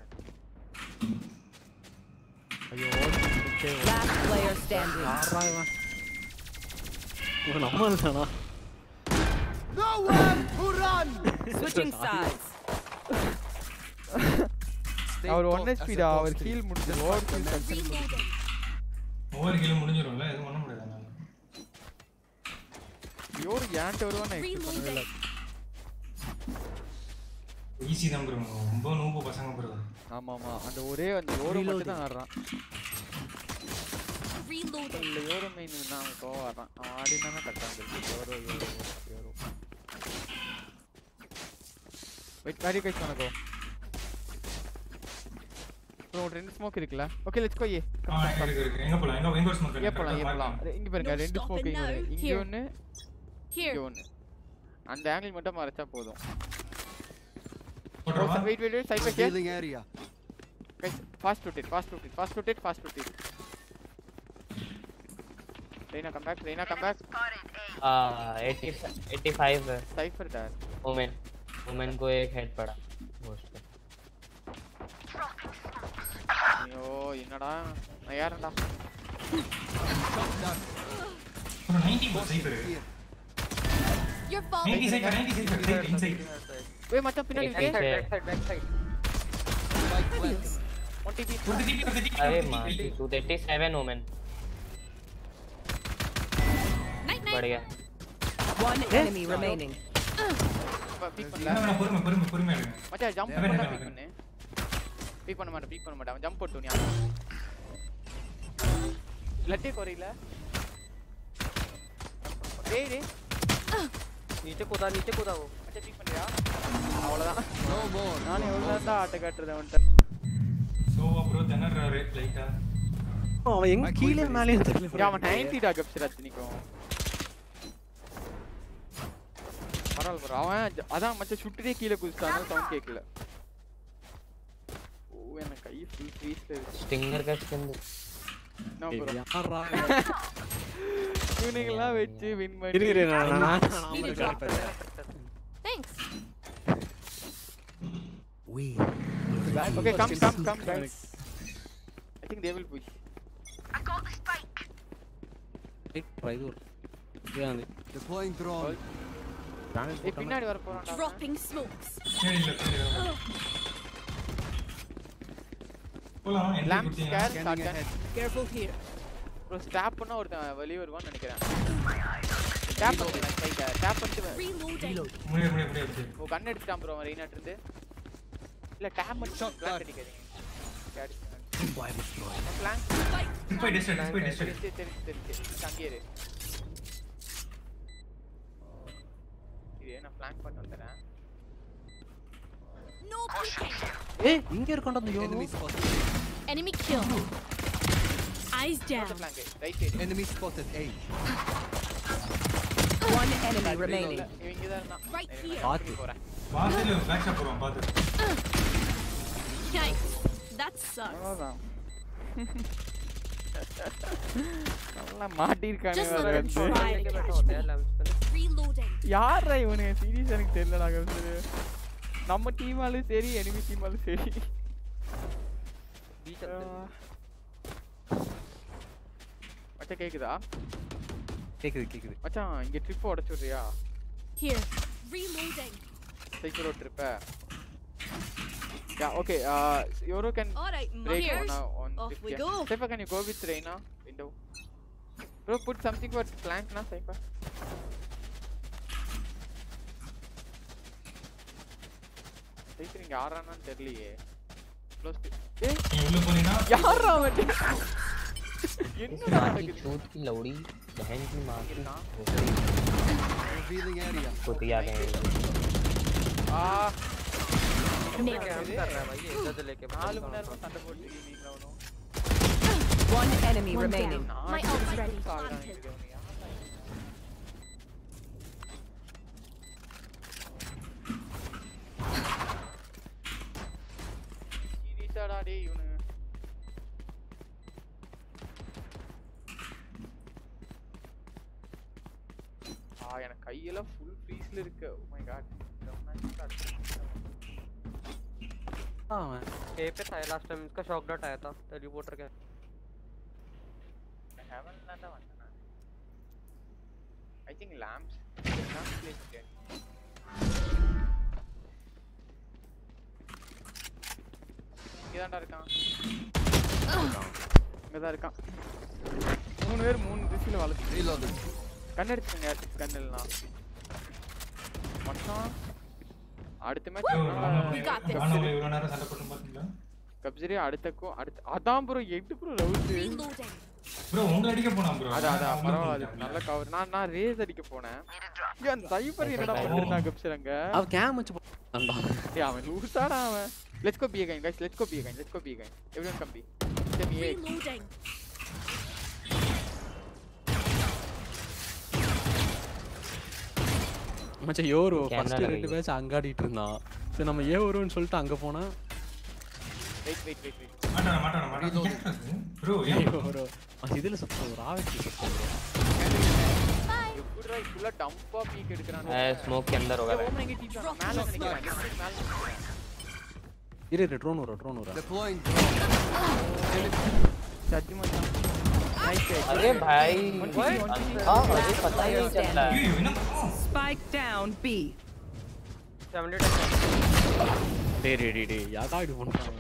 ஐயோ Last player standing. யாரா இவன் இவன் நம்ம தானா Nowhere to run! Switching sides. Our one ஹெச்பிடா our heel முடிஞ்சு over heal Reloading. Over heal முடிஞ்சிரும்ல எதுவும் பண்ண முடியாது என்னால. யோர் ஏன்ட்ட வருவான்னு எக்ஸ்பெக்ட் பண்ணவே இல்லை ஈஸி தான் ப்ரோ ரொம்ப நூப்பு பசங்க ப்ரோ ஆமா ஆமா அந்த ஒரே அந்த யோரோ மட்டும் தான் ஆடுறான். Reloading. இல்ல யோரோ மெயின் தான் அவன் கோவம் ஆடுறான். அவன் ஆடினா கரெக்டாக இருந்துச்சு Yoru Yoru Yoru wait very guys பண்ணக்கோ bro ரெண்டு ஸ்மோக் இருக்குல்ல? ஓகே லெட்ஸ் கோ ஏ எங்க போலாம்? எங்க எங்க ஒரு ஸ்மோக் ஏ போலாம் ஏ போலாம். இங்க பாருங்க ரெண்டு ஸ்மோக் இங்க. ஒண்ணு. இங்க. இங்க ஒண்ணு. அந்த ஆங்கிள் மட்டும் மறைச்சா போதும். போட்டுருவா wait wait wait side by area. Guys, fast rotate, fast rotate, fast rotate, fast rotate. Reina, come back, Reina, come back. Uh, 80 85 है. Cypher there. Omen. Omen को एक हेड पड़ा. Ghost पे. ஐயோ என்னடா நான் யாரடா ஒரு 90 போ சைபர் You're 90 falling. Cyber 90 cyber cyber inside ஏய் மச்சான் பின்னாடி एक இருக்கே पीछे. बैक साइड ஒன் டிபி ஒரு டிபி ஒரு டிபி अरे मार 287 ओमेन Night night. बढ़िया One enemy remaining. பீக் பண்ணல என்ன பொறுமை பொறுமை பொறுமை எடுங்க மச்சான் ஜம்ப் Seven, பண்ணா seven, பீக் பண்ணு பீக் பண்ண மாட்டேன் பீக் பண்ண மாட்டேன் அவன் ஜம்ப் போட்டு நீ லட்டே குறையில டேய் டேய் नीचे कूदा नीचे कूदा वो மச்சான் பீக் பண்ணியா அவ்வளவுதான் No more. நான் எவ்வளவு தான் ஆட்ட காட்டுறது அவன்கிட்ட சோவா ப்ரோ திணறாரு லைட்டா அவன் எங்க கீழே மேலேயும் தெரியல ஏய், அவன் 90 டா கப்ஸ் ரத்தினிக்கும் பரவாயில்ல bro அவன் ஜ- அதான் மச்சான் சுட்டுட்டே கீழே குதிச்சான் சவுண்ட் கேட்கல ஓ எனக்கு கை ஃபுல் ஃப்ரீஸ்ல இருக்கு स्टिंगर का स्किन No bro. யாரா இவனுங்கெல்லாம் வச்சு வின் பண்ணி இரு, இரு, நான் நான் நான் Need a நான் drop. நான் Thanks. We. Okay, come, come, come, guys. I think they will push. Try இது ஏன் Deploying drone. ஏய் பின்னாடி வர போறான்டா அவன். Dropping smokes. Ahead. Careful here. Bro, stab பண்ணா ஒருத்தன் வெளிய வருவான்னு நினைக்கிறேன் டேப் பண்ணு நான் சைட டேப் பண்ணிட்டு ஓ கன் அடிச்சிட்டான் ப்ரோ ரெய்னாட் இருந்து இல்ல டேப் பண்ணி பிளாங்க் அடிக்காதீங்க? பிளாங்க் டிஸ்டன்ஸ் டிஸ்டன்ஸ் இரு இது நான் பிளாங்க் பண்ணி வந்துறேன் ಏ ಹಿಂಗೆ ಇರ್ಕೊಂಡು ಒಂದು ಯೋನು enemy kill. eyes down. Enemy spotted a. One enemy remaining. Right here. பாத்து பாத்துல ஃபிளாஷ் அப் on பாத்து yikes. That sucks. நல்லா மாட்டிருக்கானே வேற யாரா இவனு சீரியஸ் எனக்கு தெரியல நான் நம்ம டீம் ஆளு சரி எனிமி டீம் ஆளு சரி மச்சான் கேக்குதா கேக்குது கேக்குது மச்சான் இங்க ட்ரிப் உடைச்சு விடுறியா ஹியர் ரீலோடிங் சைக்கிள் ஓட்டுறப்ப Yeah, okay, uh, Euro can All right, break on, uh, on Off we yeah. go. Cypher, can you go with Reina? Window. Bro, put something for flank, na, Cypher. Cypher இங்க யாரானான்னு தெரியலையே. Close to- ஏய், நீ உள்ள போனீங்கன்னா யார்ரா அவன்? என்னடா माँ की நடக்குது? चोट की लौड़ी बहन की माँ की Revealing area. कुतिया गए ஆ, कैंप कर रहा है भाई ये इधर से लेके நாலு மணி நேரமா சண்டை போட்டு நீங்க அவனும். One enemy One remaining. down. நாலு My மணி ult's நேரமா ready. சீரியஸாடா டேய் இவனு ஆ எனக்கு கையெல்லாம் ஃபுல் ஃப்ரீஸ்ல இருக்கு ஓ மை காட் அவன் ए पे था लास्ट टाइम इसका शॉक डॉट आया था टेलीपोर्टर का ஹெவன் தான் தான் வந்தேன் நான் ஐ திங்க் இங்கதான்டா இருக்கான். இங்கதான் இருக்கான். மூணு பேர் மூணு திசையில வளர்த்து. கண்ணடிச்சுங்க கண்ணெல்லாம் மச்சான் அடுத்த மேட்ச் ராணுவ இவ்வளவு நேரம் சண்டை போட்டு பாத்தீங்களா கப்சரி அடுத்த அடுத்த அதான் ப்ரோ எட்டு ப்ரோ ரவுண்டு. ப்ரோ உங்க அடிக்க போனா ப்ரோ அதான் அதான் பரவாயில்ல நல்ல கவர் நான் நான் ரேஸ் அடிக்க போனேன். ஏய், அந்த சைபர் என்னடா பண்ணிருந்தான் கப்சர் அங்க அவ கேம் வச்சு போட்டான்டா ஏய் அவன் லூசாடா அவன் let's go B again guys let's go B again let's go B again everyone come B டெம் A Reloading. மச்சான் யோரு Camera ஃபர்ஸ்ட் ல ரெண்டு வை. மேட்ச் அங்க ஆடிட்டு இருந்தான் சரி நம்ம ஏ வரும்னு சொல்லிட்டு அங்க போனா வெயிட் வெயிட் வெயிட் வெயிட் மாட்டானா மாட்டானா மாட்டானா ப்ரோ ஏ ஏன் ப்ரோ இதுல சுத்தம் ஒரு ஆவச்சி சுத்தம் எப்படிடா ஃபுல்லா டம்பா பீக் எடுக்கறானே स्मोक के अंदर होगा ஓம் எங்க டீம் மேல நினைக்கிறேன் டிஸ்ட்ரிக்ட் மேல நினைக்கிறேன் இரு இரு ட்ரோன் வரும் ட்ரோன் வரும் Deploying சத்தி மச்சான் நைஸ் अरे भाई हाँ अरे पता ही नहीं चल रहा है ஐயோ என்ன Spike down B. 70 டேய் டேய் டேய் டேய் யாரா இது பண்றான்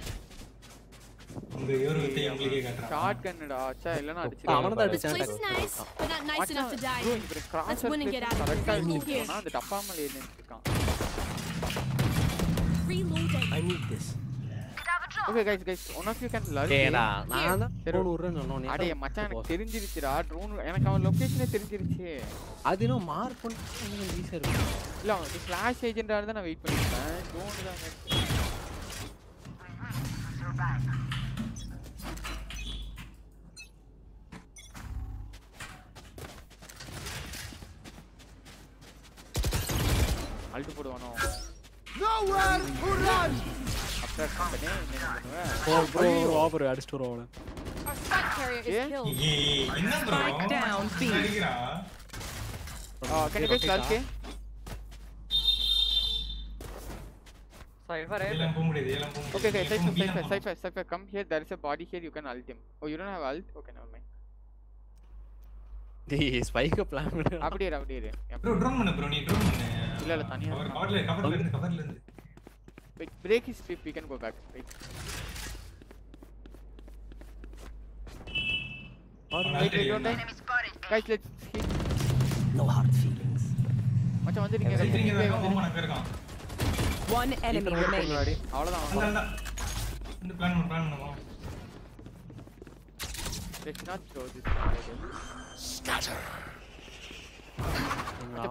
உங்க யோரு வித்தை உங்களுக்கே காட்டுறான் ஷார்ட் கன்னுடா அச்சா இல்லனா அவனை அடிச்சிருவான் தான் அடிச்சான் Place is nice, but not nice enough to die. bro இங்க cross Let's win and get out of கரெக்ட்டா here. Reload here. இருந்துச்சுனா அந்த டப்பா மேல ஏறி நின்னுட்டான் Reloading. I need this. Okay guys guys one of you can learn data நான் தான் சரி. ட்ரோன் விடுறேன்னு சொன்னோம் அடே மச்சான் எனக்கு தெரிஞ்சிருச்சுடா ட்ரோன் எனக்கு அவன் லொகேஷனே தெரிஞ்சிருச்சு அது இன்னும் மார்க் பண்ணி ஈஸியா இருக்கும் இல்ல அவன் ஃபிளாஷ் ஏஜென்ட்டா இருந்தா நான் வெயிட் பண்ணிருப்பேன் ட்ரோன் தான் அல்ட் போடுவானோ நோவேர் டு ரன் அப்ப கம்பெனி என்ன பண்ணுவேன் ஓ ப்ரோ ஓவர் அடிச்சு வருவானே என்ன ப்ரோ டவுன் பீ அடிக்குறா ஆ can you plus K Cypher, eh? Okay, okay, safe, safe, safe, safe, come here, there is a body here, you can ult him. Oh, you don't have ult? Okay, never mind. டேய் ஸ்பைக்க plan பண்ணு அப்படியே இரு, அப்படியே இரு. போகும். Bro drone பண்ணு bro நீ drone பண்ணு இல்ல, இல்ல, தனியா கவர் இருக்கான். கவர்ல கவர்ல இருந்து கவர்ல இருந்து Wait, break his strip. We can go back. Wait. அவன் Wait, wait, don't already die. Guys, let's hit. No hard feelings. மச்சான் வந்துருங்க. சைத்திரிங்க வந்துருங்க, தான் வந்துருங்க. ஓமன் அங்க இருக்கான் One enemy remaining. அவ்வளவுதான், அந்த அவ்வளவுதான். அந்த இந்த பிளான் பண்ணு பிளான் பண்ணுவோம் Let's not throw this. மச்சான்,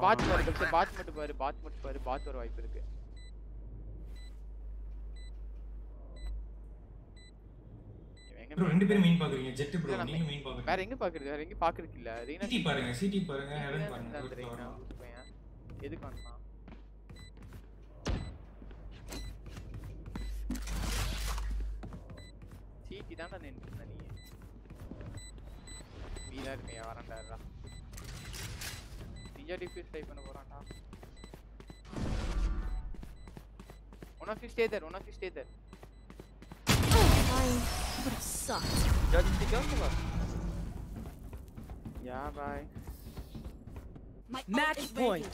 பாத் பாரு, மச்சான், பாத் மட்டும் பாரு, பாத் மட்டும் பாரு, பாத் வர வாய்ப்பு இருக்கு. ரெண்டு பேரும் மீன் பாக்குறீங்க. ஜெட் ப்ரோ நீங்க மீன் பாக்குறீங்க. வேற எங்க பாக்குறது? வேற எங்க பாக்குறதுக்கு இல்ல. ரீனா சிட்டி பாருங்க சிட்டி? பாருங்க. ஹெவன் தான் பாருங்க. எதுக்கு வந்தான்? சீட்டி நீ. தான் இருக்கேன் வரண்டாடா தியா டிஃபியூஸ் ட்ரை பண்ண போறான்டா one of you stay there one of you stay there Judge, the jungle. Yeah, bye. My Match point.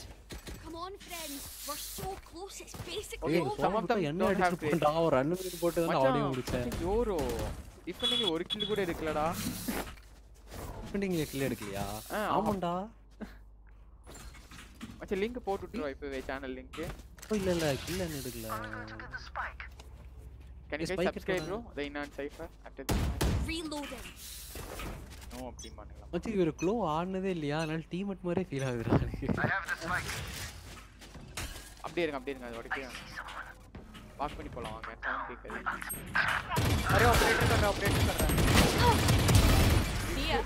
Come on, friends. We're so close. It's basically over. Some of them don't have to. நான் ஒரு run போட்டு தான் audio முடிச்சேன் யோரோ இப்போ நீங்க ஒரு kill கூட எடுக்கலடா டிஃபெண்டிங்ல kill எடுக்கலையா ஆமாண்டா மச்சான் லிங்க் போட்டு போட்டுட்டு இப்பவே சேனல் லிங்க் இல்ல இல்ல கில் என்ன எடுக்கல Can you guys subscribe bro? The Inan Cypher after this. Reloading. No, அப்படி பண்ணலாம். மச்சி இவரு க்ளோ ஆனதே இல்லையா? அதனால டீம்மேட் மாதிரியே ஃபீல் ஆகுது எனக்கு. I have the அப்படியே இருங்க அப்படியே இருங்க அது உடைக்கே. வாக் பண்ணி போலாம் வாங்க. டைம் கேக்குது. அரே ஆபரேட்டர் கண்டா ஆபரேட்டர் கண்டா.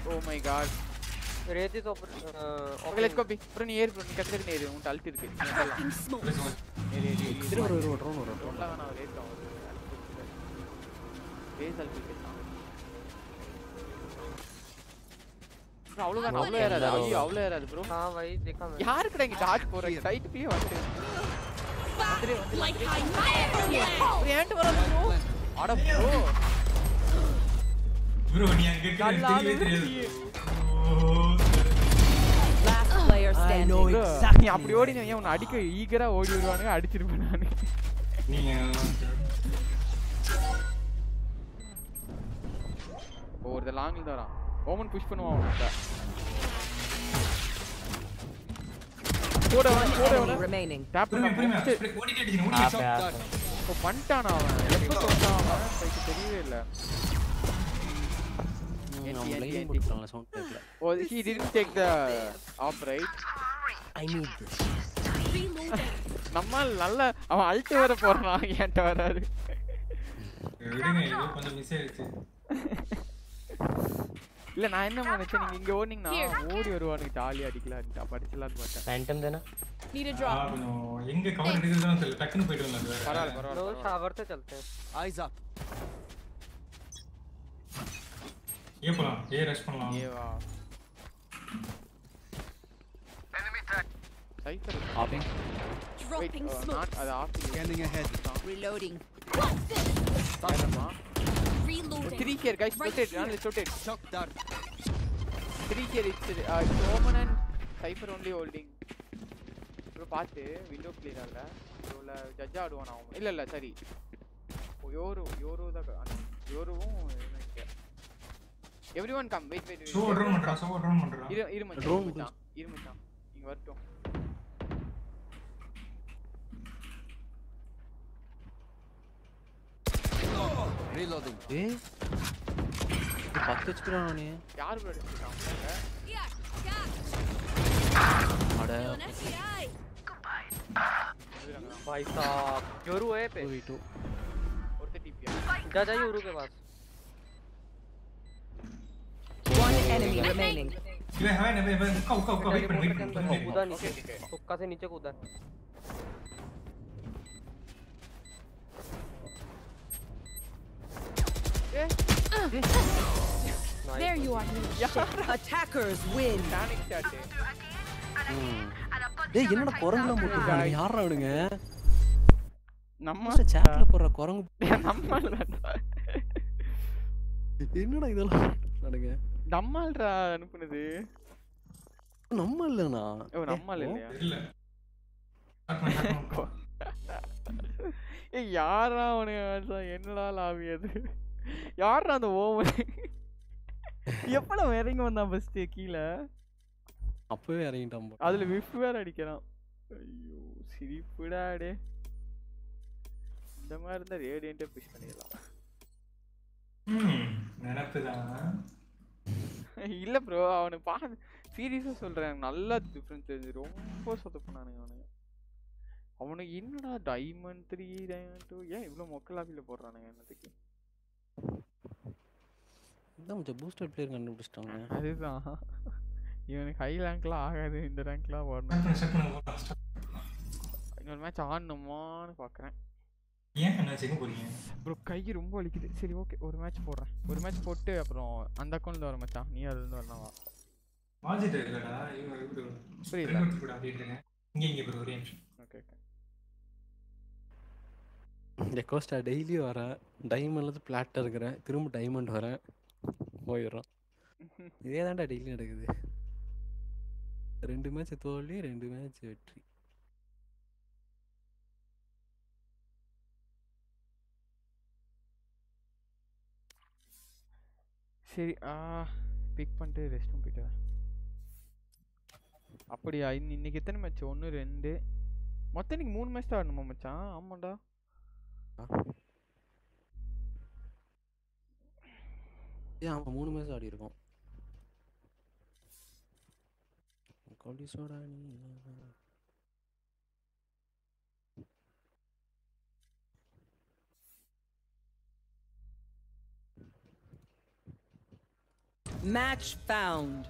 ಓ ಮೈ ಗಾಡ್ ರೇತಿ ತೋ ಒಗಲೆಟ್ ಕಾಪಿ ಬ್ರೋ ನೀ ಏರ್ ಬ್ರೋ ನೀ ಕತ್ತಿರ ನೀ ಏರ್ ಉಂಟ ಅಲ್ತಿರ್ಕೆ ಇದ್ರು ಬ್ರೋ ಇರು ಡ್ರೋನ್ ಬ್ರೋ ಡ್ರೋನ್ ಲಾಗನ ರೇಟ್ ತೋ ಬೇಸ್ ಅಲ್ತಿರ್ಕೆ ब्रो अवलो का अवलो यार अभी अवलो यार ब्रो हाँ भाई देखा मैं यार करेंगे डार्ट हो रहा है साइड पे आते हैं like high fire bro end वाला ब्रो अरे ब्रो ப்ரோ நீ அங்க தெரியாது. நீ. அப்படி ஓடி நீ உன்னை அடிக்க ஈகரா ஓடி வருவானுங்க அடிச்சிருப்பேன் நானு. நீங்க ஒரு லாங்ல வரான். ஓமன் புஷ் பண்ணுவான் அவன்கிட்ட போட அவன் போட Enemy அவன். remaining. டேப் பண்ணிட்டானா அவன். எப்போ தோட்டான் அவன்? எனக்கு தெரியவே இல்ல. அவன் லைன் போட்டுட்டான்ல சவுண்ட் கேட்கல ஓ he didn't take the off right I need this. Reloading. நம்ம நல்ல அவன் அல்ட் வர போறான் என்கிட்ட வராரு விடுங்க ஏதோ கொஞ்சம் மிஸ் ஆயிடுச்சு இல்ல நான் என்ன நினைச்சேன் நீங்க இங்க ஓடுனீங்கன்னா ஓடி வருவானுங்க ஜாலியா அடிக்கலாம் படிச்சலாம்னு பார்த்தேன் फैंटम देना Need a ஆ, drop. கொஞ்சம் எங்க கவர் எடுக்கிறதுன்னு தெரியல டக்குன்னு போயிட்டு வரலாம் அது வேற. பரவாயில்ல பரவாயில்ல लो शावर से चलते हैं Eyes up. ஏ போலாம் ஏ ரஷ் பண்ணலாம் ஏவா சைக்கிள் ஆப்பிங் Dropping smoke. நாட் அது of Scanning ahead. Reloading. ஏறமா Reloading. Three here guys rotate நான் rotate Shock dart. Three here it's it's Omen and Cypher only holding bro பார்த்து விண்டோ கிளியர் ஆகல ப்ரோல judge ஆடுவான் அவன் இல்ல இல்ல சரி ஓ, யோரு யோரு தான் க- அந்த யோருவும் Everyone come wait wait show drone பண்றான் ஷோ ட்ரோன் பண்றான் இரு இரு மச்சான் Drone இரு மச்சான் இரு மச்சான் இங்க வரட்டும் Reloading. ஏய் இது பத்து வச்சுக்கிறான் அவனே யார் ப்ரோ அடிச்சிருக்காங்க Yeah. Yeah. அட An FBI. भाई साहब योरू है पे டூ டூ ஒருத்தர் டிபியா जा जा योरू के पास enemy remaining. இவன் ஹவன் இவன் இவன் உட்கா உட்கா உட்கா வெயிட் பண்ணு வெயிட் के பண்ணு अंदर कूदा नीचे हुक्का से नीचे कूदा There you are. Attackers win. Panic shot டேய் என்னடா குரங்குலாம் போட்டுருக்காங்க யாரா அவனுங்க நம்ம சேட்ல போடுற குரங்கு நம்ம என்னடா இதெல்லாம் நடங்க நம்மள்ரா அனுப்புனது? நம்ம இல்லனா ஓ நம்ம இல்லையா இல்ல <laughs> ஏய் யாரா அவனுங்க என்னடா லாபி அது? யாரா அந்த ஓவன்? எப்படா இறங்கி வந்தான் ஃபர்ஸ்ட் கீழே? அப்பவே இறங்கிட்டான். அதுல விஃப் வேற அடிக்கிறான். ஐயோ சிரிப்புடா டே. இந்த மாதிரி இருந்தா ரேடியன்ட்டே புஷ் பண்ணிடலாம். ம் நினைப்புதான். இல்ல ப்ரோ அவனுக்கு பா சீரியஸா சொல்றேன். நல்லா டிஃபரன்ஸ் தெரிஞ்சு ரொம்ப சொதப்புனானுங்க அவனுங்க அவனுக்கு என்னடா டைமண்ட் த்ரீ டைமண்ட் டூ ஏன் இவ்வளவு மொக்க லாபில போடுறானுங்க என்னத்துக்கு? இதான் கொஞ்சம் பூஸ்டர் பிளேயர் கண்டுபிடிச்சிட்டாங்க அதுதான். இவனுக்கு ஹை ரேங்க்லாம் ஆகாது. இந்த ரேங்க்லாம் ஓடணும். இன்னொரு மேட்ச் ஆடணுமான்னு பார்க்குறேன் ஏன் என்னாச்சு எங்க போறீங்க? ப்ரோ கை ரொம்ப வலிக்குது. சரி ஓகே ஒரு மேட்ச் போடுறேன். ஒரு மேட்ச் போட்டு அப்புறம் அந்த அக்கௌண்ட்ல வர மச்சான். நீ அதுல இருந்து வரலாம் வா. வாஜிட்டு இல்லடா இவன் இவரு புரியல. ரெண்டு கூட அப்படியே இருக்கேன் இங்க இங்க ப்ரோ ஒரே நிமிஷம். ஓகே ஓகே இந்த கோஸ்டா டெய்லி வரேன் டைமண்ட்லேருந்து பிளாட்டாக இருக்கிறேன் திரும்ப டைமண்ட் வரேன் போயிடுறான் <laughs> இதே தான்டா டெய்லி நடக்குது. ரெண்டு மேட்ச் தோல்வி ரெண்டு மேட்ச் வெற்றி. சரி ஆ பிக் பண்ணிட்டு ரெஸ்ட் ரூம் போயிட்டு அப்படியா? இன்னைக்கு எத்தனை மேட்ச் ஒன்று ரெண்டு. மொத்தம் இன்னைக்கு மூணு மேட்ச் தான் ஆடணுமா மச்சான்? ஆமாண்டா. ஏன் ஆமாம் மூணு மேட்ச் ஆடி இருக்கோம் கொடி சோடா நீ? Match found.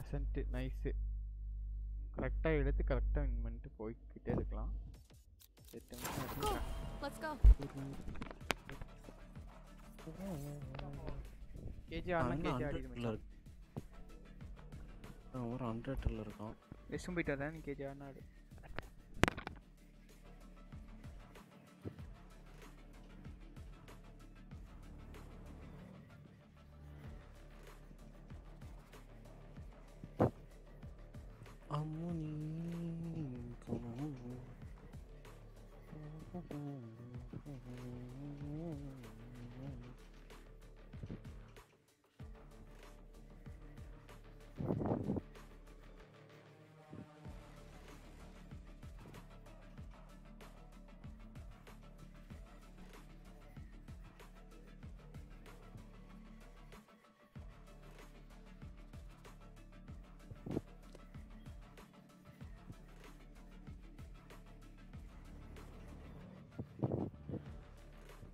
அசன்ட்டு நைஸு கரெக்டாக எடுத்து கரெக்டாக வின் பண்ணிட்டு போய்க்கிட்டே இருக்கலாம் எட்டு நிமிஷம் வச்சுருக்கேன் Let's go. கேஜி இன்னும் கேஜி 100 ஆடிடு ல இருக்கு. அவன் ஒரு ஹண்ட்ரட்ல இருக்கான் ரெஸ்ட் ரூம் போயிட்டு வரேன் கேஜி ஆடினா ஆடு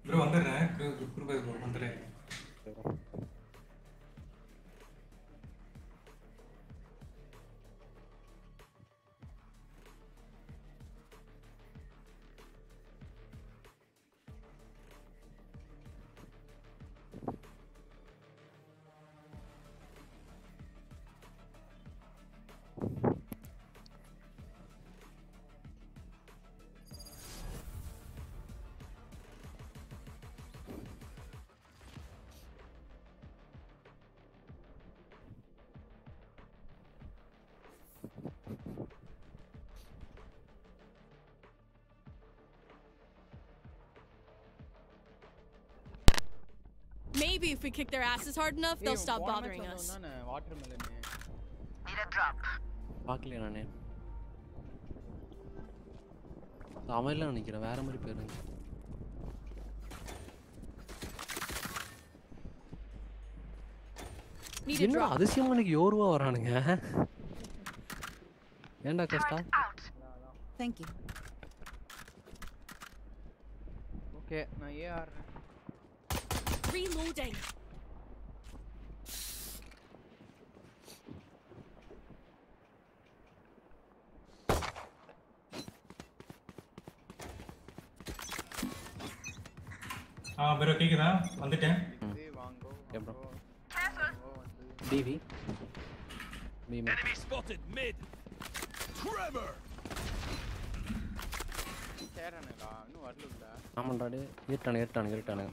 ப்ரோ வந்துடுறேன். குரூப் வந்துடுறேன். Maybe if we kick their asses hard enough, they'll stop bothering us. Watermelon பார்க்கலையா நானே தமிழ்ல நினைக்கிறேன் வேற மாதிரி பேருங்க Need a என்ன drop. அதிசயமா எனக்கு யோருவா வரானுங்க ஏன்டா கஷ்டா Thank Reloading. ஆ ப்ரோ கேக்குதா வந்துட்டேன் bro TV மீமே Enemy spotted mid. Trevor. சேரானுங்களா இன்னும் வரல ஆமாண்டா டே ஏட்டானு ஏட்டானு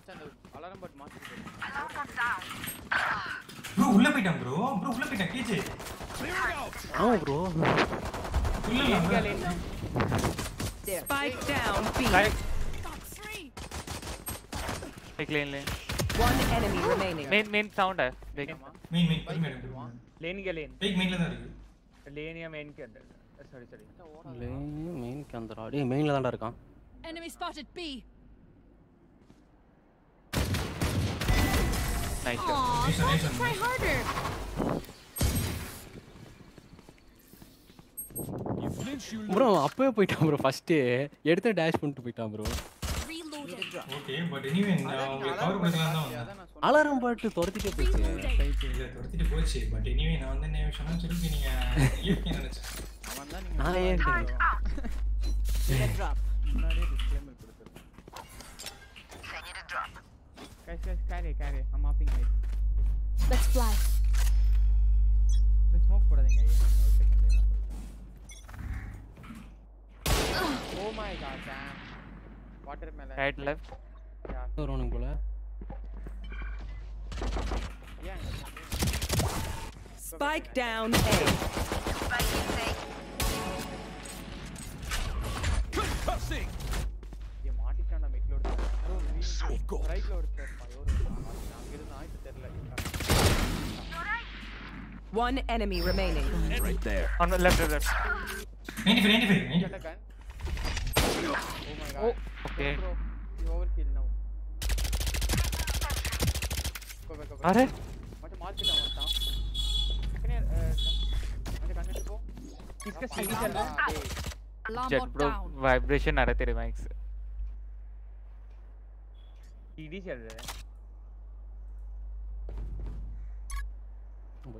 ப்ரோ உள்ள போயிட்டான் ப்ரோ ப்ரோ உள்ள போயிட்டான் கேஜே ஆமா ப்ரோ உள்ள Spike down B. एक lane lane One enemy remaining. Main main sound है देख மெயின் மெயின் ஒரு மேடம் लेन के लेन एक मेन தான் இருக்கு लेन या मेन के अंदर सॉरी सॉरी மெயினுக்கு அந்த டேய் மெயினில் தான்டா இருக்கான் Enemy spotted B. Nice. Aww, Try harder. Bro அப்பவே போயிட்டான் ப்ரோ ஃபர்ஸ்ட் எடுத்து டாஷ் பண்ணிட்டு போயிட்டான் ப்ரோ அலாரம் பாட்டு துரத்திட்டு போச்சு. நான் ஏன் <laughs> drop Guys, guys, carry, carry. I'm hopping it. Let's fly. Let's smoke for the guy. Oh my god, damn. Watermelon. Right, left. Yeah. No, running, no. Yeah. Spike down A. Spike Concussing! So good. Right, Lord. One enemy remaining. Right there. On the left, left. Enemy, enemy, enemy. Oh, okay. अरे इसका CD चल रहा है jet bro vibration आ रहा है तेरे mic से CD चल रहा है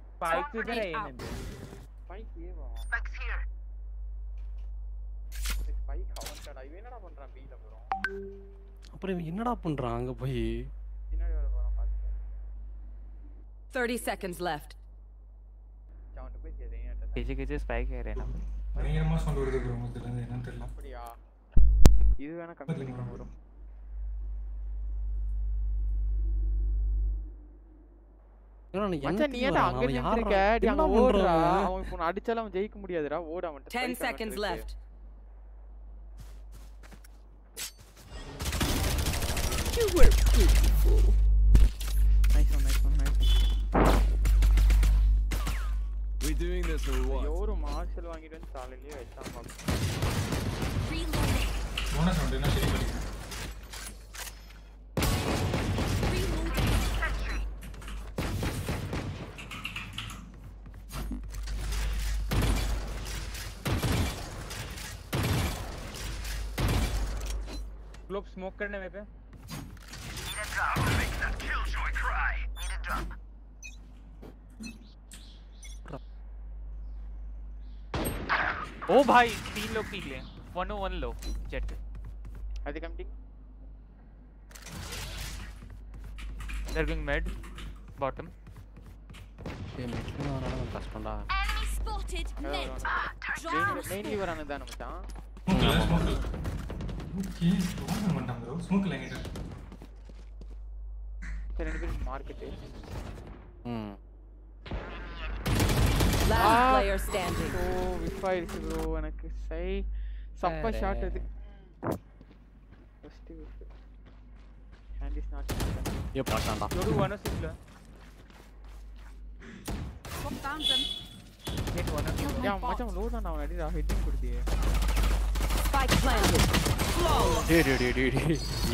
स्पाइक तो इधर है ये में spike Eva spikes here spike அவன் கடா இவன் என்னடா பண்றான் பீல போறோம் அப்புறம் இவன் என்னடா பண்றான் அங்க போய் பின்னாடி வர போறான் பாத்து 30 seconds left. அவன்கிட்ட போய் கேட்டேன் पीछे पीछे स्पाइक है रहना பயங்கரமா சவுண்ட் வருது ப்ரோ உங்களுக்கு இருந்து என்னன்னு தெரியல அப்படியா இது வேணா கம்மி பண்ணிக்கலாம் வரும் நீ ஏன்டா அங்க அங்க அவன் இப்போ ஜெயிக்க முடியாதுடா ஓடு அவன் 10 seconds left. You were beautiful. Nice one, nice one, nice. We doing this or what? எவரு மார்ஷல் வாங்கிட்டு வந்து காலையிலேயே வச்சான் பாப்போம் போனஸ் சவுண்ட் என்ன சரி பண்ணிக்கிறேன் ग्लोब स्मोक करने में पे। ओ भाई तीन लोग पी that one oh one low Jett. Are they coming they are going mid bottom ये मेड में आ रहा है customer enemy spotted mid mainly आने दाना मचान ஸ்மோக் மார்க்கெட் எனக்கு சை சப்ப ஷாட் அது ஃபர்ஸ்ட் நாட் ஏ பாட்டாண்டா ஒரு 106 ல கம் டான்சன் கேட் 106 யா மச்சான் லோ நான் அடிடா ஹெட்டிங் கொடுத்தியே Spike planted.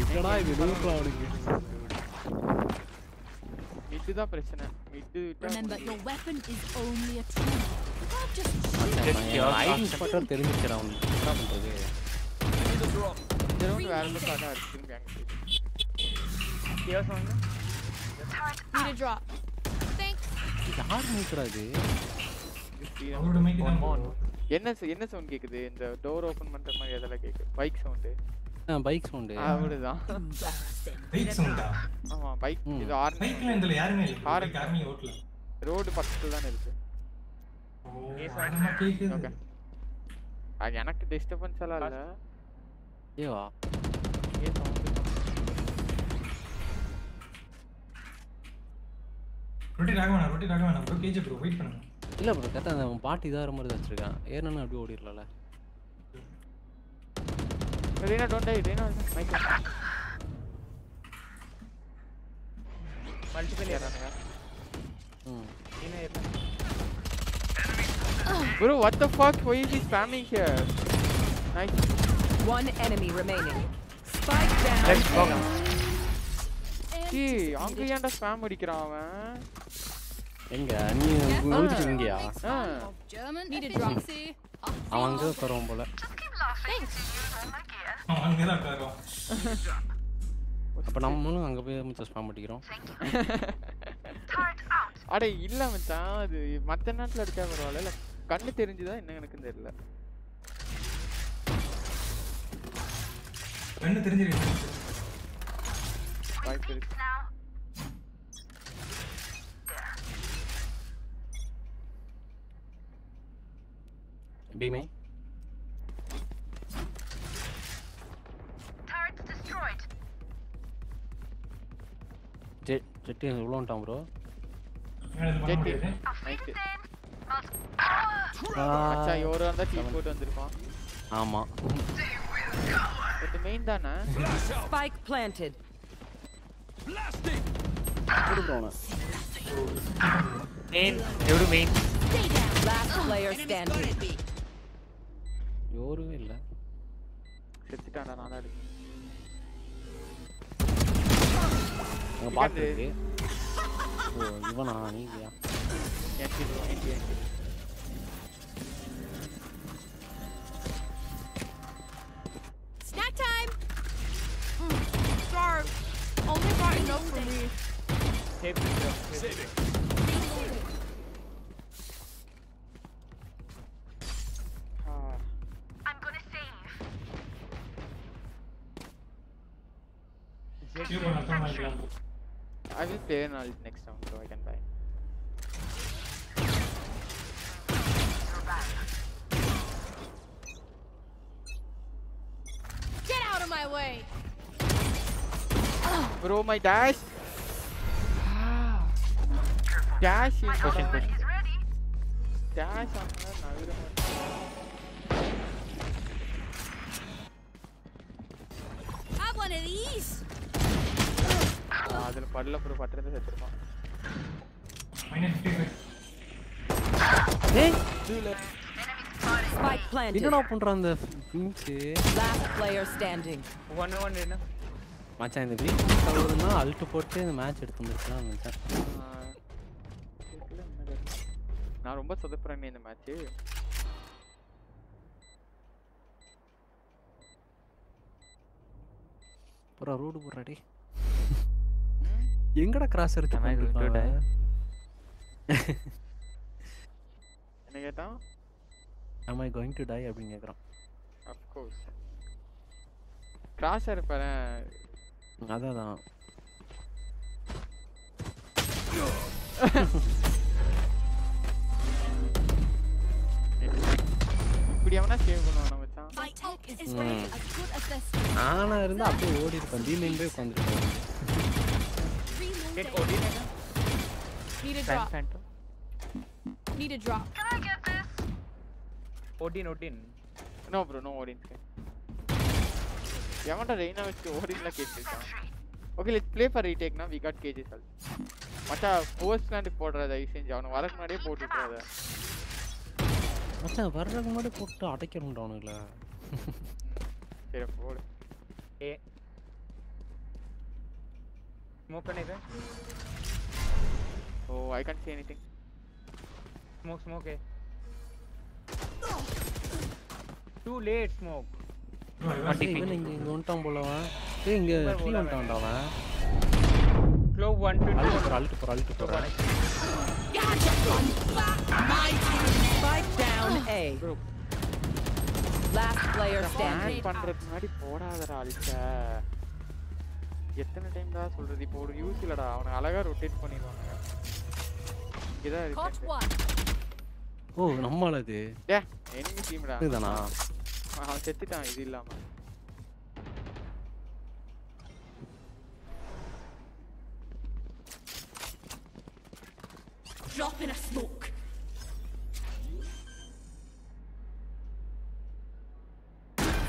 என்னடா இது லூப்ல அவனுக்கு மிட் தான் பிரச்சனை mid Remember your weapon is only a tool. Not just ID பட்டம் தெரிஞ்சிச்சடா அவனுக்கு என்ன பண்றது இந்த ரவுண்ட் வேற லூப் ஆனா அடிச்சிருக்காங்க கேஸ் வாங்க Need a drop. Thanks. யார் மூக்குறாது அவரோட மைக் தான் என்ன என்ன சவுண்ட் கேக்குது? இந்த டோர் ஓபன் பண்ற மாதிரி அதெல்லாம் கேக்குது பைக் சவுண்ட் பைக் சவுண்டு அவளுதான் பைக் சவுண்டா ஆமா பைக். இது ஆர்ன் பைக்ல இதுல யாருமே இல்ல. பைக் யாருமே ஓட்டல. ரோடு பக்கத்துல தானே இருக்கு. ஓகே அது எனக்கு டிஸ்டர்பன்ஸ் எல்லாம் இல்ல. ஏவா? ஏ சவுண்ட் ரொட்டி ராக வேணாம் ரொட்டி ராக வேணாம் ப்ரோ கேஜ் ப்ரோ வெயிட் பண்ணுங்க. இல்லை ப்ரோ கரெக்டாக அந்த பாட்டு இதாக மாதிரி வச்சுருக்கான் ஏறணும் அப்படியே ஓடிடல Reyna don't die Reyna mic multiple ம் ஏறான் Bro, what the fuck? Why is he spamming here? Nice. One enemy remaining. Spike down. Let's அவன் எங்க? நீ ஒழிச்சிட்டு இங்கயா. அவன் அங்கே உட்காருவான் போல. அப்ப நம்மளும் அங்க போய் மிச்சம் ஸ்பாம் பண்ணிக்கிறோம். அட இல்ல மச்சான். அது மத்த நாட்டுல அடிச்சா பரவாயில்ல. இல்ல கண்ணு தெரிஞ்சுதா என்ன எனக்கும் தெரியல. ரெண்டு தெரிஞ்சிருக்கு? வாய்ப்பு இருக்கு Be me. Turrets destroyed. Jet, jet is alone, Tom, bro. Jet is. அச்சா யோர் வந்தா டீம் போட்டு வந்திருப்பான். ஆமா. இது மெயின் தானே? ஸ்பைக் பிளான்டட் பிளாஸ்டிக் போடுறோம் மெயின் எவ்வளவு மெயின் Last player standing. யோருமே இல்லை செத்துட்டான்டா நான் தான் அடிச்சேன். அங்கே பார்த்துருக்கு ஓ இவனா நீங்கயா என் team, N team, N team. Snack time! Mm, starved. Only brought enough for me. Save I will play an alt next time so I can buy. Get out of my way! Bro, my dash! dash is pushing, push. Dash on her Navirama. Have one of these! அதுல படல bro Minus 55. ஏய் planted. என்னடா பண்றான் அந்த pink Last player standing. One one என்ன? மச்சான் இந்த week தவறுனா ult போட்டு இந்த மேட்ச் எடுத்து வந்துருக்கலாம் மச்சான். நான் ரொம்ப சொதப்புறேன் இந்த மேட்ச் அப்புறம் ரோடு போடுறாடி எங்கடா கிராஸ் எடுத்து Am I going to கொண்டிருக்கான் அவன்? என்ன கேட்டான்? Am I going to die அப்படின்னு கேக்குறான். Of course. கிராஸ் இருப்பாரு அதான். இப்படி அவனா சேவ் பண்ணுவானா மச்சான்? Assessment. நானா இருந்தா அப்படியே ஓடி இருப்பேன் தீமையும் போய் உட்காந்துருப்பேன் Get Odin என்ன? Need a drop. phantom. Need a drop. Odin Odin. No bro no Odin எவன்டா ரெய்னா வச்சு ஓடின்ல கேட்டிருக்கான் ஓகே லெட்ஸ் ப்ளே ஃபார் ரீடேக்னா வி காட் கேஜஸ் ஆல் மச்சா போஸ்ட் பிளான்ட் போடுறத தயவு செஞ்சு அவனை வரக்கு முன்னாடியே போட்டு விட்டுறாத மச்சான் வர்றதுக்கு முன்னாடி போட்டு அடைக்கணும்டா அவனுங்கள சரி போடு A. Smoke பண்ணிடு. ஓ I can't see anything Smoke smoke A. Too late smoke. இவன் இங்க இங்க வந்துட்டான் போல அவன் ஏய் இங்க ஃப்ரீ வந்துட்டான்டா அவன். போற போற போற down A. Last player plan standing. பண்றதுக்கு முன்னாடி போடாதடா அழிச்ச எத்தனை டைம் தான் சொல்றது இப்போ ஒரு யூஸ் இல்லடா அவனை அழகா ரொட்டேட் பண்ணிடுவாங்க இதான் Caught இருக்கு one. ஓ நம்மள அது டே எனிமி டீம்டா இதுதானா அவன் செத்துட்டான் இது இல்லாம Drop in a smoke.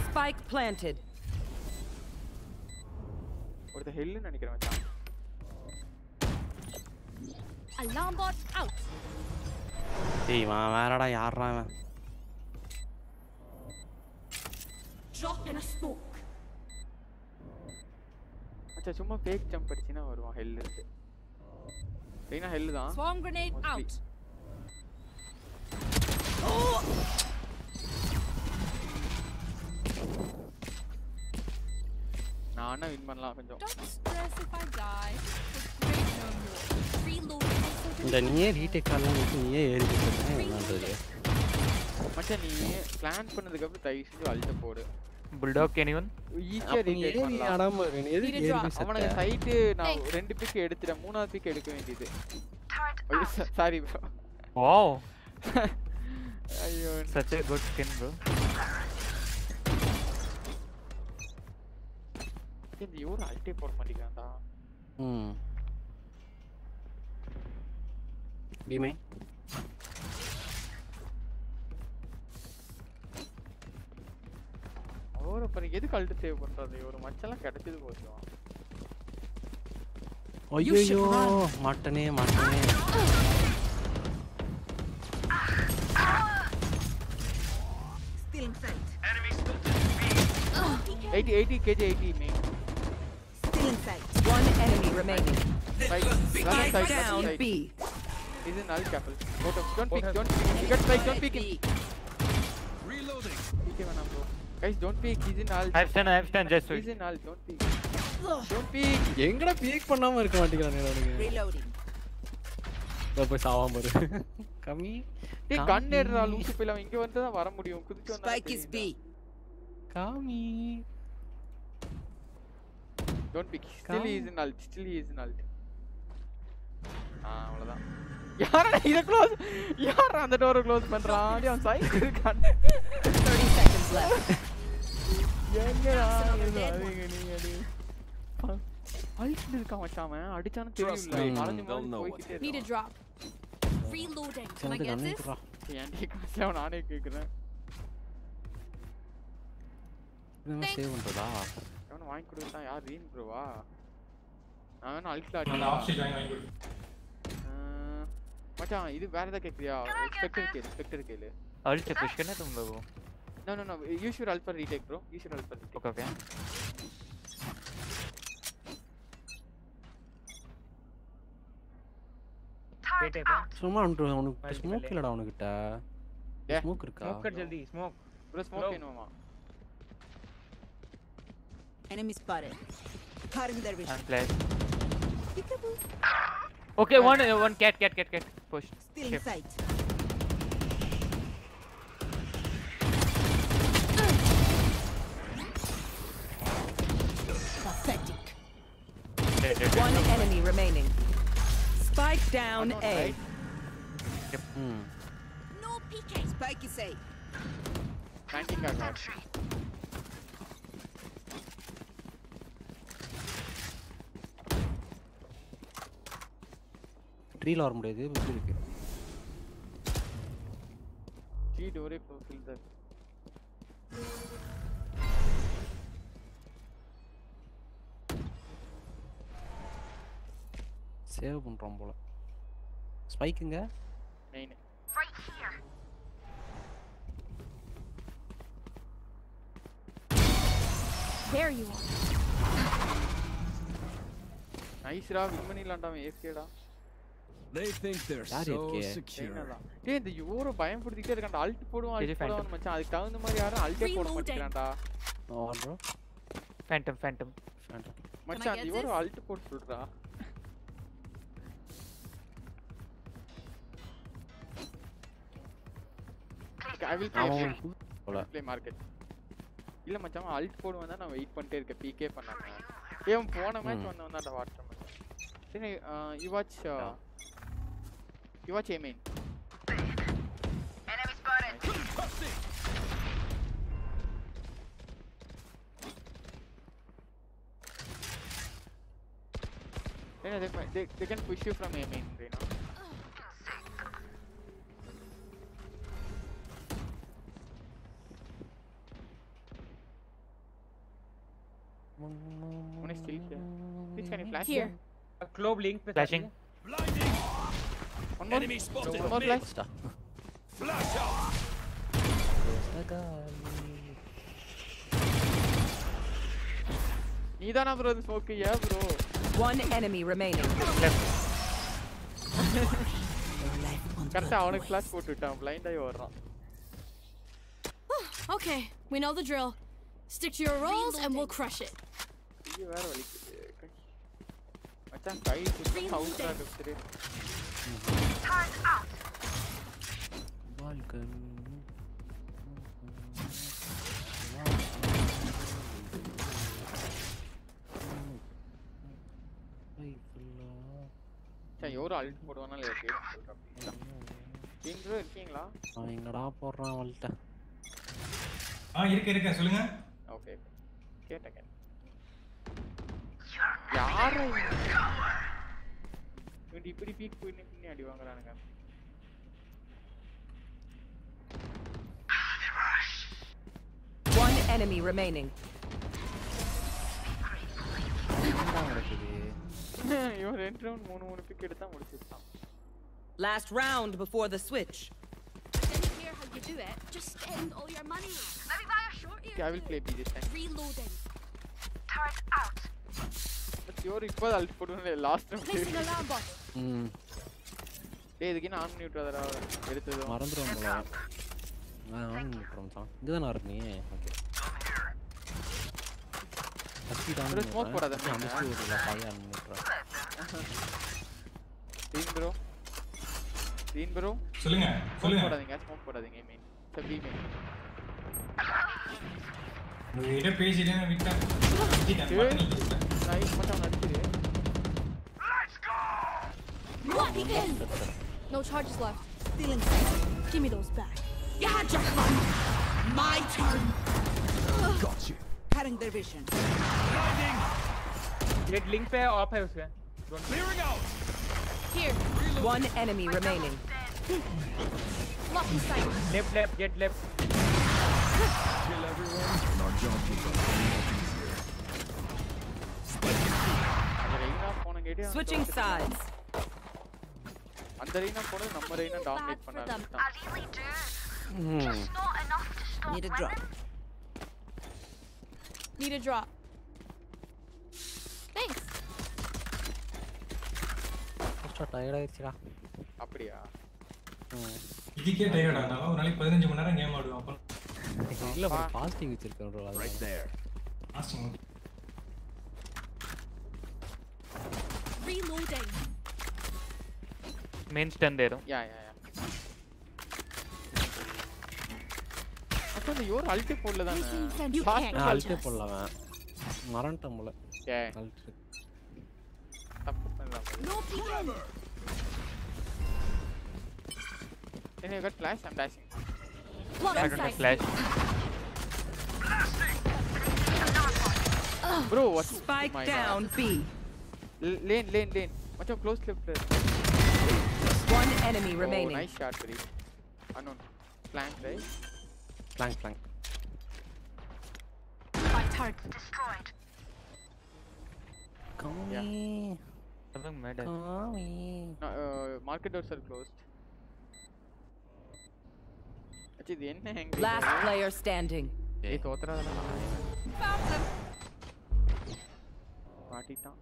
Spike planted. ஒருத்த ஹெல்லுன்னு நினைக்கிறேன் மச்சான் Alarm bot out. டேய் இவன் வேறடா யாரா இவன் Drop in a smoke. மச்சான் சும்மா ஃபேக் ஜம்ப் அடிச்சினா வருவான் ஹெல் இருந்து ரெய்னா ஹெல் தான் Swarm grenade Mostly. out. நானா வின் பண்ணலாம் கொஞ்சம். இந்த நீயே ரீடேக் கால்லாம் வச்சு நீயே ஏறி போட்டுருக்க என்னன்றது மச்சான் நீ பிளான் பண்ணதுக்கு அப்புறம் தயவு செஞ்சு அழுத்த போடு. Bulldog anyone? ஈஸியா ரீடேக் பண்ணலாம். ஆடாம. நீ a ஏறி அவனுக்கு? சைட்டு நான் ரெண்டு பிக் எடுத்துட்டேன். மூணாவது பிக் எடுக்க வேண்டியது. Sorry bro Wow. <laughs> ஐயோ. Such a good skin, bro. இந்த இவரு அல்ட்டே போட மாட்டேங்கிறான்டா ம் பீமே அவரு அப்புறம் எதுக்கு அல்ட்டு சேவ் பண்றது ஒரு மச்செல்லாம் கிடைச்சது should ஐயோ. மாட்டனே மாட்டனே Still in sight. 80 80 kg 80 main Still in sight. One enemy remaining. Spike, Spike run on side, run on down side. B. He's in null careful. Go to, don't peek, don't peek. You got spike, don't peek him. Reloading. Peek him, Anam, bro. Guys, don't peek. He's in null. I have stun, I have stun, just He's wait. in null. Don't peek. Don't peek. எங்கடா peek பண்ணாம இருக்க மாட்டேங்கிறானுங்க அவனுங்க Reloading. இதோ போய் சாவாம பாரு கம்மி டேய் கன் ஏடுறா லூசு போய் அவன் இங்க வந்து தான் வர முடியும் குதிச்சு வந்தா Spike is B. காமி Don't peek. Still he is in ult. Still he is in ult. ஆ அவ்வளவுதான் யாரடா இத க்ளோஸ் யாரா அந்த டோரை க்ளோஸ் பண்றான் டேய் அவன் சைடு இருக்கான் 30 seconds left. எங்கடா இருக்காதீங்க நீங்க டேய் அல்ட்ல இருக்கான் மச்சான் அவன் அடிச்சானு Trust தெரியல me, மறந்து they'll மறந்து know போய்க்கிட்டே Need a இருக்கான் drop. Reloading. Can I சேர்ந்து get கண்ணை this? குடுறா ஏன்டி காசு அவன் நானே கேக்குறேன் இதெல்லாம் சேவ் பண்றதா அவன் வாங்கி கொடுத்தான் யார் ரீன் ப்ரோவா நான் வேணா அல்ட்ல அந்த அடிக்கலாம் ஆப்ஷன் வாங்கி வாங்கி கொடு ஆஹ், மச்சான் இது வேற ஏதாவது கேக்குறியா ஸ்பெக்டர் கேளு ஸ்பெக்டர் கேளு Ult से push करना है तुम लोगों को No, no, no. Use your ult for retake, bro. Use your ult for retake. Okay okay बेटे पे சும்மா அவனுக்கு அவனுக்கு Multiple ஸ்மோக் இல்லடா அவனுக்கிட்ட Yeah. ஸ்மோக் இருக்கா स्मोक कर जल्दी स्मोक Bro, smoke வேணுமா? Enemy spotted. Cutting their vision. I'm played. Okay, one, uh, one cat, cat, cat, cat. Push. Still in sight. Pathetic. One enemy remaining. Spike down A. Right. Yep. Hmm. No PK. Spike is A. you, guys. ட்ரீல வர முடியாது இப்படி இருக்கு G door profile தான். Save பண்றோம் போல ஸ்பைக்குங்க Main. There you are. Nice டா, win பண்ணிடலாம்டா அவன் AFK டா. They think they're so secure. டேய் இந்த யோரோ பயன்படுத்திட்டே இருக்கான்டா. அல்ட் போடுவான், அல்ட் போடுவான். மச்சான். அதுக்கு தகுந்த மாதிரி யாரும் அல்ட்டே போட. மாட்டேங்கிறான்டா. ப்ரோ phantom phantom ஃபேண்டம் மச்சான் யோரோ? அல்ட் போட்டு சொல்றா. I will play play. போல play market. இல்ல மச்சான் அல்ட் போடுவான் தான் நான் வெயிட் பண்ணிட்டே இருக்கேன் பிகே பண்ணாம ஏன் போன மேட்ச். வந்தவன் தான் வாட்ச் சரி you watch You watch aiming. Enemy spotted. You know, they, they, they can push you from aiming, you know. One is still here. Please can you flash here? Here. A globe link. Flashing. Blinding. One more. Enemy spotted One more mid. flash. ஃபஸ்ட்டா Flash out. Neethana bro இது smoke yeah bro. One enemy remaining. கரெக்டா அவனுக்கு flash போட்டு விட்டான் blind ஆகி வர்றான். Okay, we know the drill. Stick to your roles and we'll crush it. இது வேற வலிக்குது. கை. மச்சான் கை சுத்தமா அவுட்ரா இருக்கு. எவரோ அல்ட் போடுவானா இல்ல கேட் சொல்றா. கிங் bro இருக்கீங்களா? அவன் எங்கடா போடுறான் அவள்கிட்ட? ஆ இருக்கு இருக்கு. சொல்லுங்க. ஓகே கேட்டேன் கேட்டேன். யாரு இவன் இப்படி பீக் போய் நின்னு அடி வாங்குறானுங்க One enemy remaining. என்னடா நடக்குது <laughs> இவன் ரெண்டு ரவுண்ட் மூணு மூணு பிக் எடுத்தா முடிச்சிட்டான் Last round before the switch. Didn't hear how you do it. Just spend all your money. Maybe buy a short ear. Okay, I will play B this time. Reloading. But You're இப்போ ult போடுவேன் last Placing round alarm bot. ம் டேய் இதுக்கு என்ன on பண்ணி விட்டுறதா எடுத்ததும்? மறந்துடுவோம் போல. நான் ஆன் பண்ணுறோம் தான் இங்கே தானே. வர நீ? ஓகே ஃபஸ்ட்டு டான் ஒரு smoke போடாத, அமைச்சு விடல பையன் ஆன் பண்ணுறேன் ரீன் ப்ரோ ரீன் ப்ரோ சொல்லுங்க, சொல்லுங்க. போடாதீங்க ஸ்மோக் போடாதீங்க மீன் சரி மீன் உங்ககிட்ட பேசிட்டே நான் விட்டேன் விட்டுட்டேன், button அழுத்திட்டேன். நான் மட்டும் அவன் அடிச்சிரு What again? No charges left. Stealing sight. Give me those back. You had your fun. My turn. Got you. Cutting their vision. ये लिंक पे ऑफ है उसके Clearing out. Here. One enemy remaining. Lucky sight. Left left gate left Kill everyone, and our job becomes a lot easier. அந்த ரெய்னா போன கேட்டே அவன் Switching தோத்துட்டான். sides. அந்த ரெய்னா போனது நம்ம ரெய்னா டாமினேட் பண்ண ஆரம்பிச்சிட்டான் ம் Need a drop. Need a drop. Thanks. ஃபஸ்ட்டாக டயர்டாகிடுச்சுடா அப்படியா ம் இதுக்கே டயர்ட் ஆனாலும் ஒரு நாளைக்கு பதினஞ்சு மணி நேரம் கேம் ஆடுவோம் அப்புறம் இல்ல பாஸ்டிங் வச்சிருக்கேன் bro right there fasting reloading main stand ஏறும். யா யா யா அப்ப அந்த யோர் அல்டி போடல தான? பாஸ்ட் அல்டி போடலாம் மறந்துட்டோம்ல அல்டி தப்பு பண்ணலாம் no peeker Then you got flash, I'm dashing. I got flash. Bro, what? Oh Spike oh down God. B. L lane, lane, lane. Watch out, close clip. One enemy oh, remaining. Nice shot, buddy. Unknown. Flank, right? Flank, flank. My turrets destroyed. Go yeah. Something mad. Go. No, uh, market doors are closed. அச்சி, <laughs> இது என்ன hang Last பண்ணுது? player standing. ஏய், தோத்துறாதடா. மாட்டிட்டான்.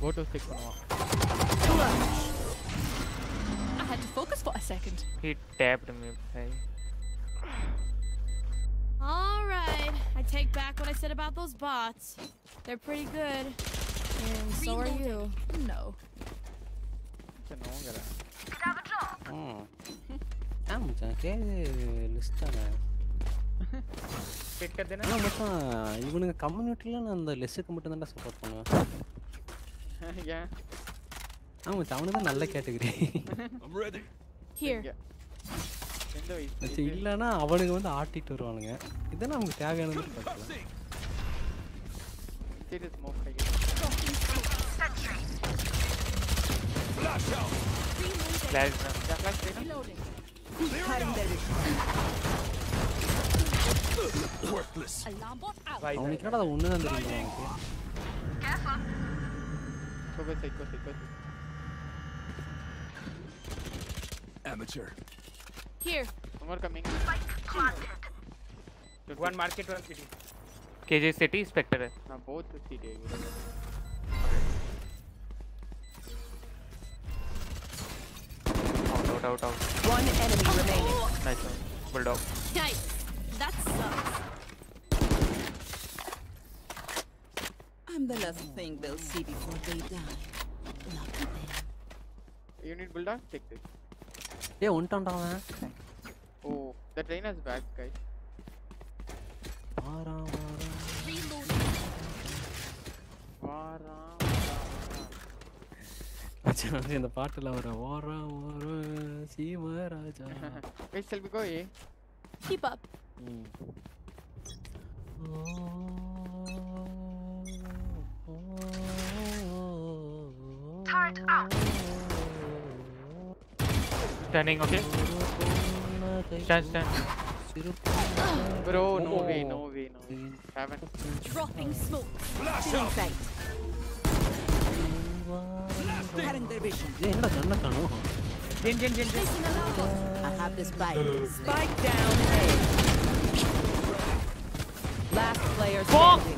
Photo stick பண்ணுவான். I had to focus for a second. he tapped me भाई Alright, I take back what I said about those bots. They're pretty good. And so are you. No. I'm era. Oh. Amta, che கேட்கறதுன்னா மொத்தம் I'm நான் அந்த லெஸ்ஸுக்கு மட்டும் தான்டா <laughs> support <laughs> I'm ready here. இல்லைன்னா அவனுக்கு வந்து ஆட்டிட்டு வருவானுங்க. இதெல்லாம் நமக்கு தேவையானது பார்க்கலாம் அவனுக்கு என்னடா ஒண்ணுதான் தெரியும் அவனுக்கு? Amateur. Here. One more coming. One market, one city. KJ city, Spectre. हाँ both city. Out, out, out. One enemy oh. remaining. Nice one. Bulldog. Nice. That sucks. I'm the last thing they'll see before they die. Lucky them. You need bulldog? Take this. ஏ ஒன்ட்டான்டா அவன் Oh, train is back, guys. வாரான் வாரான் Reloading. வாரா மச்சான் இந்த பாட்டுல வர ஓரம் ஓரம் Seemaraja Guys, shall we go A? Keep up. Standing, okay? Stand, stand. Bro, no oh. way, no way, no way. Seven. Dropping smoke. Flash out. Cutting their vision. Jin, Jin, Jin, Jin. I have this spike. Spike down Last player standing. <laughs>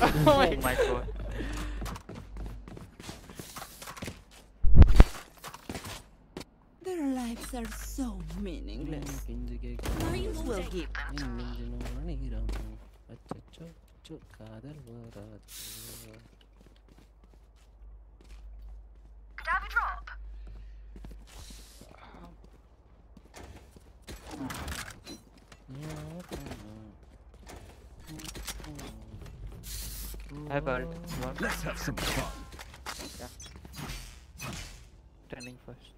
Oh, oh my god. lives are so meaningless. Mines will give I burned. Let's have some fun. Yeah. Standing first.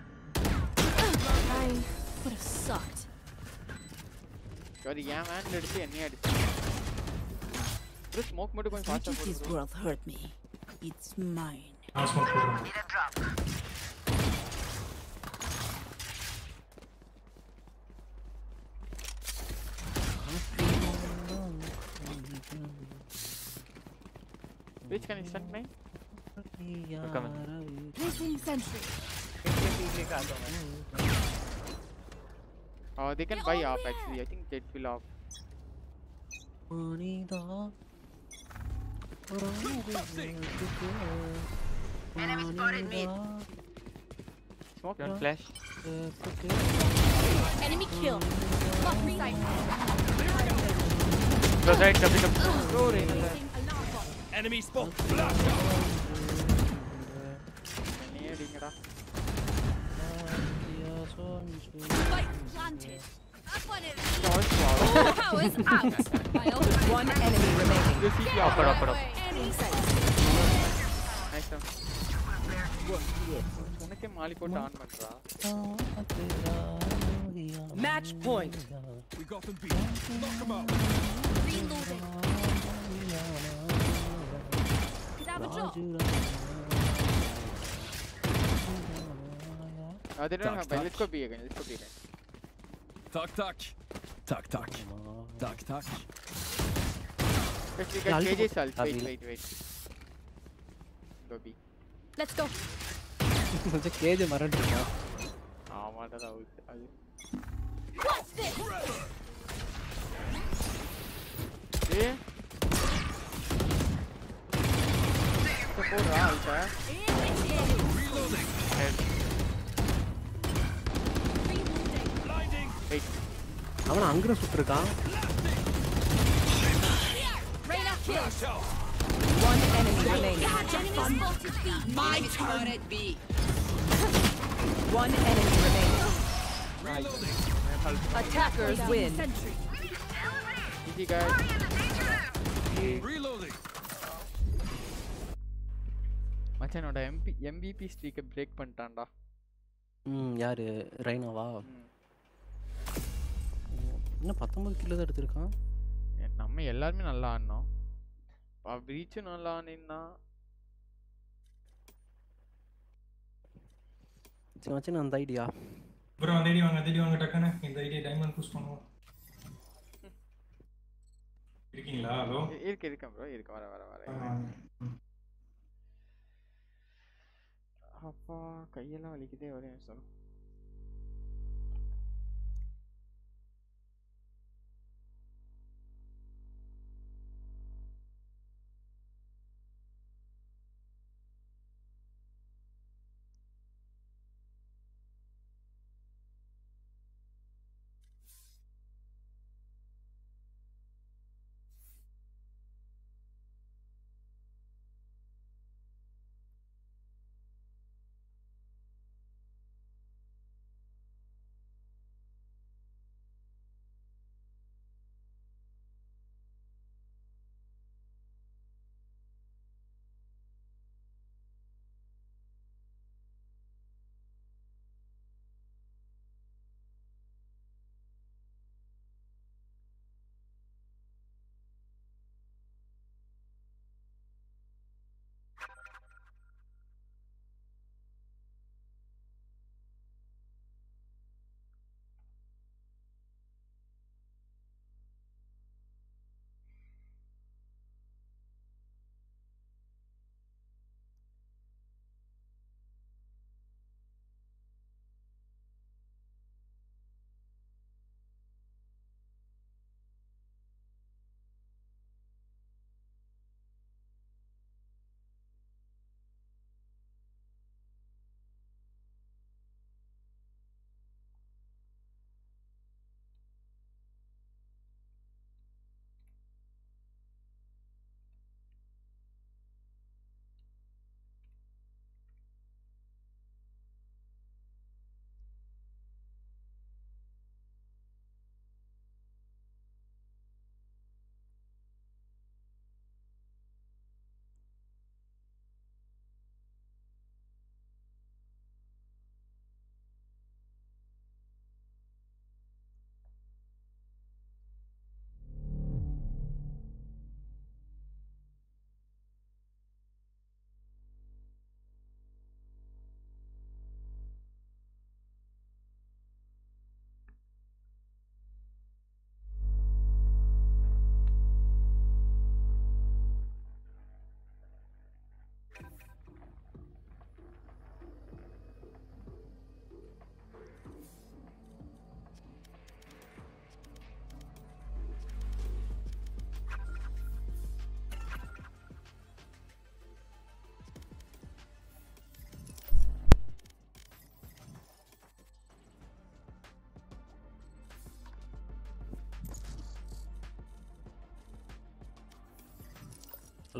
nine would have sucked. Let's see. Any smoke mode going faster. This world hurt me. It's mine. I smoke Need a drop. Which can instant me? Uh, they can They're buy up there. actually. I think they will up. Money dog. Enemy spotted mid. Smoke on flash. Enemy kill. Lock side. Go side. Enemy spot. Flash. One enemy remaining. This is your put up Match point. We got them beat. Knock them out. Reloading. Could have a drop. Oh, they don't tuck, have tuck. Let's go B again. Let's go B again. Tuck, tuck. Tuck, tuck. Tuck, tuck. Let's get KJ salt. Wait, wait, wait. Go B. Let's go. मुझे cage मरण दिया हाँ मारा था उसे आज What's this? ए तो बोल रहा है Reloading. அவன் அங்கே சுட்டுருக்கான் Reyna kill. One enemy remaining. Enemy spotted B. My turn at B. One enemy remaining. Attackers win. Sentry. easy guys Reloading. மச்சானோட MP MPP ஸ்ட்ரீக்கை break பண்ணிட்டான்டா ம் யாரு? ரைனாவா? ம். இன்னும் பத்தொன்பது கிலோ தான் எடுத்திருக்கான்? எ- நம்ம எல்லாருமே நல்லா ஆடினோம். பிரீச்சும் நல்லா ஆடினா. சரி வச்சு அந்த ஐடியா. ப்ரோ அந்த ஐடி வாங்க அந்த ஐடி வாங்க டக்குன்னு. இந்த ஐடியா டைமண்ட் புஷ் பண்ணுவோம். இருக்கீங்களா? ஹலோ? இருக்கு இருக்கேன் ப்ரோ. இருக்கு வர வர வர. அப்பா கையெல்லாம் வலிக்குதே ஒரே நிமிஷம்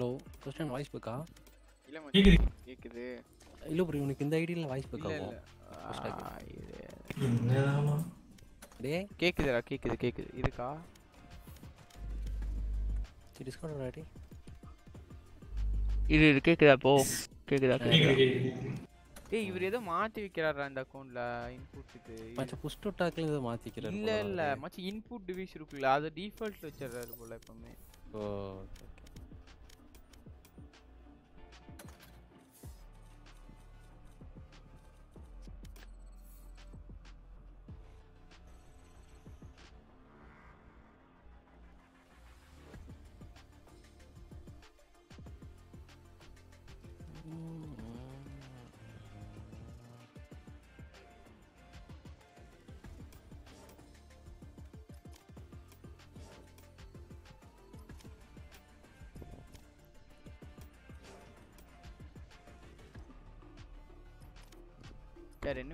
ஹலோ ஃபர்ஸ்ட் டைம் வாய்ஸ் பேக்கா கேக்குது. கேக்குது. இல்லை ப்ரோ உனக்கு இந்த ஐடியில் வாய்ஸ் பேக் இல்ல ஆகும் என்னதாமா டேய். கேக்குதுடா கேக்குது கேக்குது. இருக்கா சரி டிஸ்கவுண்ட் ரெடி இது இது கேக்குதா போ கேக்குதா ஏய் இவர் ஏதோ மாத்தி வைக்கிறாரா இந்த அக்கவுண்ட்ல இன்புட்டுக்கு மச்சான் புஷ் டு டாக்ல இதை மாற்றிக்கிறாரு இல்ல இல்ல. மச்சி இன்புட் டிவைஸ் இருக்குல்ல அது டிஃபால்ட் வச்சிடுறாரு போல எப்பவுமே. ஓ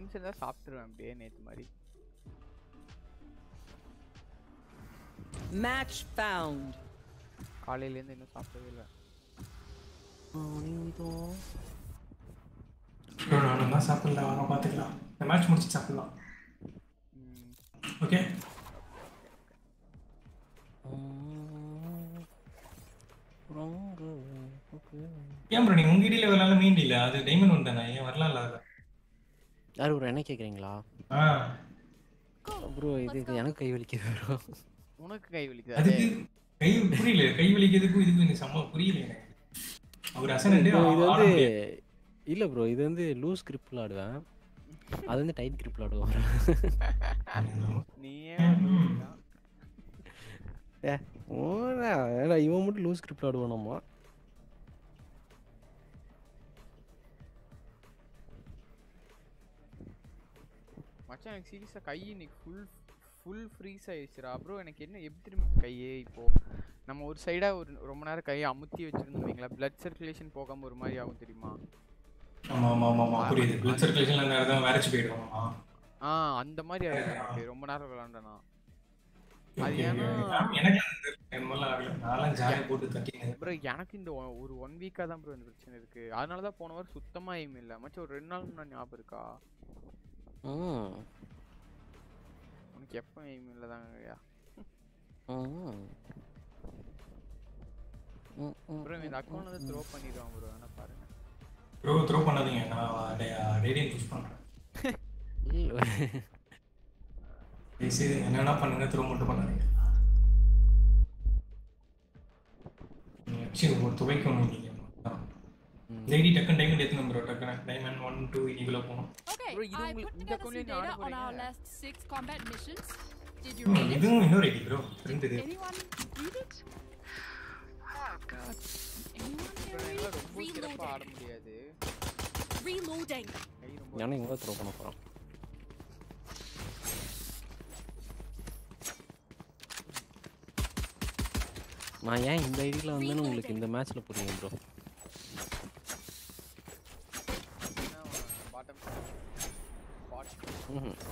நிமிஷம் தான் சாப்பிட்டுருவேன் அப்படியே நேத்து மாதிரி. Match found. காலையில இருந்து இன்னும் சாப்பிடவே இல்லை. நானும் சாப்பிடலாம் வாங்க பார்த்துக்கலாம் இந்த மேட்ச் முடிச்சு சாப்பிடலாம். ஓகே ஏன் ப்ரோ நீங்க உங்க இடையில வரலால மீன் இல்ல அது டைமண்ட் ஒன் தானே ஏன் வரலாம்ல அதுல யார் ப்ரோ என்ன கேட்குறீங்களா? ஆ. ப்ரோ இது இது எனக்கு கை வலிக்குது ப்ரோ. உனக்கு கை வலிக்குதா? அதுக்கு கை புரியல. கை வலிக்கிறதுக்கும் இதுக்கும் எனக்கு செம்ம புரியல அவர் அசனண்ட் இது வந்து இல்ல ப்ரோ இது வந்து லூஸ் grip ஆடுவேன். அது வந்து டைட் grip ஆடுவோம் நீ ஏ ஓடா இவன் மட்டும் லூஸ் grip ஆடுவானாமா மச்சான் எனக்கு சீரியஸா கை இன்னைக்கு ஃபுல் ஃபுல் ஃப்ரீஸ் ஆயிடுச்சுடா. ப்ரோ எனக்கு என்ன எப்படி திரும்ப கையே இப்போ? நம்ம ஒரு சைடா ஒரு ரொம்ப நேரம் கையை அமுத்தி வச்சிருந்தோம் வைங்களா பிளட் சர்க்குலேஷன் போகாம ஒரு மாதிரி ஆகும் தெரியுமா? ஆ. அந்த மாதிரி எனக்கு ரொம்ப நேரம் விளாண்டனா அது ஏன்னா எனக்கு இந்த ஒரு ஒன் வீக்கா தான் ப்ரோ இந்த பிரச்சனை இருக்கு. அதனால தான் போன வாரம் சுத்தமா எய்ம் இல்ல. மச்சான் ஒரு ரெண்டு நாள் முன்னாடி ஞாபகம் இருக்கா? உனக்கு எப்போ எய்ம் இல்ல தாங்கய்யா ம் ம், ம், ப்ரோ இந்த அக்கௌண்ட் வந்து த்ரோ பண்ணிடுவான் ப்ரோ வேணா பாருங்க. ப்ரோ த்ரோ பண்ணாதீங்க. நான் யூஸ் பண்றேன். இல்ல. தயவுசெய்து என்னென்ன பண்ணுங்க த்ரோ மட்டும் பண்ணாதீங்க. நீங்க வச்சு ஒரு துவைக்கணும் நீங்க. லேடி டக்குன்னு டைமண்ட் எடுத்துங்க ப்ரோ டக்குன்னு. டைமண்ட் ஒன் டூ இதுக்குள்ள போகணும்? இதுவும் இன்னொரு ஐடி ப்ரோ ரொம்ப நானும் த்ரோ பண்ண போகிறேன் நான் ஏன் இந்த ஐடியில் வந்தேன்னு உங்களுக்கு இந்த மேட்ச்சில் புரியும் ப்ரோ பாட்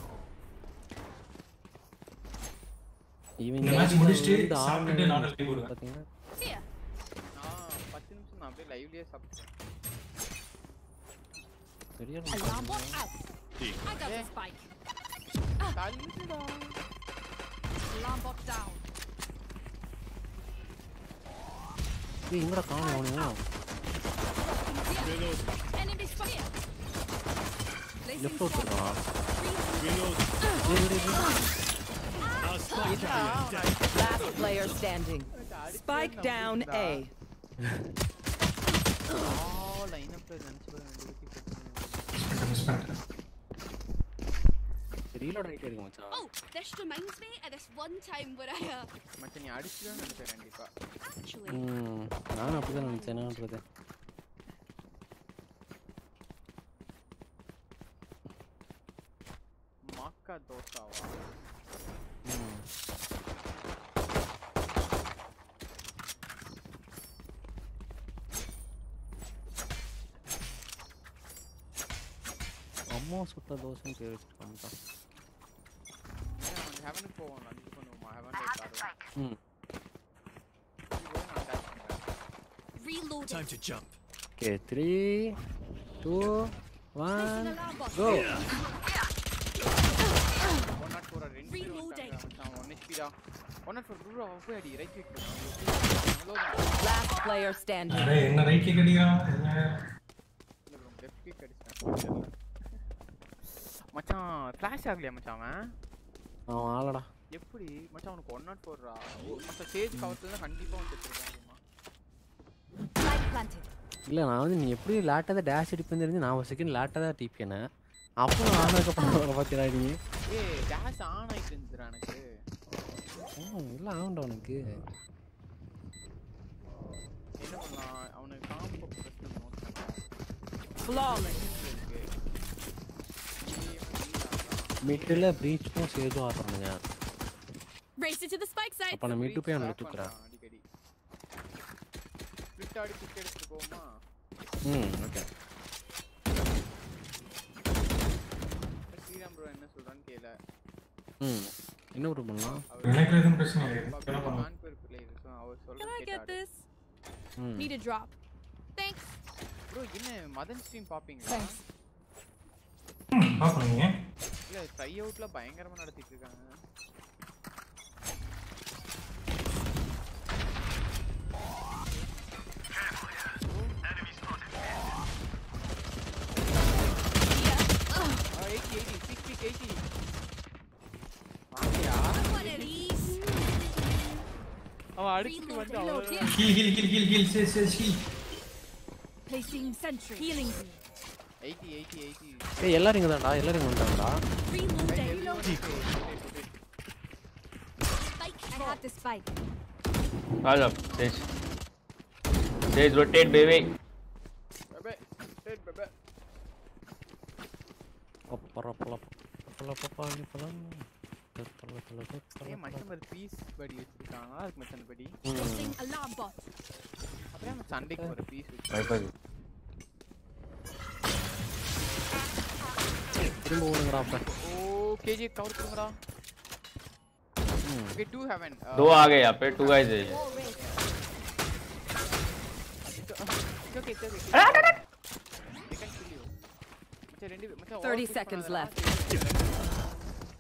இவன் இந்த இந்த match ஐடியில் முடிச்சுட்டு வந்து சாப்பிட்டுட்டு ஆடுன நானும் leave விடுவேன். பார்த்தீங்கன்னா Here. நான் பத்து நிமிஷம் நான் அப்படியே லைவ்லயே சாப்பிட்டேன் சரியா Alarm bot out. I got the spike. தள்ளுடா Alarm bot down. ஏய் எங்கடா காணும் அவனு Enemy spike. Placing left out இருக்கான் Last player standing. Spike down A. Ah line அப்ல நினைச்சு பாருங்க ரெண்டு wicket மிஸ் பண்ணிட்டேன் ரீலோட் ஆகிட்டே இருக்கு மச்சான் Oh, this reminds me of this one time where I uh, மச்சான் நீ அடிச்சுதான் நினைச்சேன் கண்டிப்பா actually ம் நானும் அப்படி தான் நினச்சேன் என்னன்றது का डोसा हुआ ಅಮ್ಮ ಸುತ್ತ dosa Time to jump. Okay, three, two, one, go. Yeah. One not four bro அவன் போய் அடி right click Last player standing. அடிக்கிறான் என்ன? லெஃப்ட் கிளிக் அடிச்சான் மச்சான் ஃபிளாஷ் ஆகலையா மச்சான் அவன்? அவன் ஆளடா. எப்படி? மச்சான் அவனுக்கு ஒன் நாட் ஃபோர்ரா மச்சான் ஸ்டேஜ் கவர்த்துல தான் கண்டிப்பா வந்து planted. இல்லை நான் வந்து நீ எப்படி லேட்டாக தான் டேஷ் அடிப்பேன்னு தெரிஞ்சு நான் ஒரு செகண்ட் லேட்டாக தான் டிப்பினேன் அப்புறம் ஆனதுக்கப்புறம் பார்த்தீங்களா நீ ஏய் டேஷ் ஆன் ஆயிட்டு இருந்துடா எனக்கு இல்லை ஆகண்டா உனக்கு என்ன பண்ணலாம் அவனுக்கு combo Flawless. மிட்டில் ப்ரீச்சும் சேதும் ஆடுறானுங்க Race it to the spike site. அப்போ நான் மிட்டு போய் அவனை தூக்குறேன் அடிக்கடி ஸ்பிளிட் ஆடி பிக் எடுத்துட்டு போவோமா ம் ஓகே என்ன சொல்றான்னு கேள ம் என்ன ஒரு பண்ணலாம் எனக்கு எதுவும் பிரச்சனை இல்லை என்ன பண்ணலாம் வான்பேர் பிளேயர் ஸோ அவர் Can சொல்றது I get கேட்டாடு this? ம் Need a drop. Thanks. Bro என்ன மதன் ஸ்ட்ரீம் பாப்பீங்களா ம் பார்க்கணும் நீங்க இல்ல ட்ரை அவுட்ல பயங்கரமா நடத்திட்டு இருக்காங்க Ah, 80, 80, pick, அவன் அடிச்சுட்டு வந்து அவ்வளவு heal heal heal heal heal சே சே ஹீல் Placing sentry. Healing. 80, 80, 80. ஏய் எல்லாரும் இங்கே தான்டா எல்லாரும் இங்கே வந்துட்டாங்கடா Reloading. Spike. I have the spike. Hold up, Sage. Sage, rotate, baby. Bebe, டேய் bebe. ஏன் மச்சான் ஒரு பீஸ் படி வச்சிருக்காங்களா அதுக்கு மச்சான் படி Placing alarm bot. அப்படியே நம்ம சண்டைக்கு ஒரு பீஸ் Wi-Fi. திரும்ப ஓடுங்கடா அப்போ ஓ கேஜி கவர் பண்ணுங்கடா ஓகே டூ ஹெவன் दो आ गए यहाँ पे टू गाइस है ஓகே ஓகே ஓகே மச்சான் ரெண்டு பேர் மச்சான் 30 seconds left.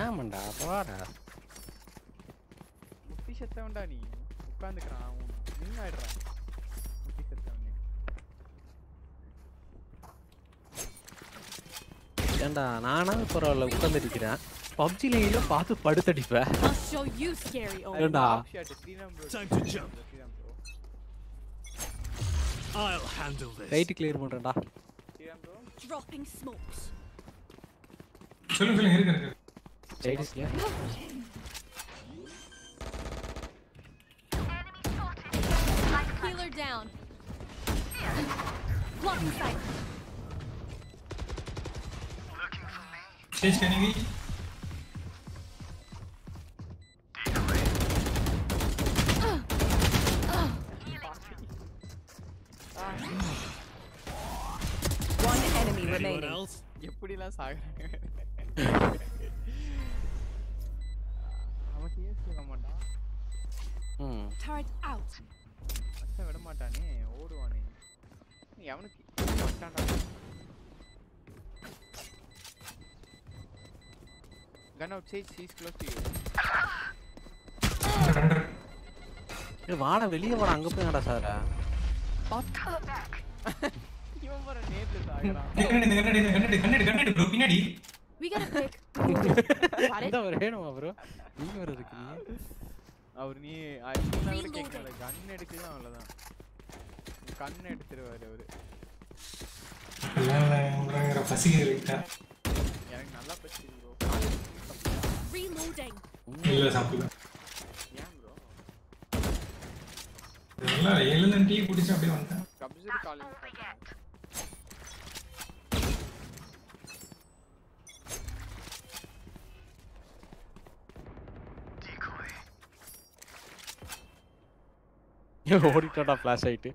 ஆமாண்டா போடா முட்டி செத்தவன்டா நீ உட்காந்துக்கிறான் அவன் நின்று ஆயிடுறான் முட்டி செத்தவனே ஏன்டா நானாவது பரவாயில்ல உட்காந்துருக்கிறேன் பப்ஜில இல்லை பார்த்து படுத்தடிப்பேன் bro I'll handle this. Right clear bro Dropping smokes. சொல்லுங்க சொல்லுங்க இருக்கு இருக்கு Right clear Healer down. Blocking sight. Sage, can you heal? One enemy Anyone remaining. else? எப்படிலாம் சாகுறாங்க <laughs> ம் Turret out. மச்சான் விட மாட்டானே ஓடுவானே நீ அவனுக்கு மாட்டான்டா gun out Sage sees close to you ஏய் வாடா வெளியே வாடா அங்கே போய் நடா சார் இவன் பாரு நேர்ல சாகுறான் கண்ணாடி கண்ணாடி கண்ணாடி கண்ணாடி கண்ணாடி ப்ரோ பின்னாடி We got a pick. Got it? இந்த வேணுமா ப்ரோ நீங்க வேற இருக்கீங்க. அவர் நீ கூட கேட்கல கன் எடுக்கலாம் அவ்வளவுதான். கண் எடுத்துருவாரு அவரு. எனக்கு நல்லா பசி ப்ரோ Reloading. இல்லை சாப்பிடல. ஏன் ப்ரோ நல்லா எழுந்து டீ குடிச்சு அப்படியே வந்துட்டேன் கப்சர் காலேஜ் ஓடிட்டாடா ஃபிளாஷ் ஆயிட்டு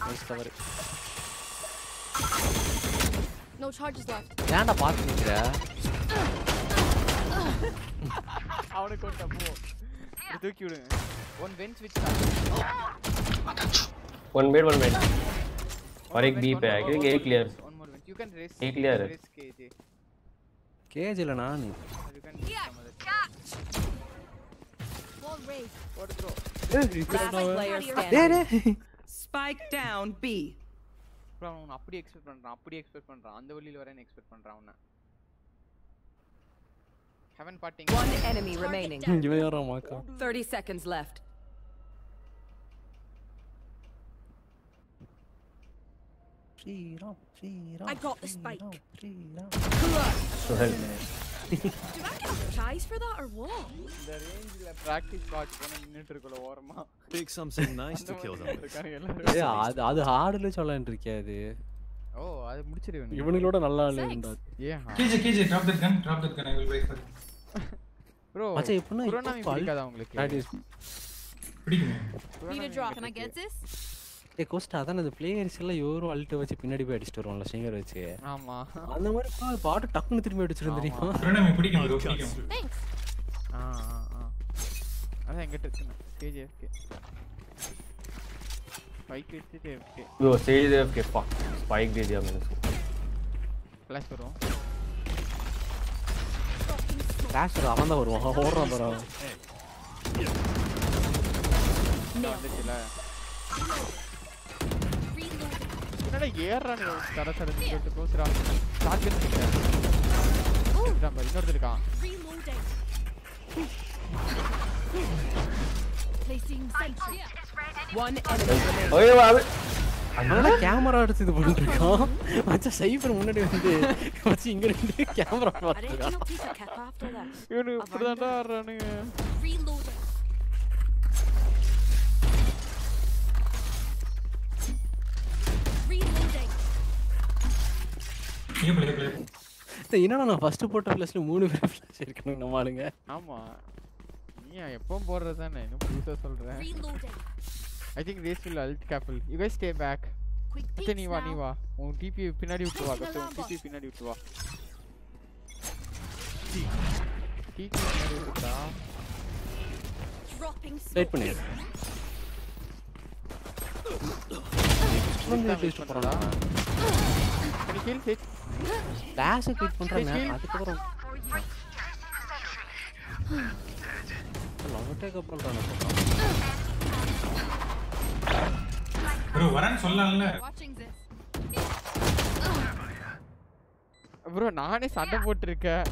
Nice cover. No charges left. ஏன்டா பார்த்து நிக்கிற அவனுக்கு கொண்டா போ இதை தூக்கி விடுங்க one bench which One mid, one mid. और एक B पे है I think A clear. One more bench. You can raise. A clear है. Raise KJ. கேஜ் இல்ல நான் You can raise some other. Wall raised. What bro? Last player டேய் standing. Spike down B. Bro அவன் அப்படி expect பண்றான் அப்படி expect பண்றான் அந்த வழியில வரேன்னு எக்ஸ்பெக்ட் பண்றான் அவன heaven potting One enemy remaining. <laughs> இவன் யாரா maca 30 seconds left. Sriram Sriram I got the spike. So help me. Do I get a prize for that or what? இந்த ரேஞ்சில பிராக்டிஸ் வாட்ச் பண்ண நின்னுட்டு இருக்கல ஓரமா Pick something nice to <laughs> kill them. இருக்காங்க ஏய் எல்லாரும் அது அது ஹார்டுல சொல்லலாம்னு இருக்கே அது ஓ அது முடிச்சிரு இவனுங்களோட நல்லா இருந்தா ஏன் KJ KJ drop that gun drop that gun I will wait for it <laughs> Bro மச்சான் எப்பனா குரோனாமி பிடிக்காதா உங்களுக்கு? தட் இஸ் பிடிக்குமா? ஏ கோஸ்ட் அதான் அந்த பிளேயர்ஸ் எல்லாம் யோரோ அல்ட் வச்சு பின்னாடி போய் அடிச்சிட்டு வருவாங்கல சிங்கர் வச்சு. ஆமா. அந்த மாதிரி பால் பாட்டு டக்குன்னு திரும்பி அடிச்சிட்டு தெரியுமா? குரோனாமி பிடிக்கும்? ப்ரோ ஆ ஆ அதான் எங்கிட்ட இருக்கு கேஜிஎஃப்கே ஸ்பைக் வச்சுட்டு FK bro Sage FK fuck spike டேஜியா மெனஸ் ஃபிளாஷ் வரும். கிராஷ் அவன் தான் வருவான். ஓடுறான் பரவ என்னடா ஏறானே தர தர சொல்லிட்டு கோசுறா டார்கெட் அதனால கேமரா எடுத்து இது பண்ணிருக்கான் மச்சா சைபர் முன்னாடி வந்து வச்சு இங்க இருந்து கேமரா I இவனு இப்படிதான்டா ஆடுறானுங்க. Reloading. Reloading. என்னடா நான் ஃபர்ஸ்ட் போட்ட ஃபிளாஷ்ல மூணு பேர் ஃபிளாஷ் இருக்கணும் நம்ம ஆளுங்க. ஆமா. நீ எப்பவும் போடுறது தானே? இன்னும் புதுசா சொல்றேன் I think Raze will ult cable you guys stay back Quick அச்சா நீ peeks வா நீ now. வா உன் டிபி பின்னாடி விட்டு வா கத்து உன் டிபி பின்னாடி விட்டு வா டிபி பின்னாடி விட்டுடா Dropping வெயிட் பண்ணு வந்து test போறடா Can you kill hit? Dash click பண்றாங்க Kill. அதுக்கப்புறம் லவ் டேக் அப்புறம் தான Bro வரேன்னு சொல்லலாம்ல. ப்ரோ நானே சண்டை போட்டுருக்கேன்.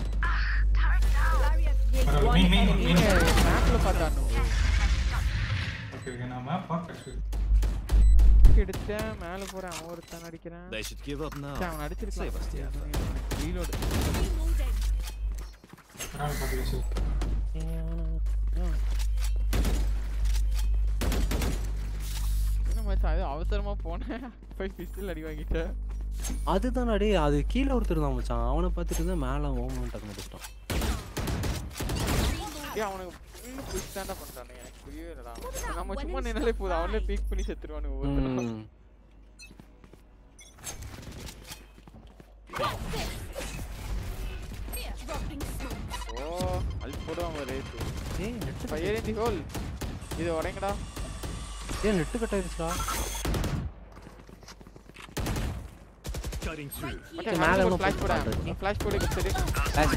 எடுத்தேன் மேல போறேன் அவன் ஒருத்தன் அடிக்கிறான். They should give up now. சே, அவன் effort. Reload Reloading. பரவாயில்ல பார்த்து என்ன மச்சான் அது அவசரமா போனேன் போய் பிஸ்டல் அடி வாங்கிட்டேன் அதுதான் டேய் அது கீழ ஒருத்தர் தான் மச்சான். அவனை பார்த்துட்டு இருந்தா மேல ஓமன் டக்கு முடிச்சிட்டான் அவனுக்கு இன்னும் புஷ் பண்றானுங்க எனக்கு புரியவே இல்லடா நம்ம சும்மா நின்னாலே போதும். அவனே பீக் பண்ணி செத்துருவானுங்க ஒவ்வொருத்தரும். ஓ அழுத்து போடுவான் ஒரு ரேஸ் ஏய் ஃபயர் இன் தி ஹோல் இது உடைங்கடா. ಏ ನೆಟ್ ಕಟ್ ಆಯ್ತು ಫ್ಲಾಶ್ ಕೊಡಿ flash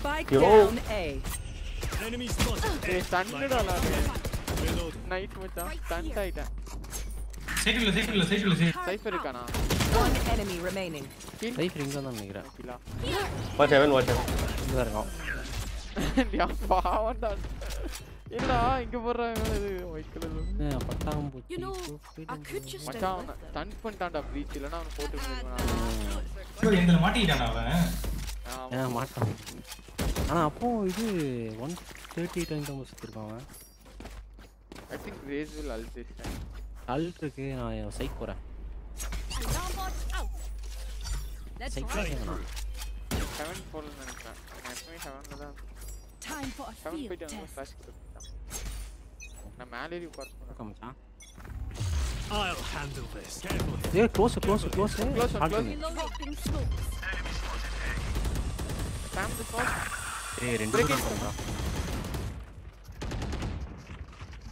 flash down A enemy spot ಏ ಸ್ಟ್ಯಾಂಡರ್ಡ್ ಅಲ್ಲ ನೈಟ್ ಮಚ್ಚ ಸ್ಟ್ಯಾಂಡ್ ಆಯ್ತ ಸೈಕಲ್ ಸೈಕಲ್ ಸೈಕಲ್ ಸೈಫರ್ ಇಕನಾ one enemy remaining ಸೈಫರ್ ಇಂಗ ನಾನು ನಿಗ್ರ ವಾಚ್ ಹೆವನ್ ವಾಚ್ ಹೆವನ್ ಇದರ ನೋ ಯಾ ಬಾವನ್ ದಾ என்னடா இங்க போறாங்க இது? ஒயிட் கலர் ஏ, பட்டாம்பூச்சி You know, I could just stay மச்சான். ஸ்டன் பண்ணிட்டான்டா ப்ரீச் இல்லனா அவன போட்டு மாட்டிக்கிட்டானா அவன். மாட்டான். ஆனால் அப்போ இது ஒன் தேர்ட்டி டைம் தான் சுற்றிருக்கான் அவன். I think Raze will ult this time ult இருக்கு நான் சைக். Let's சைக் போல நினைக்கிறேன். மேக்ஸிமம் செவன்ல தான் Time for a field test. I'll handle this. Yeah, closer, closer, closer. Closer, close Reloading smokes. Hey, Break it.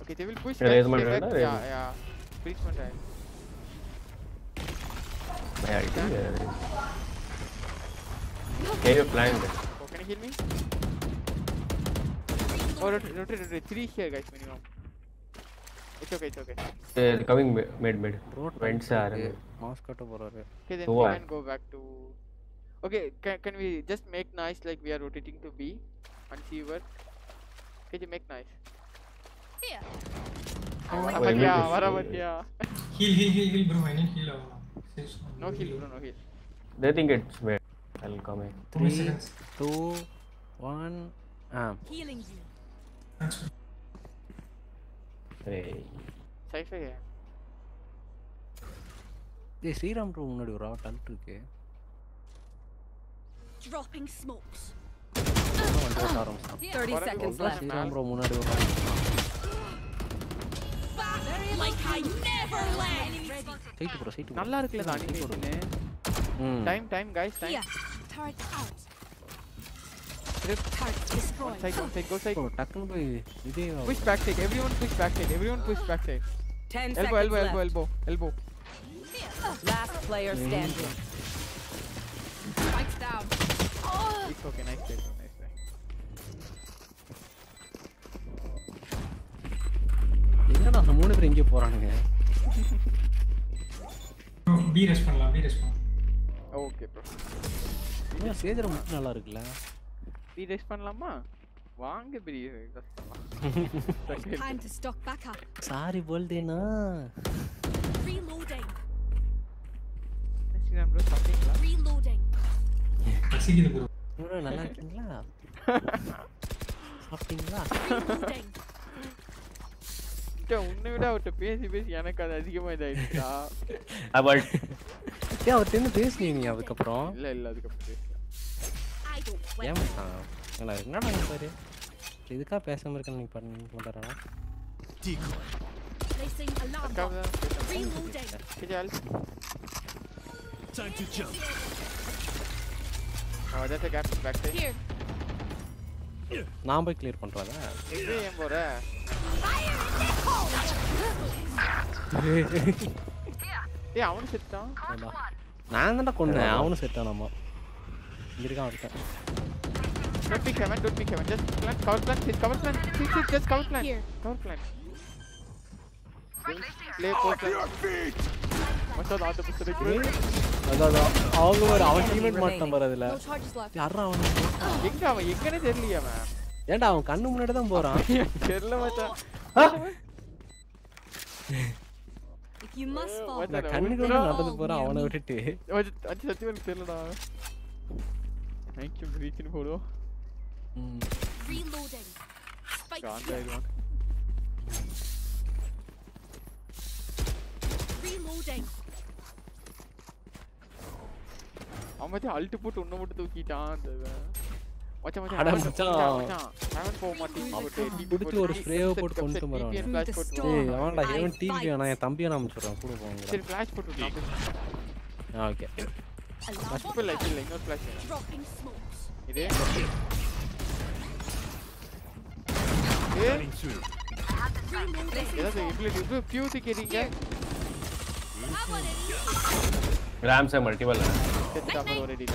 Okay, they will push. Yeah, yeah. Breach. Yeah, Yeah. You're flying. Oh, can you heal me? Oh, rotate, rotate, rotate. Three here, guys, minimum. It's okay, it's okay. Uh, They're coming mid, mid. Road vents are. Mouse cut over. Okay, then we can go back to. Okay, can, we just make nice like we are rotating to B and see where? Can you make nice? Here. Oh, oh, yeah, whatever, yeah. <laughs> Heal, heal, heal, heal, bro. I need heal. Uh, no heal, bro, no heal. They think it's bad. I'll come in. Three, two, one. Ah. Healing you. Hey. Cypher here. ஏய் Sriram bro முன்னாடி ஒரு add Alt இருக்கு Dropping smokes. அதான் வந்து ஓட்ட ஆரம்பிச்சான் 30 seconds அதான் left. Sriram bro முன்னாடி ஒரு Like I never left. Side bro side நல்லா இருக்குல்ல இந்த animation. ம் Time, time, guys, time. Here. Turret out. Rip. Turret One destroyed. side, one side, go side. Bro டக்குனு போய் இதே Push back side, everyone push back side, everyone push back side. 10 Elbow, seconds elbow, left. elbow, elbow, elbow. Last player standing. Spikes down. Oh. It's okay, nice play, bro, nice play. என்னடா அந்த மூணு பேர் எங்கே போறானுங்க B rest பண்ணலாம் B rest பண்ணலாம் Okay, bro. ஏன் சேஜர மட்டும் நல்லா இருக்குல்ல Race பண்ணலாமா? வாங்க பெரிய கஷ்டமா Time to stock back up. Sorry போல்டேனா Reloading. Sriram bro சாப்பிட்டீங்களா ப்ரோ ப்ரோ நல்லா இருக்கீங்களா? சாப்பிட்டீங்களா? உன்னை விட அவர்கிட்ட பேசி பேசி எனக்கு அது அதிகமா இதாயிடுச்சுடா. <laughs> About ஏன் அவர்கிட்ட இருந்து பேசுனீங்க நீ அதுக்கப்புறம்? இல்ல இல்ல அதுக்கப்புறம் மச்சான் நல்லா என்னடா பாரு? இதுக்கா பேசாம இருக்கேன்னு நீ பண்ணி பண்ணுறானா Time to jump. Oh, that's a gap back side. Here. நான் போய் கிளியர் பண்றாதா எங்க ஏன் போற? ஏய். அவன் செத்தான் நான் தான்டா கொன்னேன் அவனும் செட்டானாமா இங்க இருக்கான் ஒருத்தன் Don't pick heaven, don't pick heaven. Just plant, cover plant, sit, cover plant, sit, sit, just cover plant. Here. Cover plant. Play cover plant. மச்சான் அது ஆட்ட புடிச்சு அதான். அவங்க ஒரு அவன் டீம்மேட் மாட்டான் பாரு அதுல. No charges left. யாரா அவன்? எங்க அவன்? எங்கனே தெரியலையே அவன். ஏன்டா அவன் கண்ணு முன்னாடி தான் போறான்? <laughs> தெரியல மச்சான். If you must fall. நான் கண்ணுக்கு நடந்து போறான் அவனை விட்டுட்டு. மச்சான், அச்சு எனக்கு தெரியலடா தேங்க்யூ ரீச்னு போடுவோம் Reloading. Spike காண்டாயிடுவான் Reloading. அவன் மச்சான் அல்ட்டு போட்டு உன்னை மட்டும் தூக்கிட்டான் அந்த இவன். மச்சான் மச்சான் அட மச்சான். heaven போக போட்டு TP பிடிச்சி ஒரு set, போட்டு கொண்டு போட்டு ஏய் அவன்டா டிவி fight. நான் என் தம்பியை நான் அனுப்பிச்சுடுறேன் கூட போங்க சரி ஃபிளாஷ் போட்டு. ஆ okay Alarm இப்ப இல்ல இப்ப இல்ல இன்னொரு ஃபிளாஷ் Dropping smokes. இது ஏய் Running through. Reloading. ஏதாவது எபிலிட்டி இது பியூசி கேட்டீங்க Rams are multiple. செத்துட்டா அப்புறம் ஒரு அடி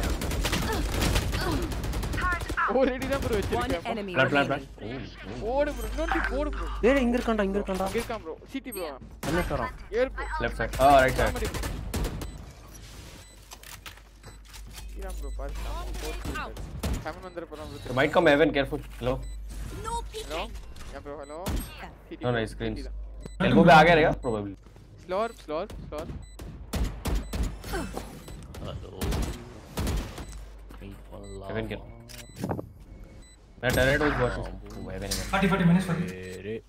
ஒரு அடி தான் ப்ரோ One வச்சிருக்கேன் enemy Plant, plant, remaining. plant. போடு ப்ரோ இன்னொரு போடு ப்ரோ ஏய் இங்க இருக்கான்டா இங்க இருக்கான்டா இங்க இருக்கான் ப்ரோ சிட்டி ப்ரோ என்ன தரோம் ஏர் bro Left side. Oh, right side. Sriram bro பாரு செவன் வந்துற போறோம் You might come heaven, careful. Hello. Hello yeah bro hello Chitti No, nice screens. Elbow पे आ गया रहेगा probably. Slower slower slower Heaven can. मैं turret was watching. Oh, heaven, heaven. 40 40 minus 40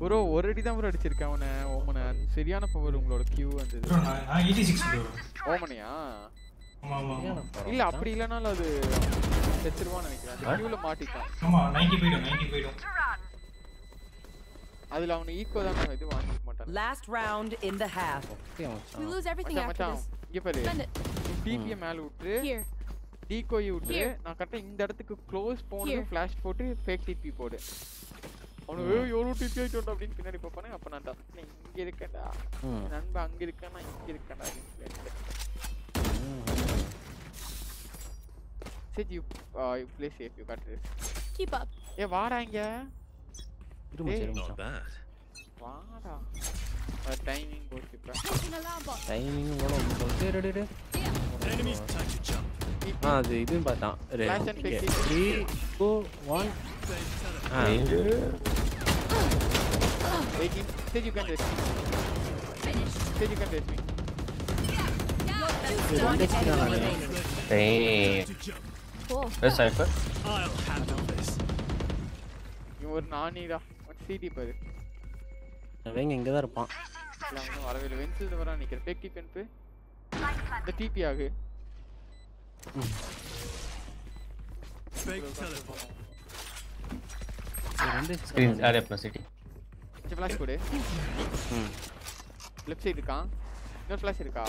bro ஒரு அடி தான் ப்ரோ அடிச்சிருக்கேன் அவனை ஓமனை சரியான பவர் உங்களோட கியூ அந்த ப்ரோ நான் நான் 86 ப்ரோ ஓமனையா ஆமா ஆமா ஆமா இல்ல அப்படி இல்லனாலும் அது செத்துருவான்னு நினைக்கிறேன். அந்த? கியூல மாட்டிட்டான் ஆமா 90 போய்டும் 90 போய்டும் அதுல அவன ஈக்கோ தான் இது வாங்கிக்க மாட்டான். Last round in the half. We lose everything மச்சான் after this. இங்க பாரு. மேல விட்டுரு Here. டீகோய் Here. நான் கரெக்டா இந்த இடத்துக்கு க்ளோஸ். போனதும் ஃபிளாஷ் போட்டு ஃபேக் டிபி போடு. அவனுக்கு ஏய் எவ்வளோ டிபி ஆயிட்டோம் அப்படின்னு பின்னாடி பார்ப்பானே அப்ப நான் இங்க இருக்கேன்டா. என் நண்பன் அங்க இருக்கேன் நான் இங்க இருக்கேன்டா. அப்படின்னு சொல்லிட்டு சரி you you play safe you got Keep up. ஏ வாடா இங்க இருமு டேய், சரி Not bad. வாடா டைமிங் போட்டு இப்ப Placing alarm box. டைமிங் கூட டேய் டேய் டேய் Enemies time to jump. ஆ அது இதுவும் பார்த்தான் Flash and fake it. Three two one ah Waiting. Say you can rest me. Say you can rest me. One enemy remaining. Damn. Cool. This cypher. I'll handle this. You were நானிடா. சிடி பாரு. வெங்க இங்க தான் இருப்பான். அவன் வரவே இல்ல. வென்சில் வரா நிக்கிற. பேக்கி பென்ப். இந்த டிபி ஆகு. ரெண்டு ஸ்கிரீன் ஆரே பண்ண சிட்டி. ஃபிளாஷ் கொடு. ம். லெஃப்ட் சைடு இருக்கா? இன்னொரு ஃபிளாஷ் இருக்கா?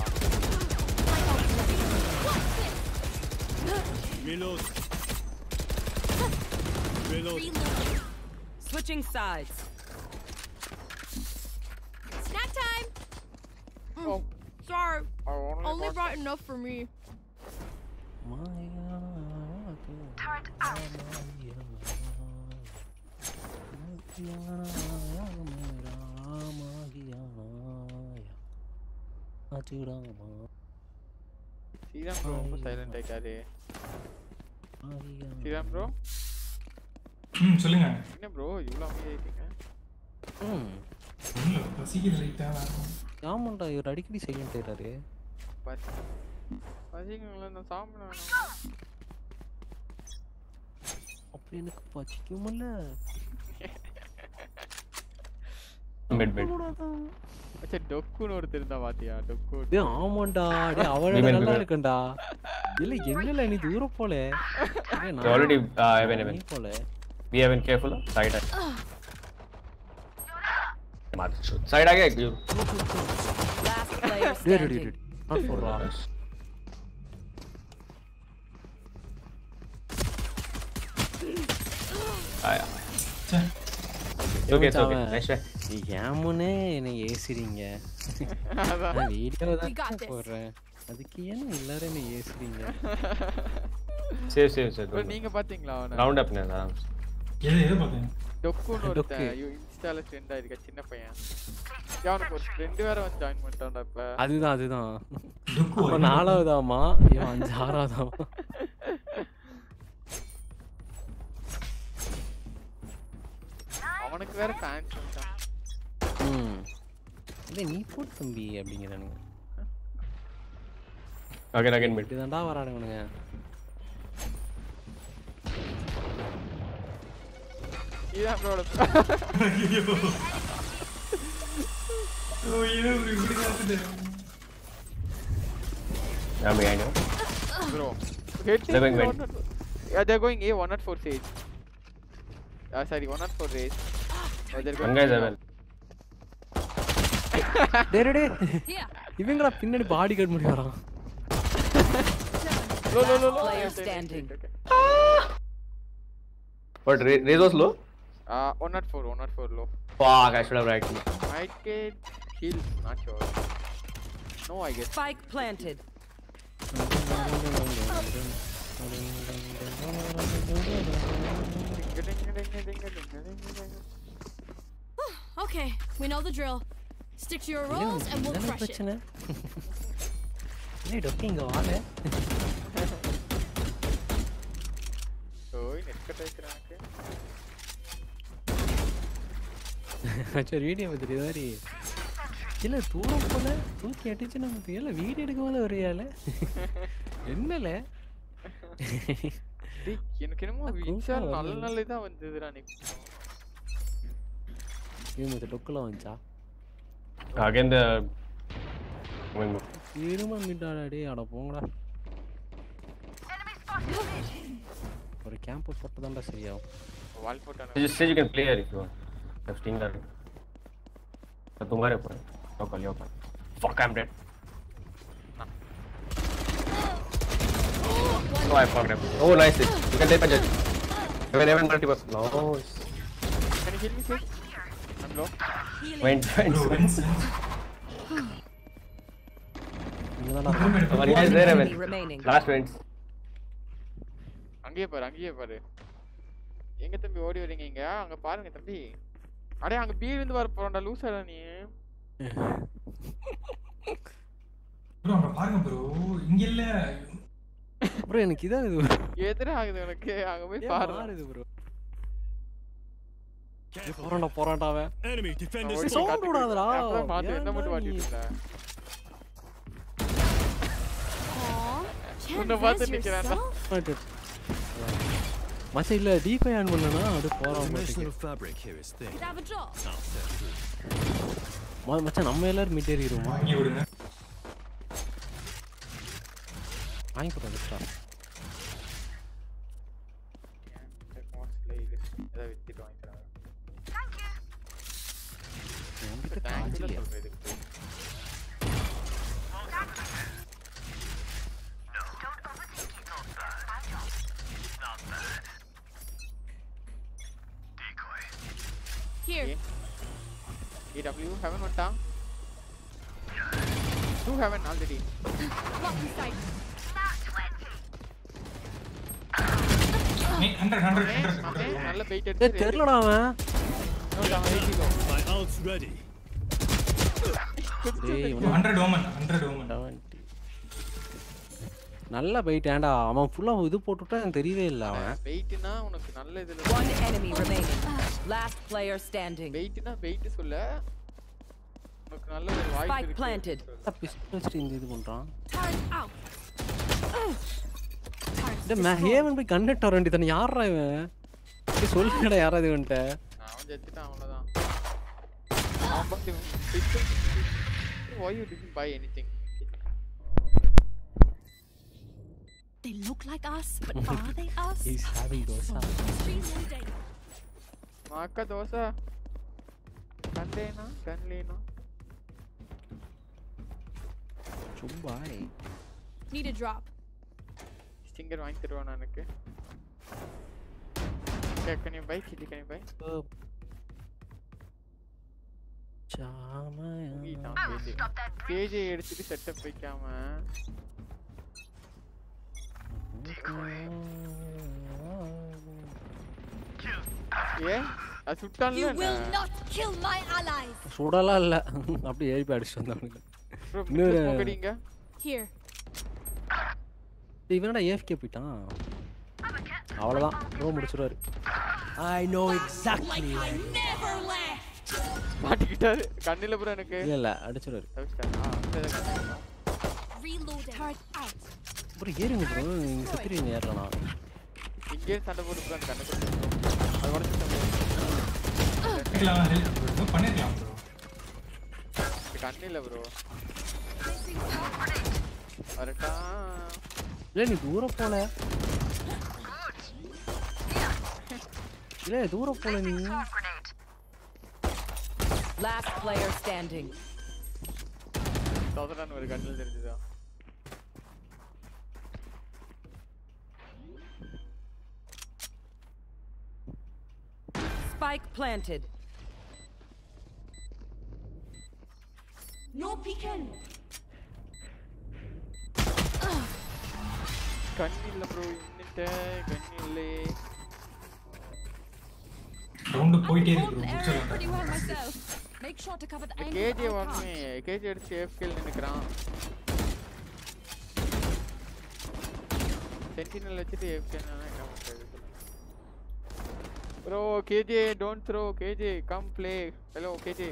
Reload. Reload. Reload. Switching sides. Snack time! Mm. Oh. Sorry. Only, only brought time. enough for me. My Turret out. Sriram bro ரொம்ப சைலண்ட் ஆயிட்டாரு ஸ்ரீராம் ப்ரோ சொல்லுங்க என்ன ப்ரோ இவ்வளோ அமைதியாயிட்டீங்க ம் இல்ல பசிக்குது லைட்டா ஆமாண்டா இவர் அடிக்கடி சைலண்ட் ஆயிட்டாரு பசி பசிங்களா நான் சாப்பிட அப்படி எனக்கு பசிக்குமில்ல Mid mid. அச்சா டொக்குன்னு ஒருத்தர் இருந்தா பாத்தியா டொக்கு டேய் ஆமாண்டா டேய் அவளோட Women, நல்லா women. இருக்குண்டா இல்ல என்னல நீ தூரம் போல ஏய், They நான் already uh, heaven heaven. நீ போல Be heaven careful. Side. मार side आ गया एक Last player டேய் டேய் standing. டேய் நாட் போடுறா आया Okay, it's okay. ஏமுனே என்னை ஏசுறீங்க. நான் வீடியோ தான் போடுறேன். அதுக்கு ஏன் எல்லாரும் என்ன ஏசுறீங்க? சரி சரி சரி நீங்க பாத்தீங்களா ரவுண்ட் அப் நானா ஏன் ஏன் பாத்தீங்க டொக்குன்னு ஒருத்தன். இன்ஸ்டால ட்ரெண்ட் ஆயிருக்க சின்ன பையன். அவனுக்கு ஒரு ஃப்ரெண்ட் வேற வந்து ஜாயின் பண்ணிட்டான்டா இப்ப? அதுதான் அதுதான். அவன் நாலாவதாமா இவன் அஞ்சு ஆறாவதாமா அவனுக்கு வேற ஃபேன்ஸ் வந்துட்டான். இல்லை நீ போட்டு தம்பி அப்படிங்கிறானுங்க Again again mid. இப்படிதான்டா வரானுங்க இதான் ப்ரோட ஓ இது இப்படி காத்துட்டு I'm behind you. Bro head They're going mid. Yeah, they're going A 104 sage. Uh, sorry, 104 race. Uh, they're going One guy's A now. heaven. டேய் டேய், டேய் இவங்கடா பின்னாடி பாடி கார்டு முடி வரான் Low, low, low, low. Player Okay, okay, standing. okay, okay. What Ra- Raze was low? Uh, 104, 104 low. Fuck, I should have right. Might get killed, not sure. No, I guess. Spike planted. Okay, we know the drill. Stick to your roles and we'll crush it. ஓய் net cut ஆயிடுச்சு எனக்கு சரி video பார்த்துட்டு இது மாதிரி. இல்லை தூரம் போல தூக்கி அடிச்சு நம்ம இல்லை வீடியோ எடுக்க போல வரையால <laughs> என்னல? எனக்கு என்னமோ இன்ஸ்டால் நல்ல நல்ல இதா வந்ததுடா நீ. இவங்க டொக்கில் வந்துச்சா Again the going move. இரும மிட்டாடா டே அட போங்கடா ஒரு கேம்ப் போட்டு தான்டா சரியாகும் வால் போட்டானே You just said you can play here if you want. Have sting that. तो तुम्हारे ऊपर है. Local, your ऊपर. Fuck, I'm dead. Oh, I fucked him. Oh, nice. hit. You can take my judge. Even, even multiple. Nice. Can you heal me quick? Low. Went, went. Bro, wins. அங்கேயே பாரு அங்கேயே பாரு. எங்க தம்பி ஓடி வரீங்க இங்க? அங்க பாருங்க தம்பி. அடே அங்க இருந்து வர போறோம்டா லூசாடா நீ. ப்ரோ அங்க பாருங்க ப்ரோ இங்க இல்ல. ப்ரோ எனக்கு இதான் இது. எதிர ஆகுது உனக்கு. அங்க போய் பாரு ப்ரோ போறான்டா போறான்டா அவன் Enemy defenders. சவுண்ட் விடாதடா. அப்புறம் மாத்து என்ன மட்டும் நீ- மாட்டிட்டு இருந்த? Aw, can't உன்னை res நிக்கிறான்டா? மச்சான் இல்ல டிபை ஆன் பண்ணனா அது போறான். மச்சான் நம்ம எல்லாரும் மிட் ஏறிடுவோமா? வாங்கி விடுங்க. வாங்கி எக்ஸ்ட்ரா ஏதாவது வித்துட்டு வாங்கி தராங்க என்கிட்ட தேங்க்ஸ் காசு இல்லையா? சொல்றேன் இதுக்கு Here. EW haven't வந்துட்டான் two heaven already Block in sight. Hundred hundred நல்ல பெயிட் ஏய் தெரியலடா அவன் My ult's ready. டேய் இவனை- ஹண்ட்ரட் ஓமன் நல்லா போயிட்டேன்டா அவன் ஃபுல்லா இது போட்டுட்டா எனக்கு தெரியவே இல்ல அவன். வெயிட்னா உனக்கு நல்ல இதுல One enemy remaining. Last player standing. வெயிட்னா வெயிட் சொல்ல. உனக்கு நல்ல ஒரு Spike இருக்கு. planted. பிஸ்டல் இந்த இது பண்றான். இந்த ஹேவன் போய் கண்ணெட் வர வேண்டியதானே யாரா இவன்? சொல்லுங்கடா யாராவது இவன்ட்ட? அவன் செத்துட்டான் அவ்வளவுதான். Why you didn't buy anything? They look like us, but <laughs> are they us? He's having dosa. Maaka dosa. Gun lena, gun lena. Chumbai. Need a drop. Stinger வாங்கி தருவான் எனக்கு. Okay, can you buy? Can you buy? Uh, KJ. எடுத்துட்டு setup வைக்காம. ஏ அது சுட்டான்ல You will not kill my allies. சுடலாம் இல்ல. அப்படியே ஏறி Here. டேய், இவனடா ஏஃப்கே போயிட்டான். அவ்வளவுதான். ப்ரோ முடிச்சிருவாரு. I know exactly I never left. மாட்டிக்கிட்டாரு. கண்ணில ப்ரோ எனக்கு. இல்ல இல்ல out. ப்ரோ ஏறுங்க ப்ரோ. நீங்க செத்துறீங்க ஏறலாம் இங்கே சண்டை போட்டு ப்ரோ கண்ணு கொடுத்து அது உடச்சிட்டேன் பண்ணிக்கலாம் பண்ணிருக்கலாம் ப்ரோ. கண்ணில ப்ரோ. வரட்டா. இல்ல நீ தூரம் போல. இல்ல தூரம் போல நீ. Last player standing. சோதரான் ஒரு கண்ணில் தெரிஞ்சுதா Spike planted. No peeking. கண்ணில்ல bro இன்னும் என்கிட்ட கன் இல்லையே ரவுண்டு போயிட்டே இருக்கு Hold bro. the area முடிச்சிடலாம். pretty well myself. Make sure to cover the angles KG I வரணுமே can't. கேஜி அடிச்சு ஏஃப்கேல் நினைக்கிறான் சென்டினல் வச்சுட்டு ஏஃப்கேல் என்ன பண்றது bro KJ don't throw KJ come play hello KJ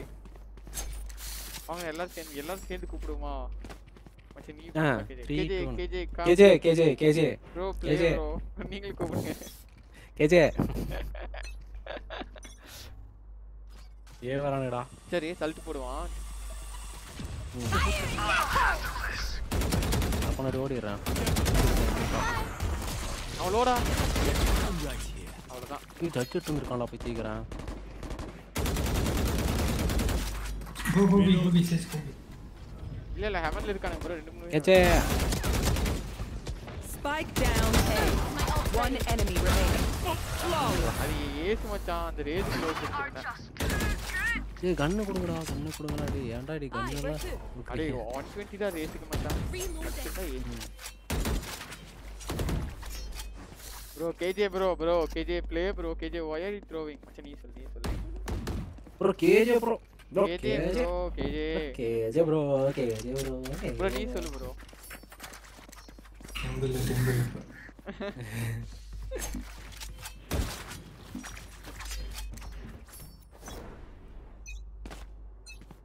அவங்க எல்லாரும் சேர்ந்து எல்லாரும் சேர்ந்து கூப்பிடுமா மச்சி நீ ஆ, KJ three, KJ two, one. KJ KJ, KJ, KJ. Bro play KJ. Bro நீங்களும் கூப்பிடுங்க கேஜே ஏ வரானுடா சரி தள்ளிட்டு போடுவான் அப்போ ஓடிடுறேன் அவளோடா அவ்வளோதான் நீ தச்சுட்டு இருந்திருக்கான்டா போய் தீக்கிறேன். இல்ல இல்ல ஹெவன்ல இருக்கானுங்க ப்ரோ ரெண்டு மூணு Spike down A. One enemy remaining. Flawless. அது ஏசு மச்சான் அந்த ரேஸ் க்ளோஸ் வச்சிருந்தேன் ஏய் கண்ணு கொடுங்கடா கண்ணு கொடுங்கடா டேய் ஏன்டா டி கண்ணு எல்லாம் அடே 120 தான் ரேஸுக்கு மச்சான் bro KJ bro bro KJ play bro KJ you throwing மச்சான் நீ சொல்லு நீ சொல்லு. Bro KJ bro KJ bro KJ KJ bro KJ bro bro நீ சொல்லு bro temple <laughs> <laughs>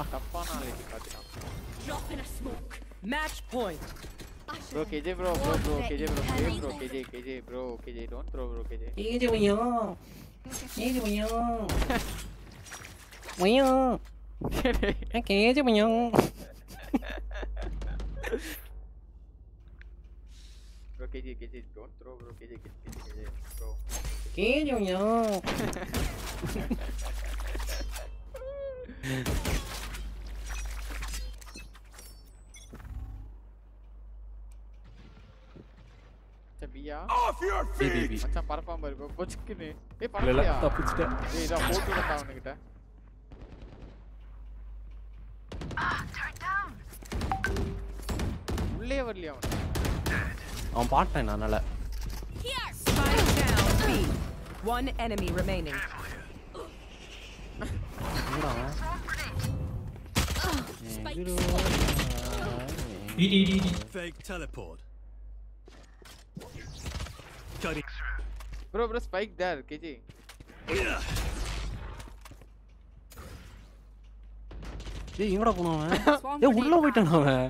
Ma K analitica Match point. Bro, KJ bro, bro, bro, KJ bro, KJ bro, KJ, KJ bro, KJ, don't throw bro, KJ. KJ punya. KJ punya. Punya. KJ punya. Bro, KJ, KJ, don't throw bro, KJ, KJ, KJ, bro. KJ punya. வையா பியா Off your Hey, feet! baby. மச்சான் பரப்பாம பாரு பொச்சுக்குன்னு ஏய் இல்ல, இல்ல, பரப்பலையா தப்பிச்சிட்டேன். ஏய் இதா போட்டு விடா அவனுக்கிட்ட உள்ளே வரலையா அவன் அவன் பாட்டான் அதனால Spike down B. One enemy remaining. என்னடா அவன்? எங்கிரு Eat, eat, eat, eat. Fake teleport. Bro bro spike there KG டேய் எங்கடா போனான் அவன் <laughs> டேய் உள்ள போயிட்டான் அவன்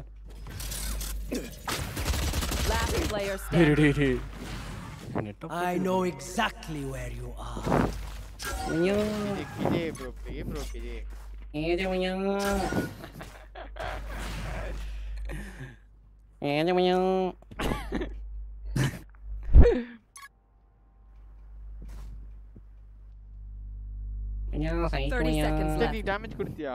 Last player டேய் standing. டேய் டேய் நெட்ட I know exactly where you are. ஐயோ KJ bro play bro KJ KJ வையா கேஜே வையா ஐயா சைக்கிள் 30 நீ டேமேஜ் கொடுத்தியா?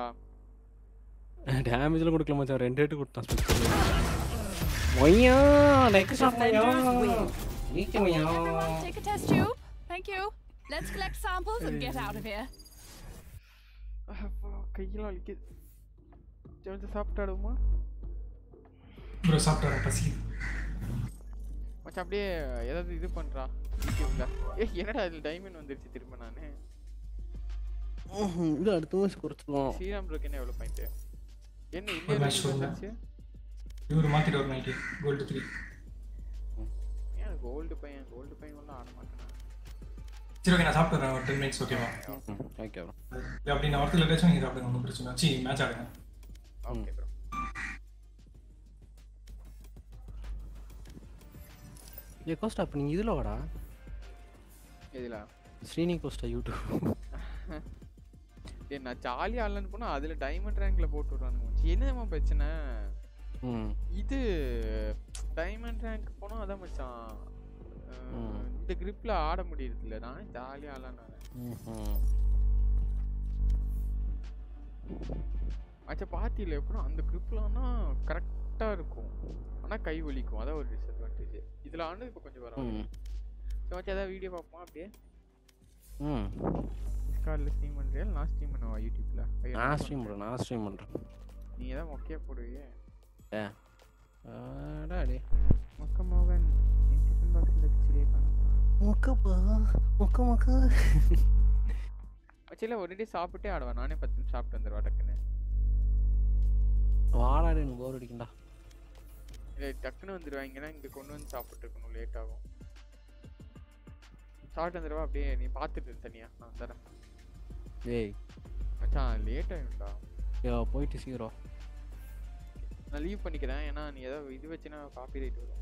டேமேஜ்ல கொடுக்கல மச்சான். ரெண்டு ஹெட் கொடுத்தான் ஸ்பெஷல் ஒய்யா நெக்ஸ்ட் ஷாட் ஐயா ஈச்சி ஒய்யா Take a test tube. Thank you. Let's collect samples and get out of here. அப்பா, கையெல்லாம் வலிக்குது கொஞ்சம் சாப்பிட்டாடுமா ப்ரோ சாப்பிட்டு பசி மச்சான் அப்படியே ஏதாவது இது பண்றா. யூடியூப்ல ஏய் என்னடா இதுல டைமண்ட் வந்துருச்சு திரும்ப நானு. இது அடுத்த வருஷம் குறைச்சிடுவோம் ஸ்ரீராம் ப்ரோக்கு என்ன எவ்வளவு பாயிண்ட் என்ன match சொல்லுங்க. வந்துருச்சு இவரு மாத்திட்டு ஒரு நைட்டு கோல்டு த்ரீ ஏன் கோல்டு பையன்? கோல்டு பையன் ஒன்றும் ஆட மாட்டேன்? சரி ஓகே நான் சாப்பிட்டு வரேன் ஒரு டென் மினிட்ஸ் ஓகேவா ஓகே ப்ரோ இல்லை அப்படி நான் ஒருத்தர் ஏதாச்சும் நீங்கள் சாப்பிடுங்க ஒன்றும் பிரச்சனை சி மேட்ச் ஆடுங்க. ஓகே ப்ரோ ஏ கோஸ்டா அப்போ நீங்கள் இதில் வாடா. எதுல? ஸ்ரீனி கோஸ்டா யூடியூப் <laughs> ஏய் நான் ஜாலியா ஆடலான்னு போனா அதுல டைமண்ட் ரேங்க்ல போட்டு விடுறானுங்க மச்சி. என்னம்மா பிரச்சனை? இது டைமண்ட் ரேங்க் போனா அதான் மச்சான். இந்த கிரிப்ல ஆட முடியுதுல்ல நான் ஜாலியா ஆடலாம் ம்ஹும். ஆச்சா பாத்தியில எப்படின்னா அந்த கிரிப்லாம்னா கரெக்டா இருக்கும். ஆனா கை வலிக்கும். அதான் ஒரு டிஸ்அட்வான்டேஜ் இதுல ஆண்டு இப்போ கொஞ்சம் வரும். மச்சா ஏதாவது வீடியோ பார்ப்போமா அப்படியே? ம். டிஸ்கார்ட்ல ஸ்ட்ரீம் பண்றியா? நான் ஸ்ட்ரீம் பண்ணுவா யூடியூப்ல நான் ஸ்ட்ரீம் பண்ணுறேன் நான் ஸ்ட்ரீம் பண்ணுறேன் நீ ஏதாவது மொக்கையா போடுவீங்க ஏ. டாடி மொக்க மோகன் டிஃபன் பாக்ஸ்ல கிச்சிரியே முக்கப்பா முக்க முக்க மச்சில ஒரு டே சாப்பிட்டே ஆடுவேன் நானே பத்து நிமிஷம் சாப்பிட்டு வந்துடுவா டக்குன்னு. வாடாடி எனக்கு போர் அடிக்கண்டா இல்லை டக்குன்னு வந்துடுவாங்கன்னா இங்க கொண்டு வந்து சாப்பிட்டு இருக்கணும் லேட் ஆகும். சாப்பிட்டு வந்துடுவா அப்படியே நீ பார்த்துட்டு இரு தனியா. நான் வந்துடுறேன் ஏய். மச்சான் லேட் ஆயிடும்டா யா போயிட்டு சீரோ நான் லீவ் பண்ணிக்கிறேன். ஏன்னா நீ ஏதாவது இது வச்சுன்னா காப்பி ரைட் வரும்.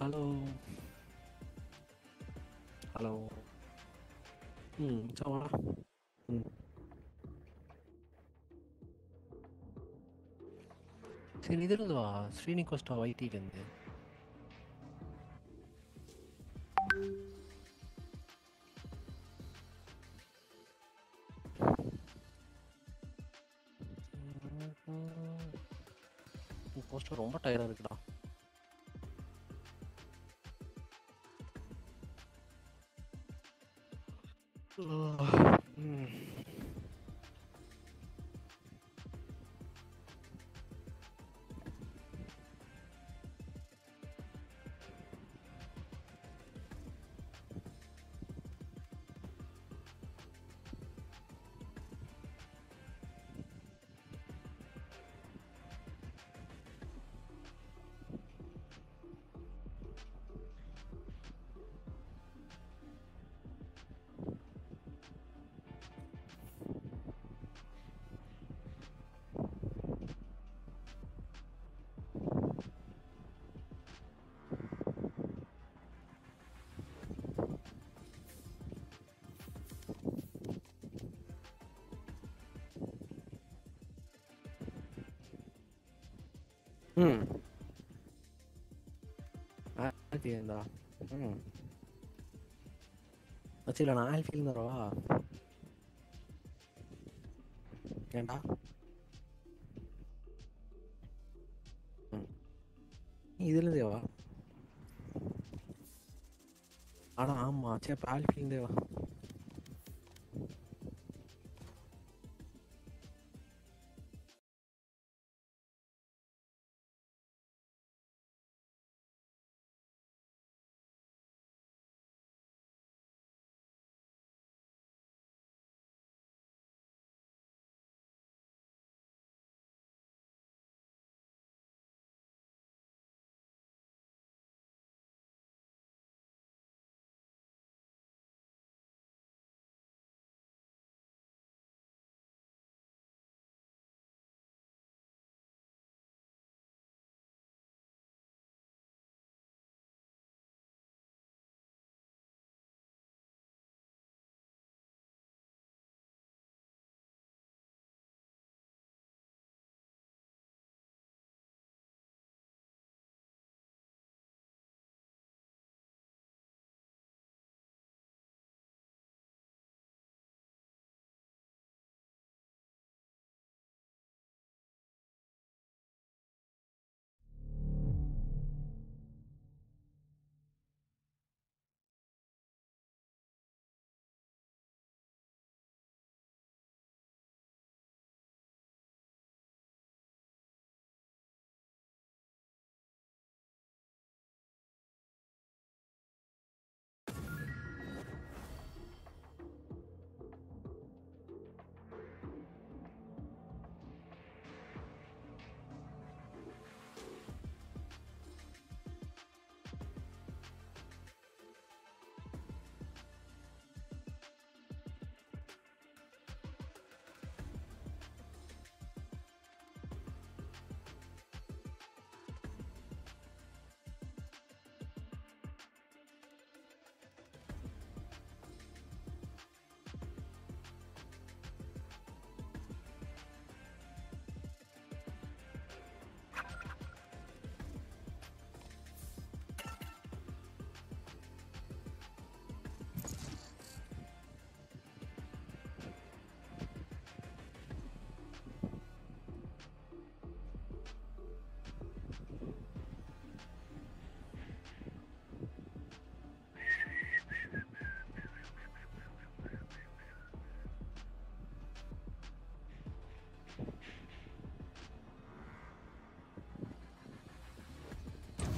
ஹலோ ஹலோ ம் சவாடா ம் சரி இது வா. ஸ்ரீனிகோஸ்டா வைட்டிலேருந்து ஆயிரத்தி ஐந்தா ம் வச்சுல நான் ஆல்ஃபீல் தரவா ஏண்டா ம் நீ இதுலேருந்தே தேவா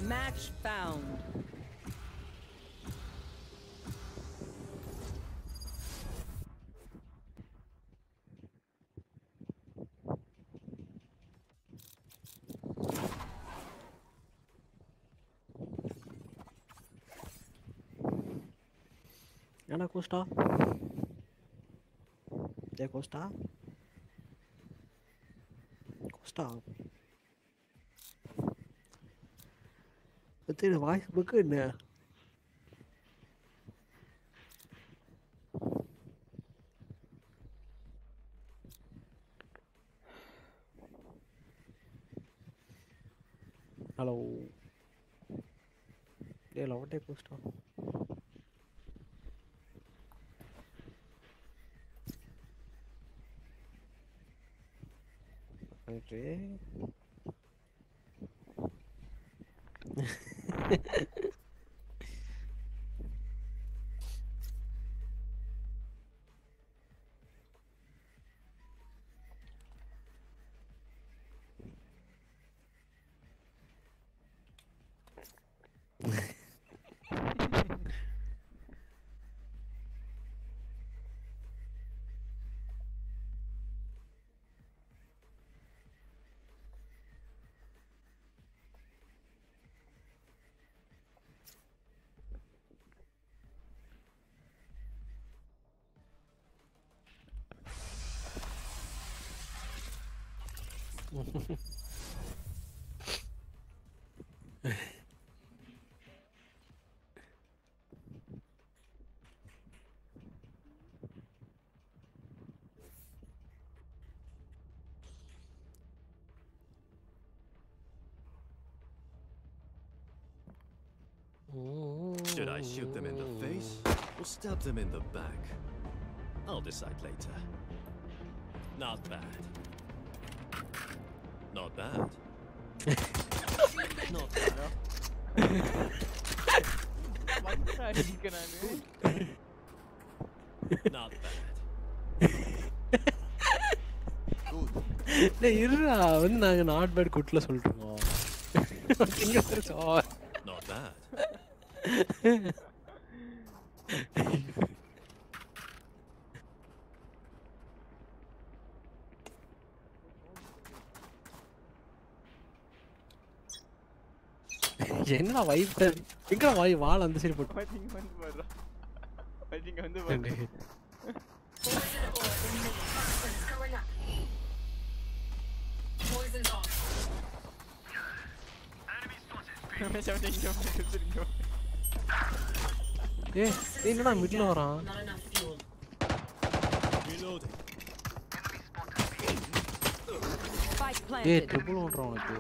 Match found. Anda, Costa. There, Costa. Costa. tidak banyak berkena. Hello. Dia lawan dia post on. Okay. Should I shoot them in the face or stab them in the back? I'll decide later. Not bad. Not bad. Not bad. Not bad. டேய் இருடா வந்து நாங்க not bad குட்ல சொல்லிட்டோம் இங்க ஒரு sir Not bad. என்னடா vibe எங்கடா வாய் வால் அந்த சைடு போட்டு இங்க வந்து பாரு இங்க வந்து டேய். ஏய் நீ என்னடா மிட்ல வரான் Reloading. Spike ஏய் planted. ட்ரிபிள் ஓடுறான் உனக்கு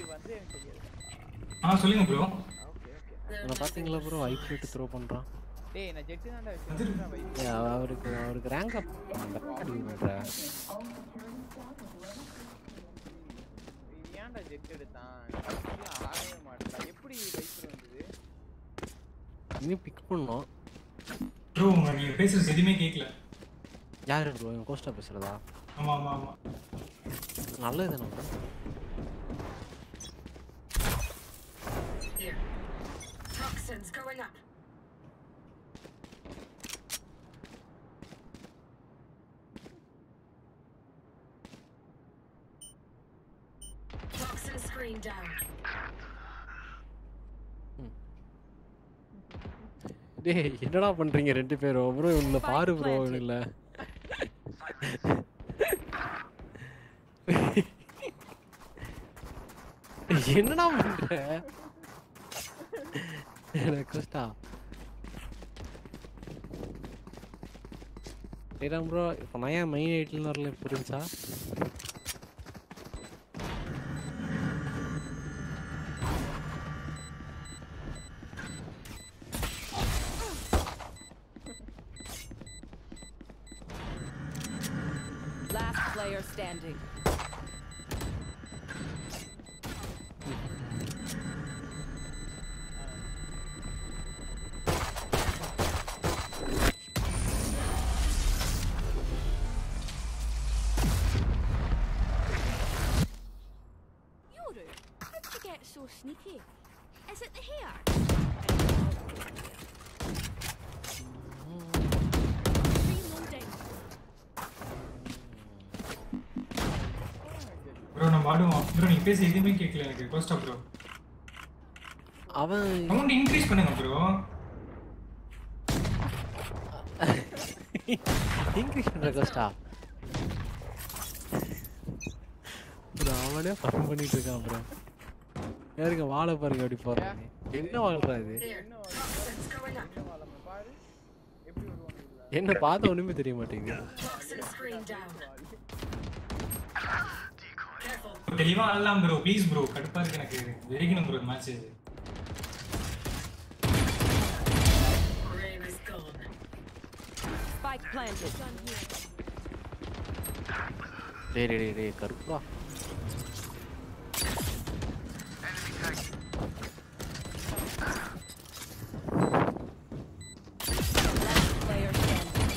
வந்து வந்து எனக்கு தெரியாது ஆ சொல்லுங்க ப்ரோ நான் பாத்தீங்களா போட்டு த்ரோ பண்றான். டேய் நான் ஜெட் தான்டா வச்சிருக்கேன். அவருக்கு அவருக்கு ரேங்க் அப் பண்ற ஏன்டா ஜெட் எடுத்தான்? ஆகவே மாட்டான் எப்படி வைப் வந்தது? இன்னும் பிக் பண்ணோம். ப்ரோ நீங்க பேசுறது எதுவுமே கேட்கல யாரு ப்ரோ என் கோஸ்டா பேசுறதா? ஆமா ஆமா ஆமா. நல்லது தானே Toxins going up. Screen down. <laughs> டேய் என்னடா பண்றீங்க ரெண்டு பேரும்? ப்ரோ இவனுல பாரு ப்ரோ இவனுல <laughs> என்னடா பண்ற? எனக்கு டேடா ப்ரோ இப்போ நான் ஏன் மெயின் எயிட்ல வரல புரிஞ்சா standing. பேச எதுவுமே கேட்கல எனக்கு. கோஸ்டா ப்ரோ அவன் சவுண்ட் இன்க்ரீஸ் பண்ணுங்க ப்ரோ இங்கிலீஷ் பண்ற கோஸ்டா ப்ரோ அவனே ஃபன் பண்ணிட்டு இருக்கான் ப்ரோ யாருங்க வாழை பாருங்க அப்படி போறாங்க என்ன வாழ்றா இது? என்ன பார்த்த ஒண்ணுமே தெரிய மாட்டேங்குது. தெளிவா ஆடலாம் ப்ரோ ப்ளீஸ் ப்ரோ கடுப்பா இருக்கு எனக்கு. வெறிக்கணும் ப்ரோ மேட்ச் இது டேய் டேய், டேய் கருப்பா Player standing.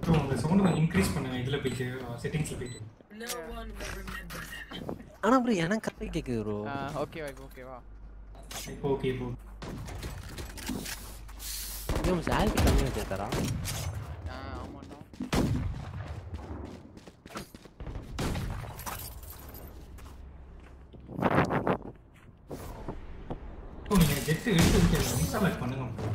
ப்ரோ உங்க சவுண்ட் கொஞ்சம் இன்க்ரீஸ் பண்ணுங்க இதுல போயிட்டு செட்டிங்ஸ்ல போயிட்டு. ஆனா ப்ரோ எனக்கு கரெக்டாக கேக்குது ப்ரோ ஓகே வா. ஓகேவா இப்போ ஓகே இப்போ இவன் சேலரி கம்மியாக கேட்கறா ஆமாண்ணா ப்ரோ நீங்க ஜெட் எடுத்து விட்டு இன்ஸ்டால் பண்ணுங்க bro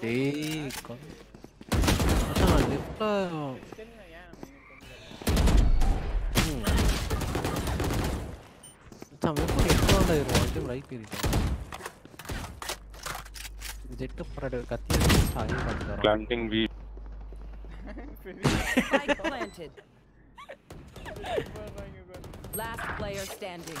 Sí, con... maldito. Jet ಹೊರಡ ಕತ್ತಿ ಸಾಯಿ ಬಂದರು planting we Last player standing.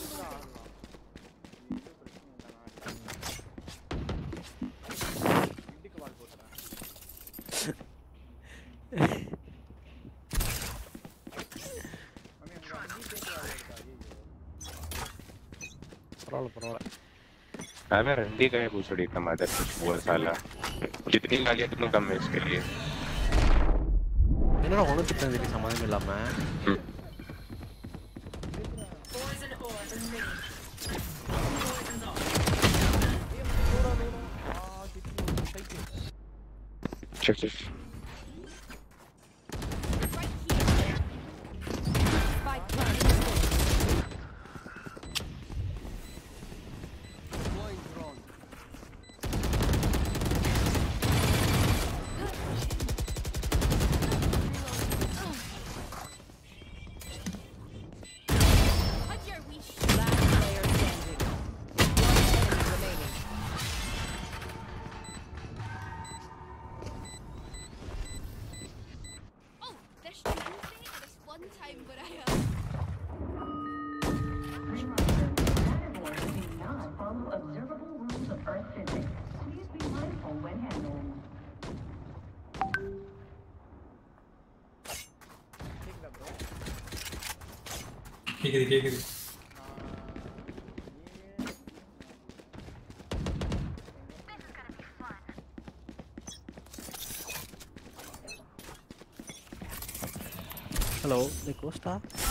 हाँ, अबे रंडी का है पूछड़ी का मदर वो साला। कितनी गालियाँ तुम कम है इसके लिए? मेरा होने कितने दिन समझ मिला मैं check check stuff.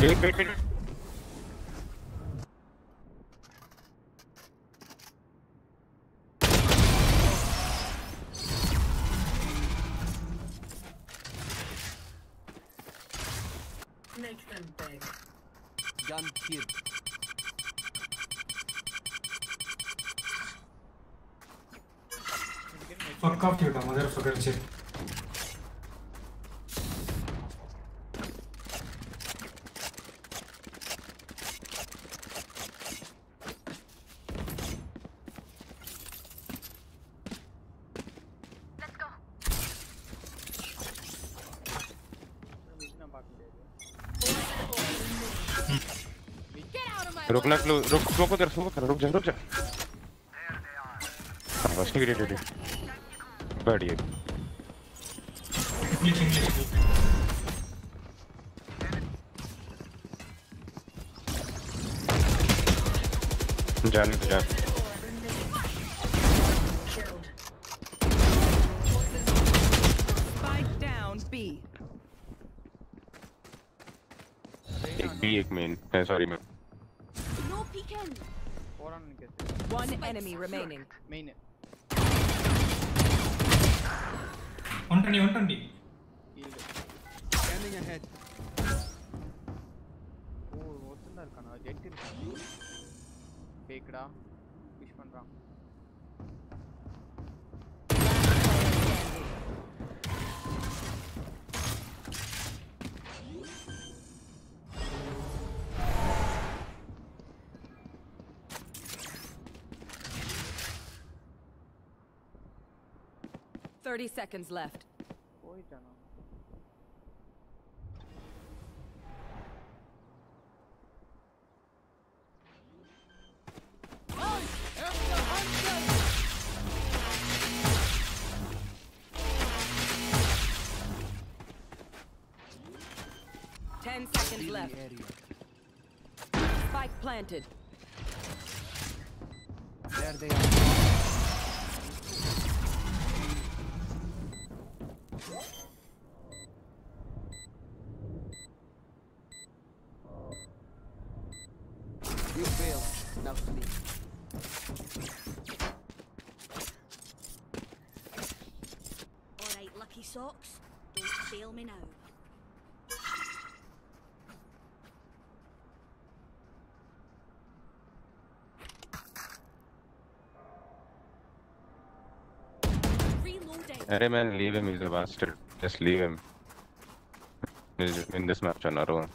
Wait, wait, wait. रुकना रुक स्मोक कर स्मोक कर रुक जा रुक जा। हाँ, बस ठीक ठीक ठीक बढ़िया जान एक बी एक main sorry ma'am 30 seconds left. Oy canım. Ten seconds left. Spike planted. अरे man leave him he's a bastard just leave him He's in this match on our own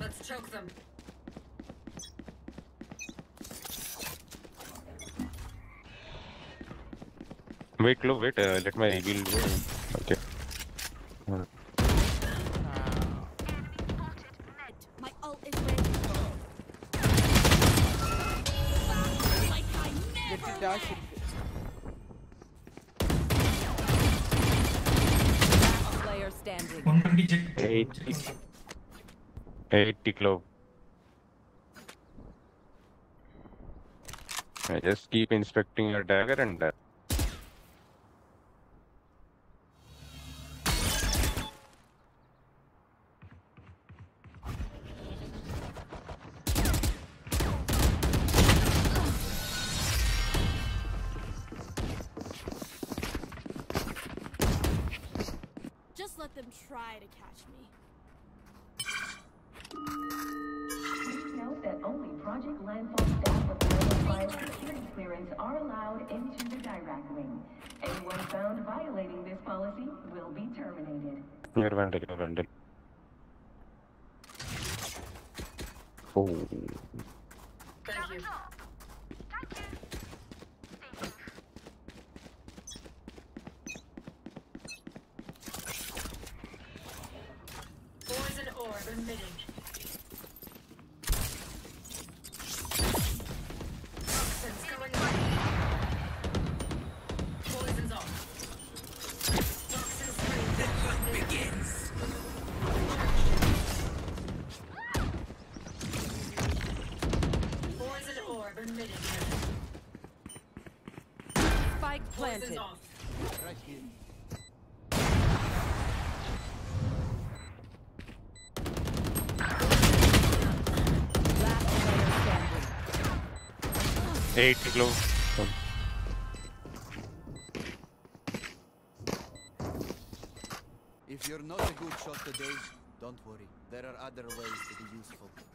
Let's choke them. wait Klo, wait uh, let my reveal go. Okay 80 Klo. I just keep inspecting your dagger and uh, Core emitted. Glow. If you're not a good shot today, don't worry. There are other ways to be useful.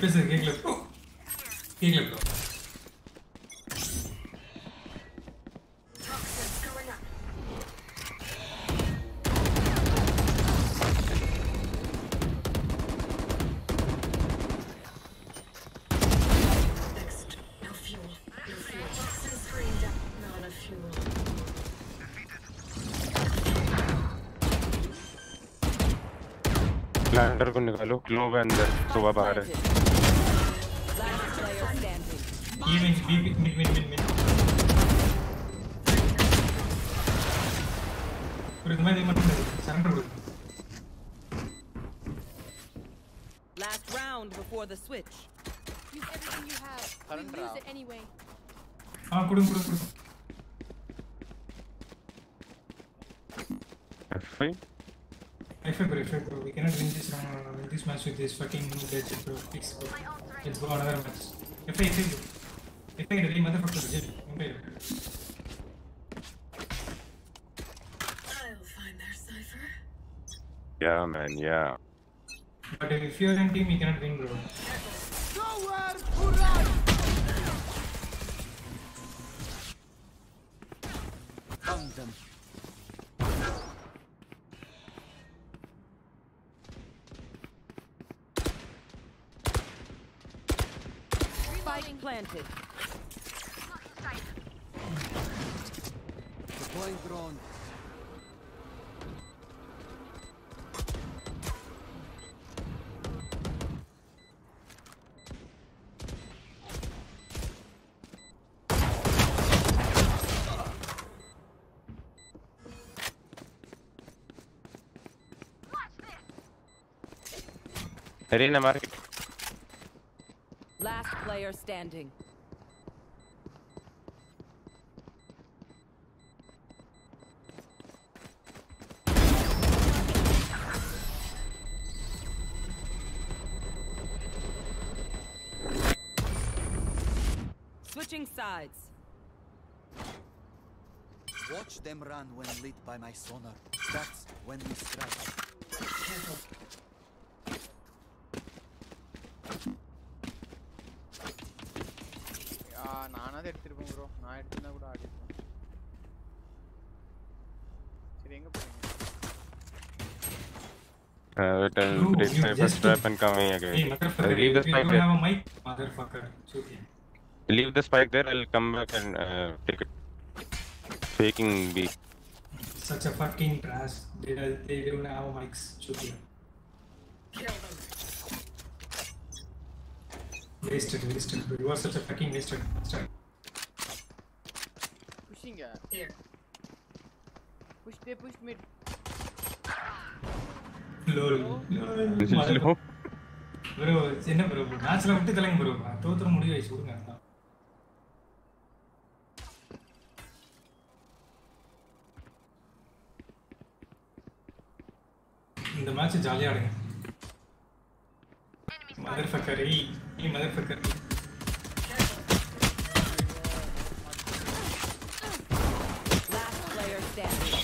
Not a fuel. Lander को निकालो globe है अंदर सुबह बाहर है standing. E mid, B mid, mid, mid, mid, mid. ஒரு இந்த மாதிரி மட்டும் சரண்டர் கொடுக்கு Last round before the switch. Use everything you have. We Surrender. lose it anyway. ஆ கொடுங்க கொடுங்க கொடுங்க F5 F5 bro, F5 bro. We cannot win this round, win this match with this fucking gadget bro. Fix bro. Let's go another match. F5, F5 bro. F5 ready motherfucker. Jet. I'll find their cipher. yeah man yeah But if you're in team, you cannot win bro. Nowhere to run! Found them. Spike planted. Arena market Last player standing. Switching sides. Watch them run when lit by my sonar. That's when we strike. Uncle, no, and come here again. Hey, motherfucker, leave the spike there. Have a mic, motherfucker. Leave the spike there, I'll come back and uh, take it. Faking B. Such a fucking trash. They, they don't have mics. Wasted, wasted. You are such a fucking wasted. Pushing, yeah. Push, there, push mid. Bro என்ன bro மேட்ச்ல விட்டு தலைங்க bro தோத்துற முடிவு வச்சு விடுங்க இந்த match ஜாலியா ஆடுங்க mother fucker ஏய் motherfucker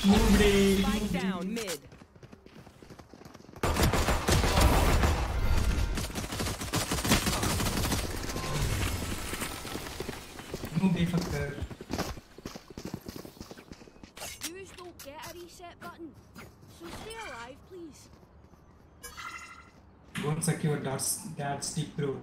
Move it. Spike down mid. unsecured that's that's deep throat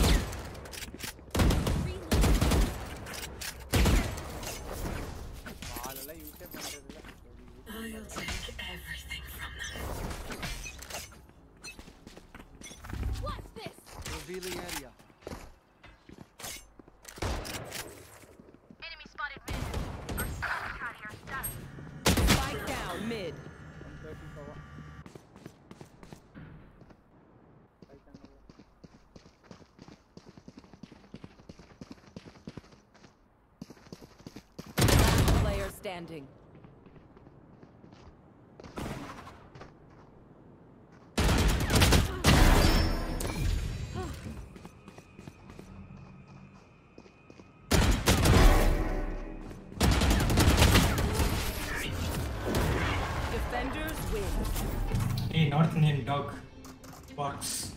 Revealing area. Enemy spotted mid. Our scout carrier down. Spike down mid. Last player standing. duck bucks.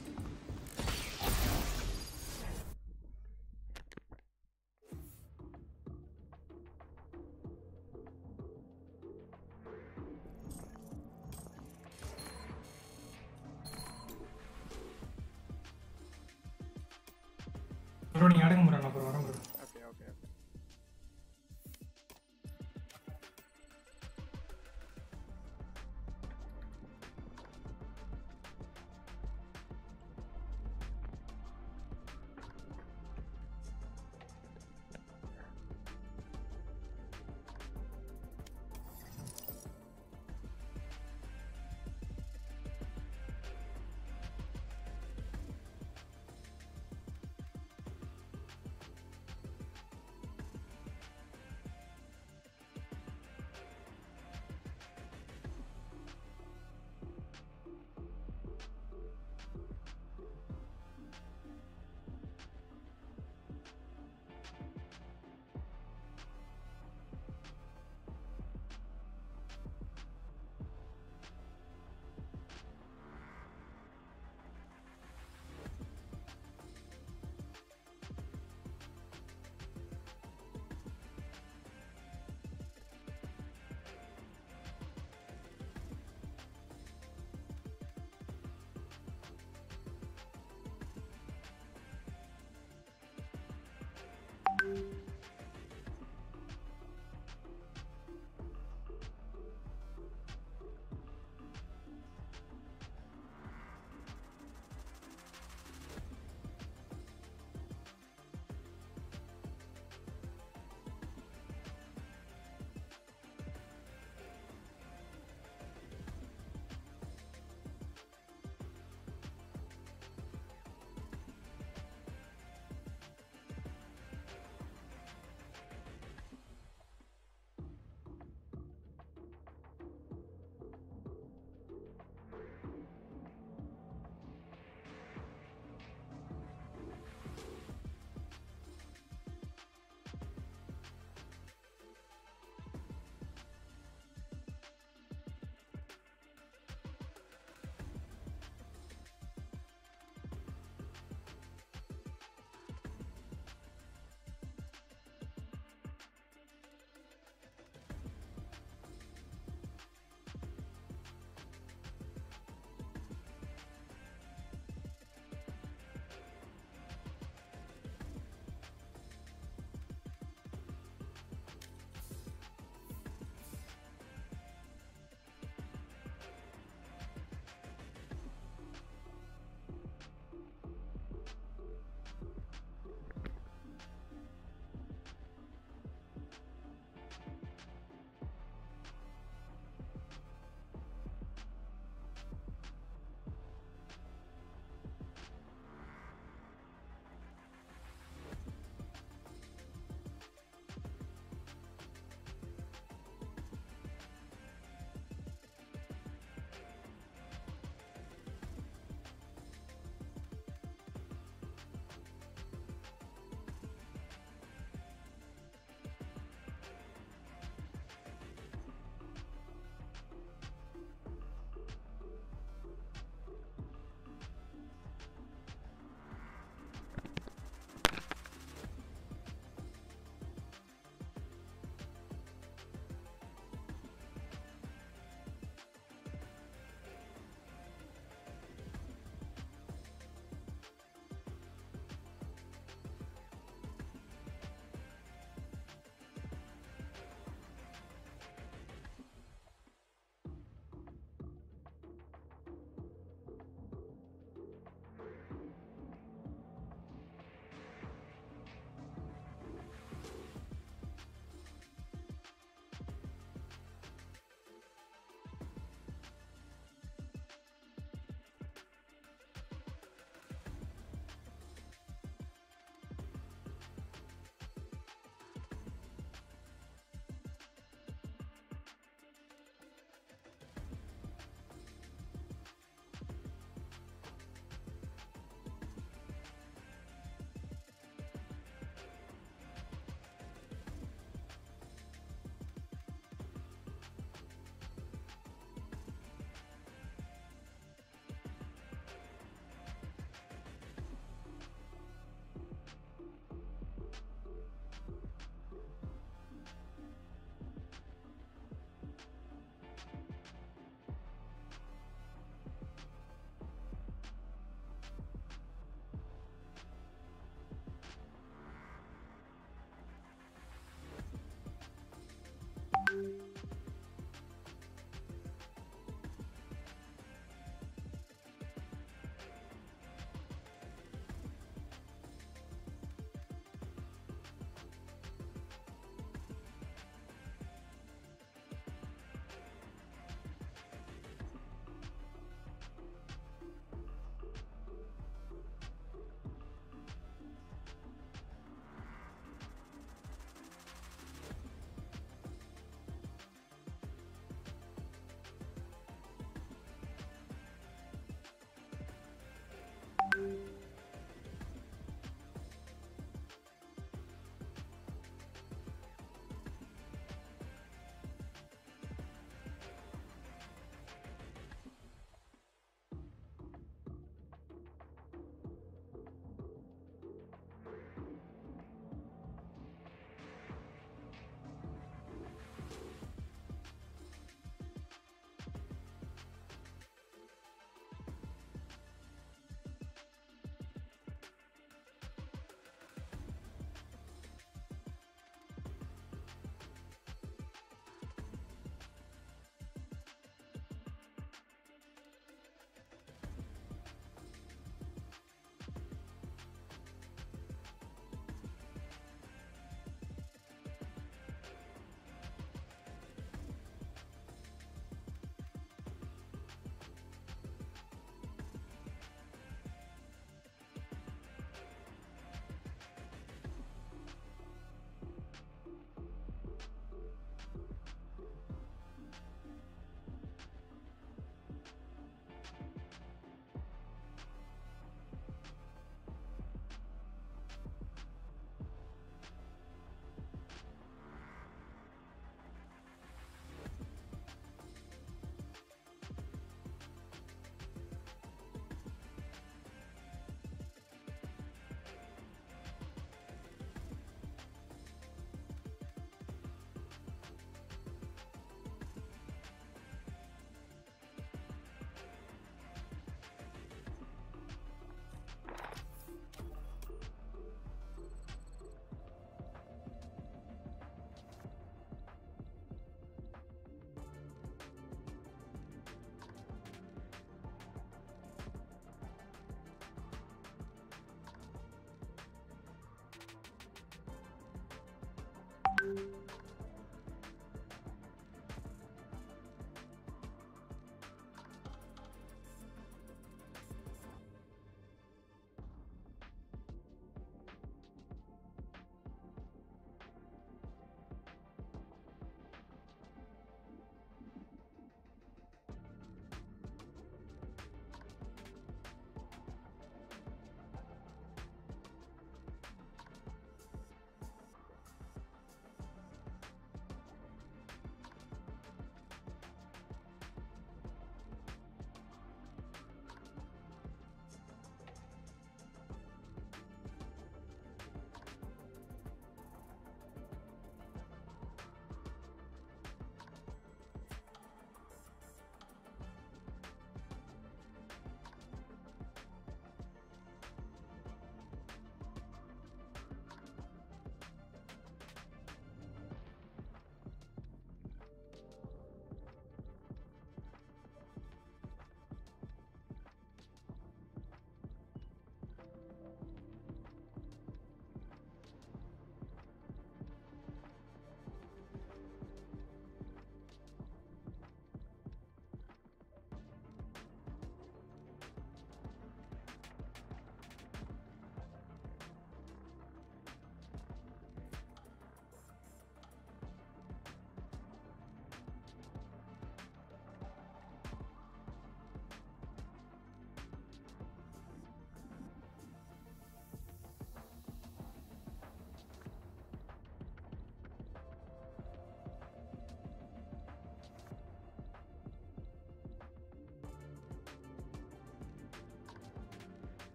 running out of